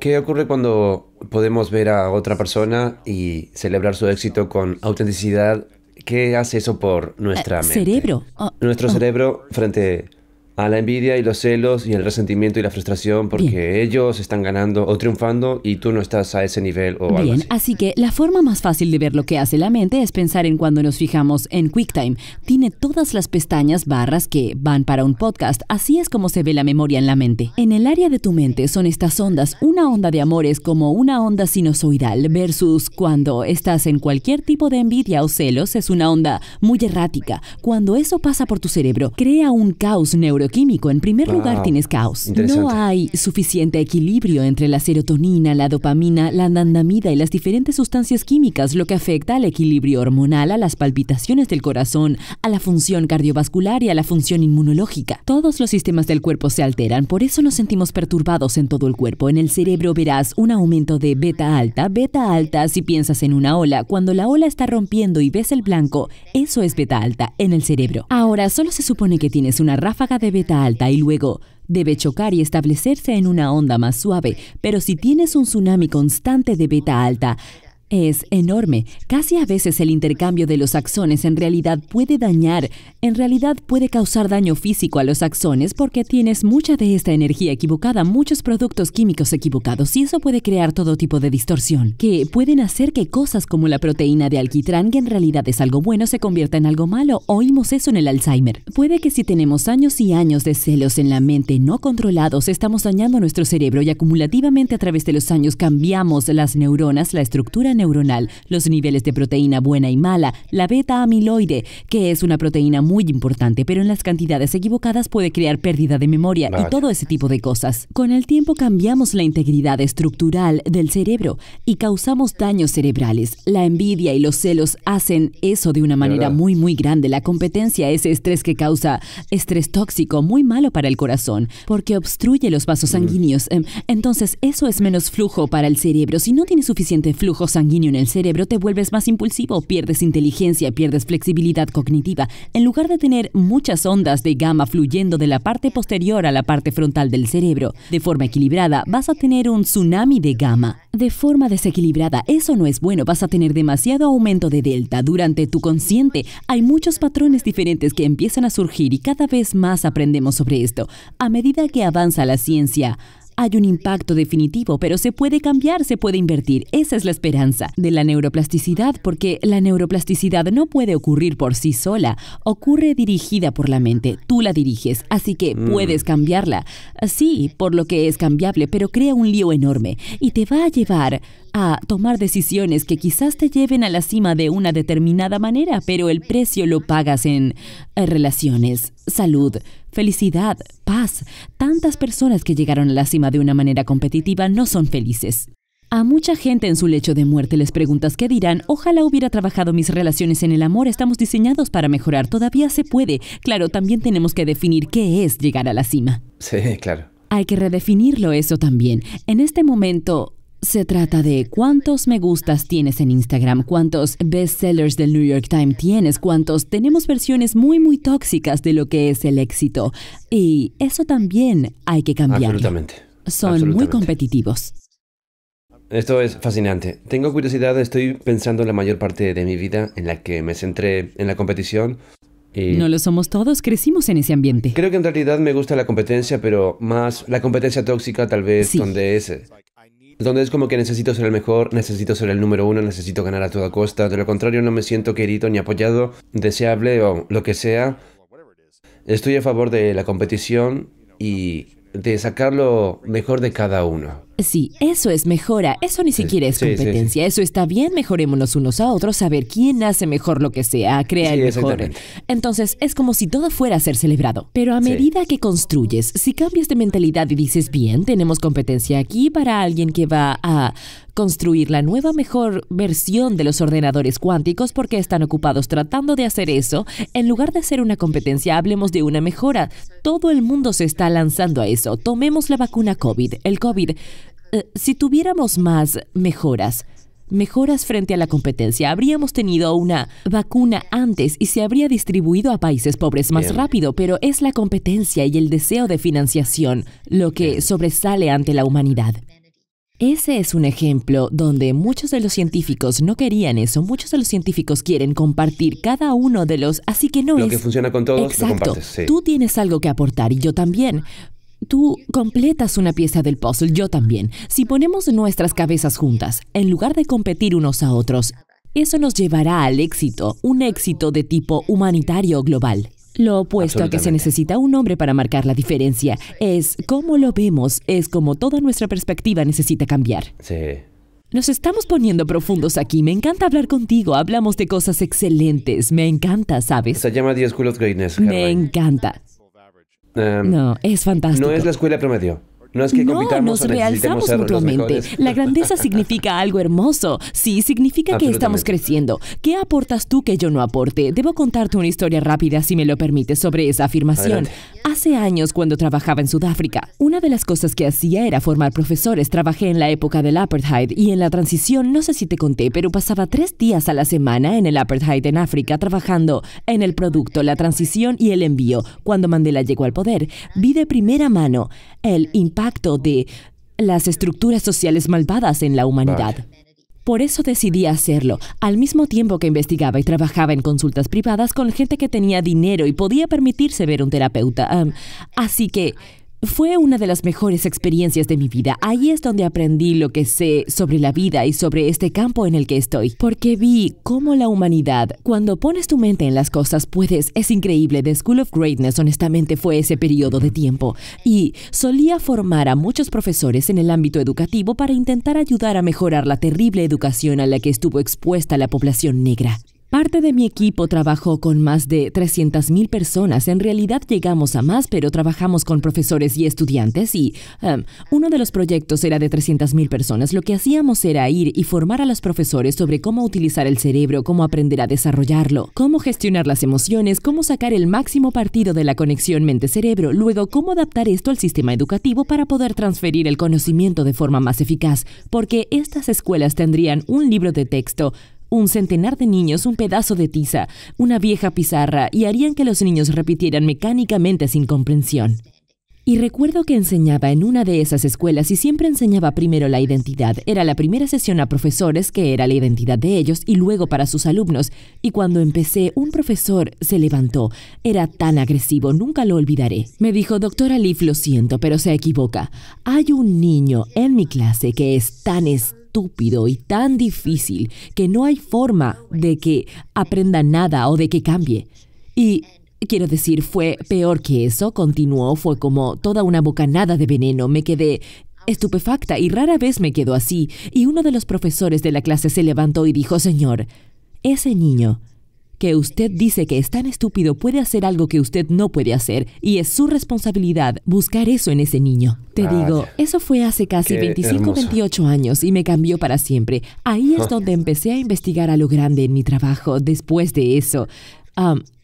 ¿Qué ocurre cuando podemos ver a otra persona y celebrar su éxito con autenticidad? ¿Qué hace eso por nuestra
Eh,
mente?
cerebro. Oh,
Nuestro
oh.
cerebro frente a la envidia y los celos y el resentimiento y la frustración porque ellos están ganando o triunfando y tú no estás a ese nivel o algo
Bien,
así.
así que la forma más fácil de ver lo que hace la mente es pensar en cuando nos fijamos en QuickTime. Tiene todas las pestañas barras que van para un podcast. Así es como se ve la memoria en la mente. En el área de tu mente son estas ondas. Una onda de amor es como una onda sinusoidal versus cuando estás en cualquier tipo de envidia o celos es una onda muy errática. Cuando eso pasa por tu cerebro, crea un caos neuroquímico. En primer lugar
Wow,
tienes caos. No hay suficiente equilibrio entre la serotonina, la dopamina, la anandamida y las diferentes sustancias químicas, lo que afecta al equilibrio hormonal, a las palpitaciones del corazón, a la función cardiovascular y a la función inmunológica. Todos los sistemas del cuerpo se alteran, por eso nos sentimos perturbados en todo el cuerpo. En el cerebro verás un aumento de beta alta. Beta alta si piensas en una ola. Cuando la ola está rompiendo y ves el blanco, eso es beta alta en el cerebro. Ahora, solo se supone que tienes una ráfaga de beta alta y luego debe chocar y establecerse en una onda más suave, pero si tienes un tsunami constante de beta alta, es enorme. Casi a veces el intercambio de los axones en realidad puede dañar, en realidad puede causar daño físico a los axones porque tienes mucha de esta energía equivocada, muchos productos químicos equivocados y eso puede crear todo tipo de distorsión, que pueden hacer que cosas como la proteína de alquitrán, que en realidad es algo bueno, se convierta en algo malo. Oímos eso en el Alzheimer. Puede que si tenemos años y años de celos en la mente no controlados, estamos dañando nuestro cerebro y acumulativamente a través de los años cambiamos las neuronas, la estructura neuronal, los niveles de proteína buena y mala, la beta amiloide, que es una proteína muy importante, pero en las cantidades equivocadas puede crear pérdida de memoria y todo ese tipo de cosas. Con el tiempo cambiamos la integridad estructural del cerebro y causamos daños cerebrales. La envidia y los celos hacen eso de una manera muy muy grande. La competencia, ese estrés que causa estrés tóxico, muy malo para el corazón, porque obstruye los vasos sanguíneos. Em, Entonces, eso es menos flujo para el cerebro. Si no tienes suficiente flujo sanguíneo en el cerebro, te vuelves más impulsivo, pierdes inteligencia, pierdes flexibilidad cognitiva. En lugar de tener muchas ondas de gamma fluyendo de la parte posterior a la parte frontal del cerebro, de forma equilibrada, vas a tener un tsunami de gamma. De forma desequilibrada, eso no es bueno, vas a tener demasiado aumento de delta durante tu consciente. Hay muchos patrones diferentes que empiezan a surgir y cada vez más aprendemos sobre esto. A medida que avanza la ciencia, hay un impacto definitivo, pero se puede cambiar, se puede invertir. Esa es la esperanza de la neuroplasticidad, porque la neuroplasticidad no puede ocurrir por sí sola, ocurre dirigida por la mente. Tú la diriges, así que puedes cambiarla. Sí, por lo que es cambiable, pero crea un lío enorme y te va a llevar a tomar decisiones que quizás te lleven a la cima de una determinada manera, pero el precio lo pagas en eh, relaciones, salud, felicidad, paz. Tantas personas que llegaron a la cima de una manera competitiva no son felices. A mucha gente en su lecho de muerte les preguntas qué dirán, ojalá hubiera trabajado mis relaciones en el amor, estamos diseñados para mejorar, todavía se puede. Claro, también tenemos que definir qué es llegar a la cima.
Sí, claro.
Hay que redefinirlo eso también. En este momento se trata de cuántos me gustas tienes en Instagram, cuántos bestsellers del New York Times tienes, cuántos tenemos versiones muy muy tóxicas de lo que es el éxito. Y eso también hay que cambiarlo.
Absolutamente.
Son muy competitivos.
Esto es fascinante. Tengo curiosidad, estoy pensando la mayor parte de mi vida en la que me centré en la competición. Y
No lo somos todos, crecimos en ese ambiente.
creo que en realidad me gusta la competencia, pero más la competencia tóxica tal vez,
Sí.
donde es... Donde es como que necesito ser el mejor, necesito ser el número uno, necesito ganar a toda costa. De lo contrario, no me siento querido ni apoyado, deseable o lo que sea. Estoy a favor de la competición y de sacar lo mejor de cada uno.
Sí, eso es mejora. Eso ni siquiera es competencia. Eso está bien. Mejorémonos unos a otros, a ver quién hace mejor lo que sea, crea el mejor. Entonces es como si todo fuera a ser celebrado. Pero a medida que construyes, si cambias de mentalidad y dices, bien, tenemos competencia aquí para alguien que va a construir la nueva mejor versión de los ordenadores cuánticos porque están ocupados tratando de hacer eso, en lugar de hacer una competencia, hablemos de una mejora. Todo el mundo se está lanzando a eso. Tomemos la vacuna COVID. El COVID, eh, si tuviéramos más mejoras, mejoras frente a la competencia, habríamos tenido una vacuna antes y se habría distribuido a países pobres más
Bien.
rápido, pero es la competencia y el deseo de financiación lo que sobresale ante la humanidad. Ese es un ejemplo donde muchos de los científicos no querían eso, muchos de los científicos quieren compartir cada uno de los, así que no
Lo
es...
que funciona con todos, lo
Exacto.
compartes, sí.
Tú tienes algo que aportar y yo también. Tú completas una pieza del puzzle, yo también. Si ponemos nuestras cabezas juntas, en lugar de competir unos a otros, eso nos llevará al éxito, un éxito de tipo humanitario global. Lo opuesto a que se necesita un hombre para marcar la diferencia es cómo lo vemos, es como toda nuestra perspectiva necesita cambiar.
Sí.
Nos estamos poniendo profundos aquí. Me encanta hablar contigo. Hablamos de cosas excelentes. Me encanta, ¿sabes?
Se llama The School of Greatness.
Me encanta.
Um,
No, es fantástico.
no es la escuela promedio. No es que
No,
compitamos
nos
o
realzamos
ser
mutuamente. La grandeza significa algo hermoso. Sí, significa que estamos creciendo. ¿Qué aportas tú que yo no aporte? Debo contarte una historia rápida, si me lo permites, sobre esa afirmación.
Adelante.
Hace años, cuando trabajaba en Sudáfrica, una de las cosas que hacía era formar profesores. Trabajé en la época del apartheid y en la transición, no sé si te conté, pero pasaba tres días a la semana en el apartheid en África trabajando en el producto, la transición y el envío. Cuando Mandela llegó al poder, vi de primera mano el impacto de las estructuras sociales malvadas en la humanidad. Por eso decidí hacerlo, al mismo tiempo que investigaba y trabajaba en consultas privadas con gente que tenía dinero y podía permitirse ver un terapeuta. Así que fue una de las mejores experiencias de mi vida. Ahí es donde aprendí lo que sé sobre la vida y sobre este campo en el que estoy. Porque vi cómo la humanidad, cuando pones tu mente en las cosas, puedes, es increíble. The School of Greatness honestamente fue ese periodo de tiempo. Y solía formar a muchos profesores en el ámbito educativo para intentar ayudar a mejorar la terrible educación a la que estuvo expuesta la población negra. Parte de mi equipo trabajó con más de 300.000 personas. En realidad llegamos a más, pero trabajamos con profesores y estudiantes y em, uno de los proyectos era de 300.000 personas. Lo que hacíamos era ir y formar a los profesores sobre cómo utilizar el cerebro, cómo aprender a desarrollarlo, cómo gestionar las emociones, cómo sacar el máximo partido de la conexión mente-cerebro, luego cómo adaptar esto al sistema educativo para poder transferir el conocimiento de forma más eficaz, porque estas escuelas tendrían un libro de texto un centenar de niños, un pedazo de tiza, una vieja pizarra y harían que los niños repitieran mecánicamente sin comprensión. Y recuerdo que enseñaba en una de esas escuelas y siempre enseñaba primero la identidad. Era la primera sesión a profesores, que era la identidad de ellos, y luego para sus alumnos. Y cuando empecé, un profesor se levantó. Era tan agresivo, nunca lo olvidaré. Me dijo, doctora Leaf, lo siento, pero se equivoca. Hay un niño en mi clase que es tan estúpido y tan difícil que no hay forma de que aprenda nada o de que cambie. Y quiero decir, fue peor que eso, continuó, fue como toda una bocanada de veneno. Me quedé estupefacta y rara vez me quedo así. Y uno de los profesores de la clase se levantó y dijo, Señor, ese niño que usted dice que es tan estúpido puede hacer algo que usted no puede hacer y es su responsabilidad buscar eso en ese niño. Te digo, eso fue hace casi
Qué
25
hermoso.
28 años y me cambió para siempre. Ahí es donde empecé a investigar a lo grande en mi trabajo después de eso.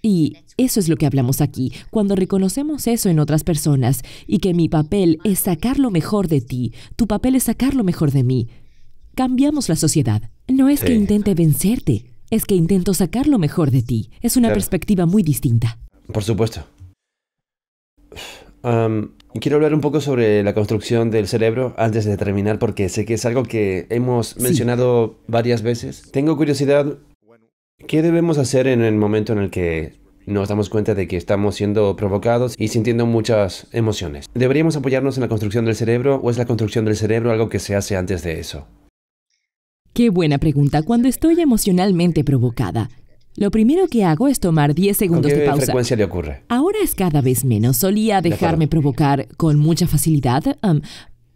Y eso es lo que hablamos aquí, cuando reconocemos eso en otras personas y que mi papel es sacar lo mejor de ti, tu papel es sacar lo mejor de mí. Cambiamos la sociedad. No es que intente vencerte, es que intento sacar lo mejor de ti. Es una
Claro.
perspectiva muy distinta.
Por supuesto. Quiero hablar un poco sobre la construcción del cerebro antes de terminar porque sé que es algo que hemos
Sí.
mencionado varias veces. Tengo curiosidad, ¿qué debemos hacer en el momento en el que nos damos cuenta de que estamos siendo provocados y sintiendo muchas emociones? ¿Deberíamos apoyarnos en la construcción del cerebro o es la construcción del cerebro algo que se hace antes de eso?
Qué buena pregunta. Cuando estoy emocionalmente provocada, lo primero que hago es tomar 10
¿Con
segundos de
qué
pausa.
frecuencia le ocurre?
Ahora es cada vez menos. Solía
De
dejarme provocar con mucha facilidad. am,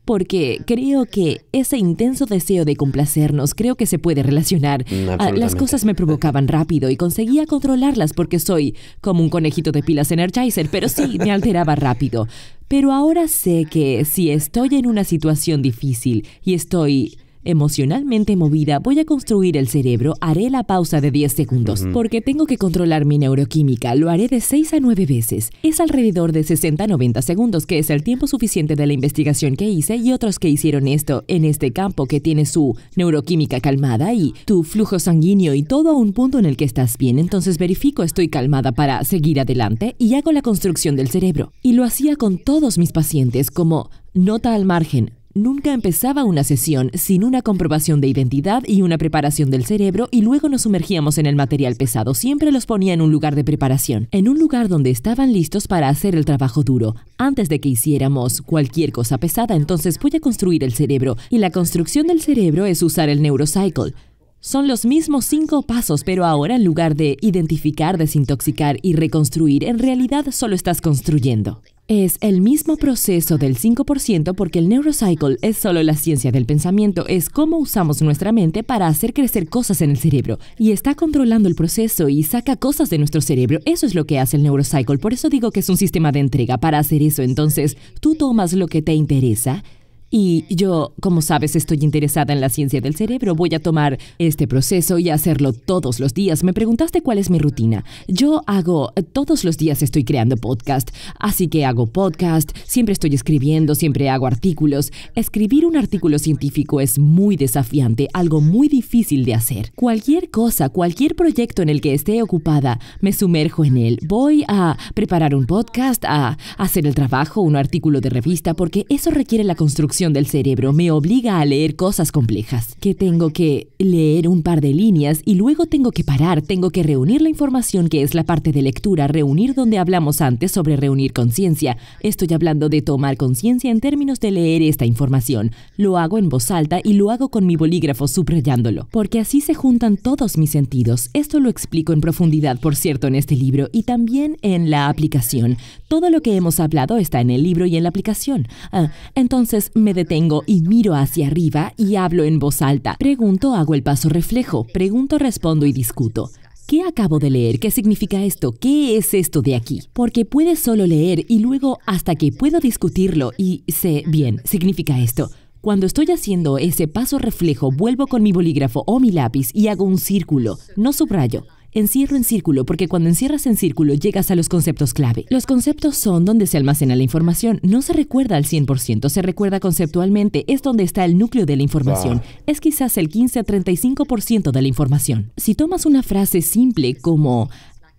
porque creo que ese intenso deseo de complacernos creo que se puede relacionar.
Mm,
Ah, las cosas me provocaban rápido y conseguía controlarlas porque soy como un conejito de pilas Energizer, pero sí, me alteraba rápido. Pero ahora sé que si estoy en una situación difícil y estoy emocionalmente movida, voy a construir el cerebro, haré la pausa de 10 segundos, porque tengo que controlar mi neuroquímica, lo haré de 6 a 9 veces. Es alrededor de 60-90 segundos, que es el tiempo suficiente de la investigación que hice y otros que hicieron esto en este campo que tiene su neuroquímica calmada y tu flujo sanguíneo y todo a un punto en el que estás bien. Entonces verifico estoy calmada para seguir adelante y hago la construcción del cerebro. Y lo hacía con todos mis pacientes como nota al margen. Nunca empezaba una sesión sin una comprobación de identidad y una preparación del cerebro y luego nos sumergíamos en el material pesado. Siempre los ponía en un lugar de preparación, en un lugar donde estaban listos para hacer el trabajo duro. Antes de que hiciéramos cualquier cosa pesada, entonces voy a construir el cerebro y la construcción del cerebro es usar el neurocycle. Son los mismos cinco pasos, pero ahora en lugar de identificar, desintoxicar y reconstruir, en realidad solo estás construyendo. Es el mismo proceso del 5% porque el neurocycle es solo la ciencia del pensamiento, es cómo usamos nuestra mente para hacer crecer cosas en el cerebro y está controlando el proceso y saca cosas de nuestro cerebro. Eso es lo que hace el neurocycle, por eso digo que es un sistema de entrega para hacer eso. Entonces, tú tomas lo que te interesa y yo, como sabes, estoy interesada en la ciencia del cerebro. Voy a tomar este proceso y hacerlo todos los días. Me preguntaste cuál es mi rutina. Yo hago, todos los días estoy creando podcast, así que hago podcast, siempre estoy escribiendo, siempre hago artículos. Escribir un artículo científico es muy desafiante, algo muy difícil de hacer. Cualquier cosa, cualquier proyecto en el que esté ocupada, me sumerjo en él. Voy a preparar un podcast, a hacer el trabajo, un artículo de revista, porque eso requiere la construcción del cerebro me obliga a leer cosas complejas, que tengo que leer un par de líneas y luego tengo que parar, tengo que reunir la información que es la parte de lectura, reunir donde hablamos antes sobre reunir conciencia. Estoy hablando de tomar conciencia en términos de leer esta información. Lo hago en voz alta y lo hago con mi bolígrafo subrayándolo, porque así se juntan todos mis sentidos. Esto lo explico en profundidad, por cierto, en este libro y también en la aplicación. Todo lo que hemos hablado está en el libro y en la aplicación. Ah, entonces, me detengo y miro hacia arriba y hablo en voz alta. Pregunto, hago el paso reflejo. Pregunto, respondo y discuto. ¿Qué acabo de leer? ¿Qué significa esto? ¿Qué es esto de aquí? Porque puedes solo leer y luego hasta que puedo discutirlo y sé, bien, significa esto. Cuando estoy haciendo ese paso reflejo, vuelvo con mi bolígrafo o mi lápiz y hago un círculo, no subrayo. Encierro en círculo porque cuando encierras en círculo llegas a los conceptos clave. Los conceptos son donde se almacena la información. No se recuerda al 100%, se recuerda conceptualmente. Es donde está el núcleo de la información. Es quizás el 15 a 35% de la información. Si tomas una frase simple como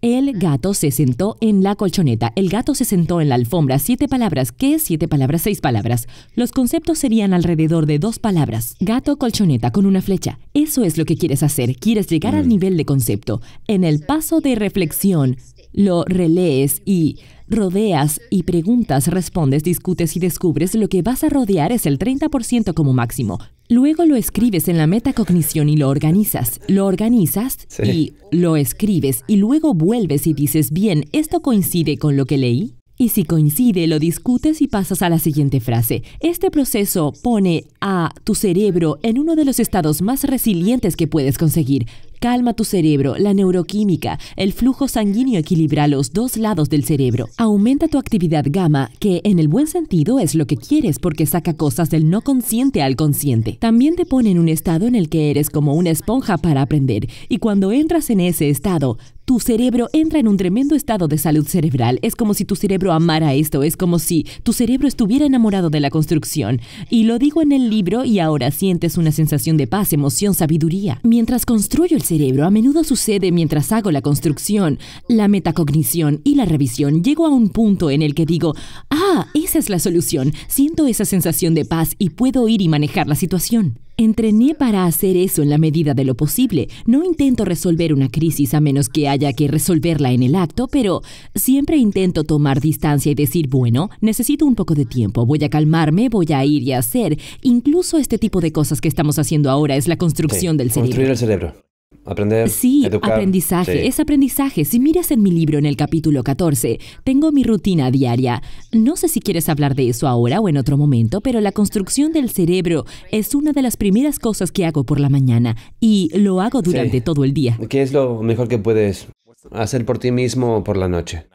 el gato se sentó en la colchoneta. El gato se sentó en la alfombra. Siete palabras. ¿Qué es siete palabras? Seis palabras. Los conceptos serían alrededor de dos palabras. Gato, colchoneta con una flecha. Eso es lo que quieres hacer. Quieres llegar al nivel de concepto. En el paso de reflexión, lo relees y rodeas y preguntas, respondes, discutes y descubres, lo que vas a rodear es el 30% como máximo. Luego lo escribes en la metacognición y lo organizas. Lo organizas
Sí.
y lo escribes y luego vuelves y dices, bien, ¿esto coincide con lo que leí? Y si coincide, lo discutes y pasas a la siguiente frase. Este proceso pone a tu cerebro en uno de los estados más resilientes que puedes conseguir. Calma tu cerebro, la neuroquímica, el flujo sanguíneo equilibra los dos lados del cerebro. Aumenta tu actividad gamma, que en el buen sentido es lo que quieres porque saca cosas del no consciente al consciente. También te pone en un estado en el que eres como una esponja para aprender y cuando entras en ese estado, tu cerebro entra en un tremendo estado de salud cerebral. Es como si tu cerebro amara esto, es como si tu cerebro estuviera enamorado de la construcción. Y lo digo en el libro y ahora sientes una sensación de paz, emoción, sabiduría. Mientras construyo el cerebro, a menudo sucede mientras hago la construcción, la metacognición y la revisión, llego a un punto en el que digo, ah, esa es la solución. Siento esa sensación de paz y puedo ir y manejar la situación. Entrené para hacer eso en la medida de lo posible. No intento resolver una crisis a menos que haya que resolverla en el acto, pero siempre intento tomar distancia y decir, bueno, necesito un poco de tiempo, voy a calmarme, voy a ir y hacer. Incluso este tipo de cosas que estamos haciendo ahora es la construcción
Sí,
del cerebro.
Construir el cerebro. Aprender,
Sí,
educar.
aprendizaje,
Sí.
es aprendizaje. Si miras en mi libro en el capítulo 14, tengo mi rutina diaria. No sé si quieres hablar de eso ahora o en otro momento, pero la construcción del cerebro es una de las primeras cosas que hago por la mañana y lo hago durante
Sí.
todo el día.
¿Qué es lo mejor que puedes hacer por ti mismo por la noche?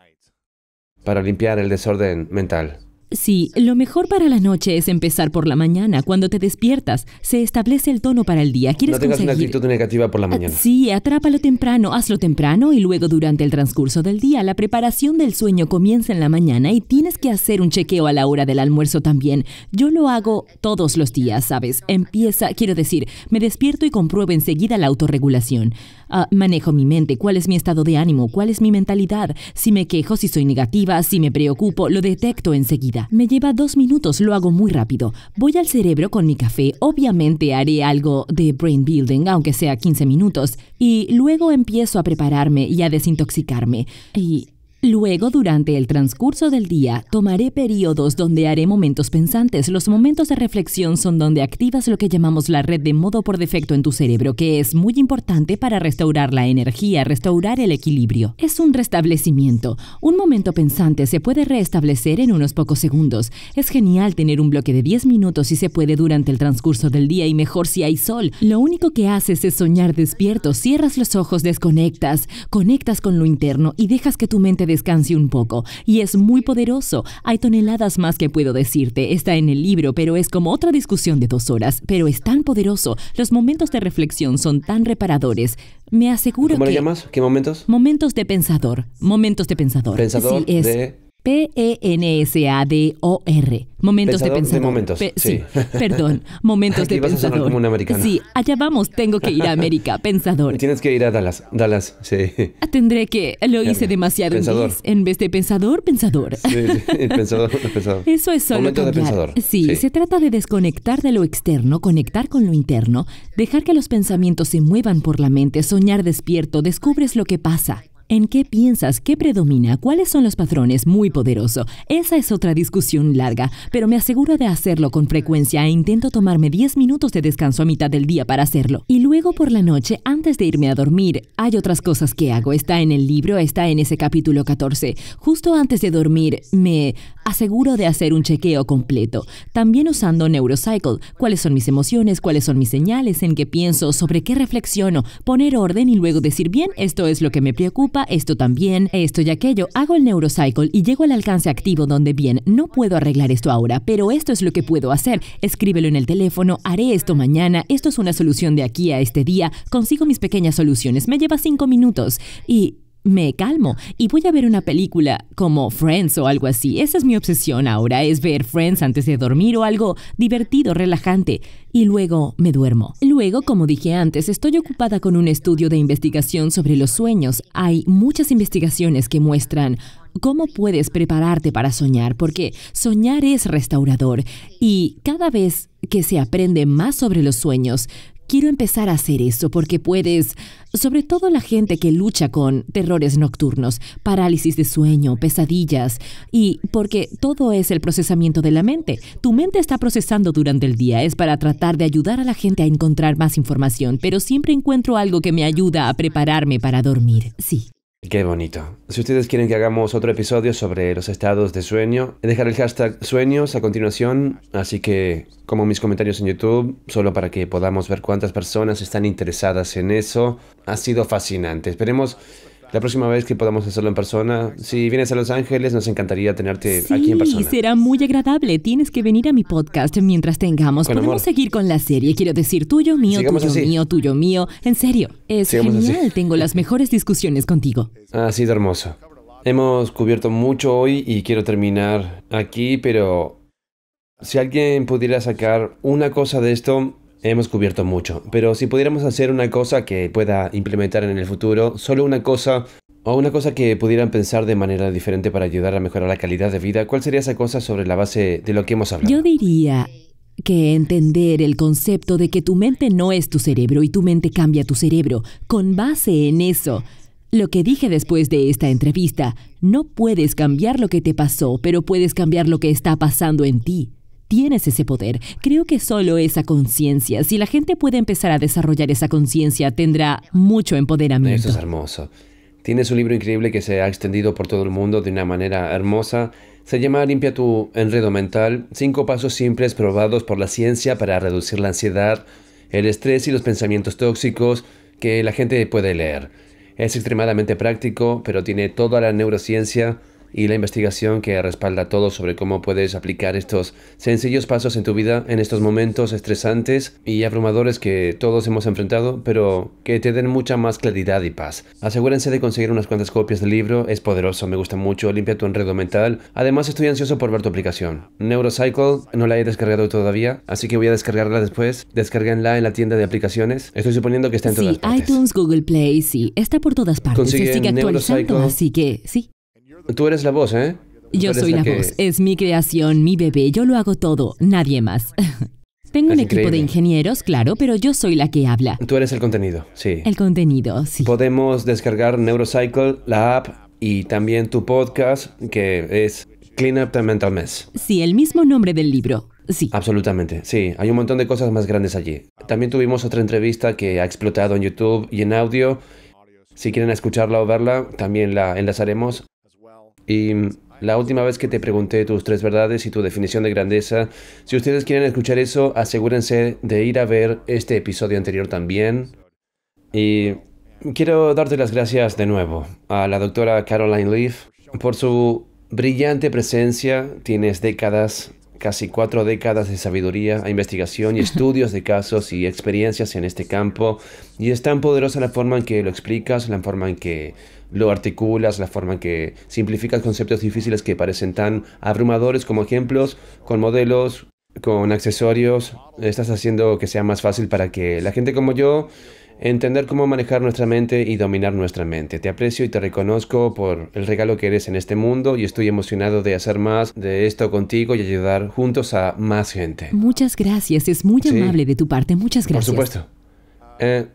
Para limpiar el desorden mental.
Sí, lo mejor para la noche es empezar por la mañana. Cuando te despiertas, se establece el tono para el día. ¿Quieres
No tengas una actitud negativa por la
Ah,
mañana.
Sí, atrápalo temprano, hazlo temprano y luego durante el transcurso del día. La preparación del sueño comienza en la mañana y tienes que hacer un chequeo a la hora del almuerzo también. Yo lo hago todos los días, ¿sabes? Empieza, quiero decir, me despierto y compruebo enseguida la autorregulación. Ah, manejo mi mente, cuál es mi estado de ánimo, cuál es mi mentalidad. Si me quejo, si soy negativa, si me preocupo, lo detecto enseguida. Me lleva dos minutos, lo hago muy rápido. Voy al cerebro con mi café, obviamente haré algo de brain building, aunque sea 15 minutos, y luego empiezo a prepararme y a desintoxicarme. Y Luego, durante el transcurso del día, tomaré periodos donde haré momentos pensantes. Los momentos de reflexión son donde activas lo que llamamos la red de modo por defecto en tu cerebro, que es muy importante para restaurar la energía, restaurar el equilibrio. Es un restablecimiento. Un momento pensante se puede restablecer en unos pocos segundos. Es genial tener un bloque de 10 minutos si se puede durante el transcurso del día y mejor si hay sol. Lo único que haces es soñar despierto, cierras los ojos, desconectas, conectas con lo interno y dejas que tu mente descanse un poco. Y es muy poderoso. Hay toneladas más que puedo decirte. Está en el libro, pero es como otra discusión de dos horas. Pero es tan poderoso. Los momentos de reflexión son tan reparadores. Me aseguro
¿Cómo
que...
le llamas? ¿Qué momentos?
Momentos de pensador. Momentos de pensador.
Pensador
sí, es
de-
P-E-N-S-A-D-O-R. Momentos
Pensador
de
de
pensador.
momentos,
Pe-
sí.
Perdón. Momentos
Aquí
de
vas a sonar
pensador.
como un americano.
Sí, allá vamos. Tengo que ir a América. Pensador.
Tienes que ir a Dallas. Dallas, sí.
Tendré que... Lo hice demasiado
Pensador.
inglés. En vez de pensador, pensador.
Sí, sí, pensador, pensador.
Eso es solo
Momento de
cambiar.
pensador.
Sí, se trata de desconectar de lo externo, conectar con lo interno, dejar que los pensamientos se muevan por la mente, soñar despierto, descubres lo que pasa. ¿En qué piensas? ¿Qué predomina? ¿Cuáles son los patrones? Muy poderoso. Esa es otra discusión larga, pero me aseguro de hacerlo con frecuencia e intento tomarme 10 minutos de descanso a mitad del día para hacerlo. Y luego por la noche, antes de irme a dormir, hay otras cosas que hago. Está en el libro, está en ese capítulo 14. Justo antes de dormir, me aseguro de hacer un chequeo completo. También usando Neurocycle. ¿Cuáles son mis emociones? ¿Cuáles son mis señales? ¿En qué pienso? ¿Sobre qué reflexiono? Poner orden y luego decir, bien, esto es lo que me preocupa, esto también, esto y aquello. Hago el Neurocycle y llego al alcance activo donde, bien, no puedo arreglar esto ahora, pero esto es lo que puedo hacer. Escríbelo en el teléfono, haré esto mañana, esto es una solución de aquí a este día, consigo mis pequeñas soluciones, me lleva cinco minutos y me calmo y voy a ver una película como Friends o algo así. Esa es mi obsesión ahora, es ver Friends antes de dormir o algo divertido, relajante. Y luego me duermo. Luego, como dije antes, estoy ocupada con un estudio de investigación sobre los sueños. Hay muchas investigaciones que muestran cómo puedes prepararte para soñar, porque soñar es restaurador. Y cada vez que se aprende más sobre los sueños, Quiero empezar a hacer eso porque puedes, sobre todo la gente que lucha con terrores nocturnos, parálisis de sueño, pesadillas, y porque todo es el procesamiento de la mente. Tu mente está procesando durante el día, es para tratar de ayudar a la gente a encontrar más información, pero siempre encuentro algo que me ayuda a prepararme para dormir. Sí.
Qué bonito. Si ustedes quieren que hagamos otro episodio sobre los estados de sueño, dejar el hashtag sueños a continuación, así que como mis comentarios en YouTube, solo para que podamos ver cuántas personas están interesadas en eso, ha sido fascinante. Esperemos la próxima vez que podamos hacerlo en persona. Si vienes a Los Ángeles, nos encantaría tenerte aquí en persona.
será muy agradable. Tienes que venir a mi podcast mientras tengamos.
Con
Podemos
amor.
seguir con la serie. Quiero decir, tuyo, mío,
Sigamos
tuyo,
así.
mío, tuyo, mío. En serio, es
Sigamos así.
genial. Tengo las mejores discusiones contigo.
Ha sido hermoso. Hemos cubierto mucho hoy y quiero terminar aquí, pero si alguien pudiera sacar una cosa de esto, hemos cubierto mucho. Pero si pudiéramos hacer una cosa que pueda implementar en el futuro, solo una cosa o una cosa que pudieran pensar de manera diferente para ayudar a mejorar la calidad de vida, ¿cuál sería esa cosa sobre la base de lo que hemos hablado?
Yo diría que entender el concepto de que tu mente no es tu cerebro y tu mente cambia tu cerebro, con base en eso. Lo que dije después de esta entrevista, no puedes cambiar lo que te pasó, pero puedes cambiar lo que está pasando en ti. Tienes ese poder. Creo que solo esa conciencia, si la gente puede empezar a desarrollar esa conciencia, tendrá mucho empoderamiento.
Eso es hermoso. Tienes un libro increíble que se ha extendido por todo el mundo de una manera hermosa. Se llama Limpia tu enredo mental. Cinco pasos simples probados por la ciencia para reducir la ansiedad, el estrés y los pensamientos tóxicos que la gente puede leer. Es extremadamente práctico, pero tiene toda la neurociencia y la investigación que respalda todo sobre cómo puedes aplicar estos sencillos pasos en tu vida en estos momentos estresantes y abrumadores que todos hemos enfrentado, pero que te den mucha más claridad y paz. Asegúrense de conseguir unas cuantas copias del libro, es poderoso, me gusta mucho, limpia tu enredo mental. Además estoy ansioso por ver tu aplicación. Neurocycle no la he descargado todavía, así que voy a descargarla después. Descárguenla en la tienda de aplicaciones. Estoy suponiendo que está en todas
Sí,
partes.
iTunes, Google Play, sí, está por todas partes.
Consigue
Se sigue actualizando, así que sí.
Tú eres la voz, ¿eh?
Yo soy la
que-
voz, es mi creación, mi bebé, yo lo hago todo, nadie más. Tengo un equipo de ingenieros, claro, pero yo soy la que habla.
Tú eres el contenido, sí.
El contenido, sí.
Podemos descargar Neurocycle, la app, y también tu podcast, que es Clean Up the Mental Mess.
Sí, el mismo nombre del libro. Sí.
Absolutamente, sí. Hay un montón de cosas más grandes allí. También tuvimos otra entrevista que ha explotado en YouTube y en audio. Si quieren escucharla o verla, también la enlazaremos. Y la última vez que te pregunté tus tres verdades y tu definición de grandeza, si ustedes quieren escuchar eso, asegúrense de ir a ver este episodio anterior también. Y quiero darte las gracias de nuevo a la doctora Caroline Leaf por su brillante presencia. Tienes décadas, casi cuatro décadas de sabiduría, investigación y estudios de casos y experiencias en este campo. Y es tan poderosa la forma en que lo explicas, la forma en que lo articulas, la forma en que simplificas conceptos difíciles que parecen tan abrumadores como ejemplos, con modelos, con accesorios. Estás haciendo que sea más fácil para que la gente como yo entender cómo manejar nuestra mente y dominar nuestra mente. Te aprecio y te reconozco por el regalo que eres en este mundo y estoy emocionado de hacer más de esto contigo y ayudar juntos a más gente.
Muchas gracias, es muy
Sí.
amable de tu parte, muchas gracias.
Por supuesto. Eh,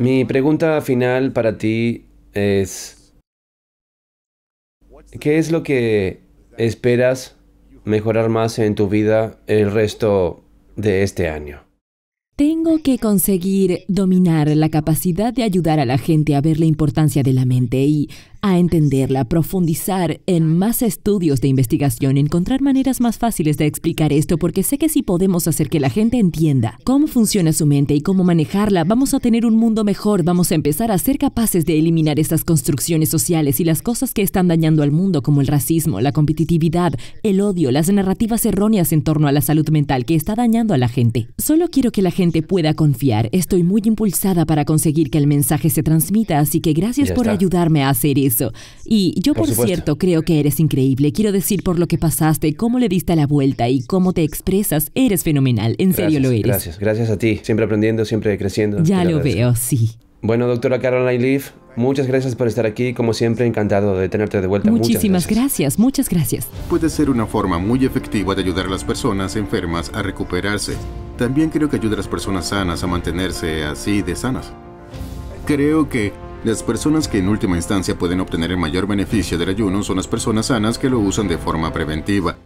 mi pregunta final para ti es, ¿qué es lo que esperas mejorar más en tu vida el resto de este año?
Tengo que conseguir dominar la capacidad de ayudar a la gente a ver la importancia de la mente y a entenderla, profundizar en más estudios de investigación, encontrar maneras más fáciles de explicar esto, porque sé que si podemos hacer que la gente entienda cómo funciona su mente y cómo manejarla, vamos a tener un mundo mejor, vamos a empezar a ser capaces de eliminar estas construcciones sociales y las cosas que están dañando al mundo, como el racismo, la competitividad, el odio, las narrativas erróneas en torno a la salud mental que está dañando a la gente. Solo quiero que la gente pueda confiar. Estoy muy impulsada para conseguir que el mensaje se transmita, así que gracias por ayudarme a hacer eso. Y yo,
Por
por, cierto, creo que eres increíble. Quiero decir por lo que pasaste, cómo le diste la vuelta y cómo te expresas. Eres fenomenal. En serio
Gracias,
lo eres.
Gracias, gracias a ti. Siempre aprendiendo, siempre creciendo.
Ya lo
agradezco.
veo, sí.
Bueno, doctora Caroline Leaf, muchas gracias por estar aquí. Como siempre, encantado de tenerte de vuelta. Muchas
Muchísimas gracias, muchas gracias.
puede ser una forma muy efectiva de ayudar a las personas enfermas a recuperarse. También creo que ayuda a las personas sanas a mantenerse así de sanas. Creo que las personas que en última instancia pueden obtener el mayor beneficio del ayuno son las personas sanas que lo usan de forma preventiva.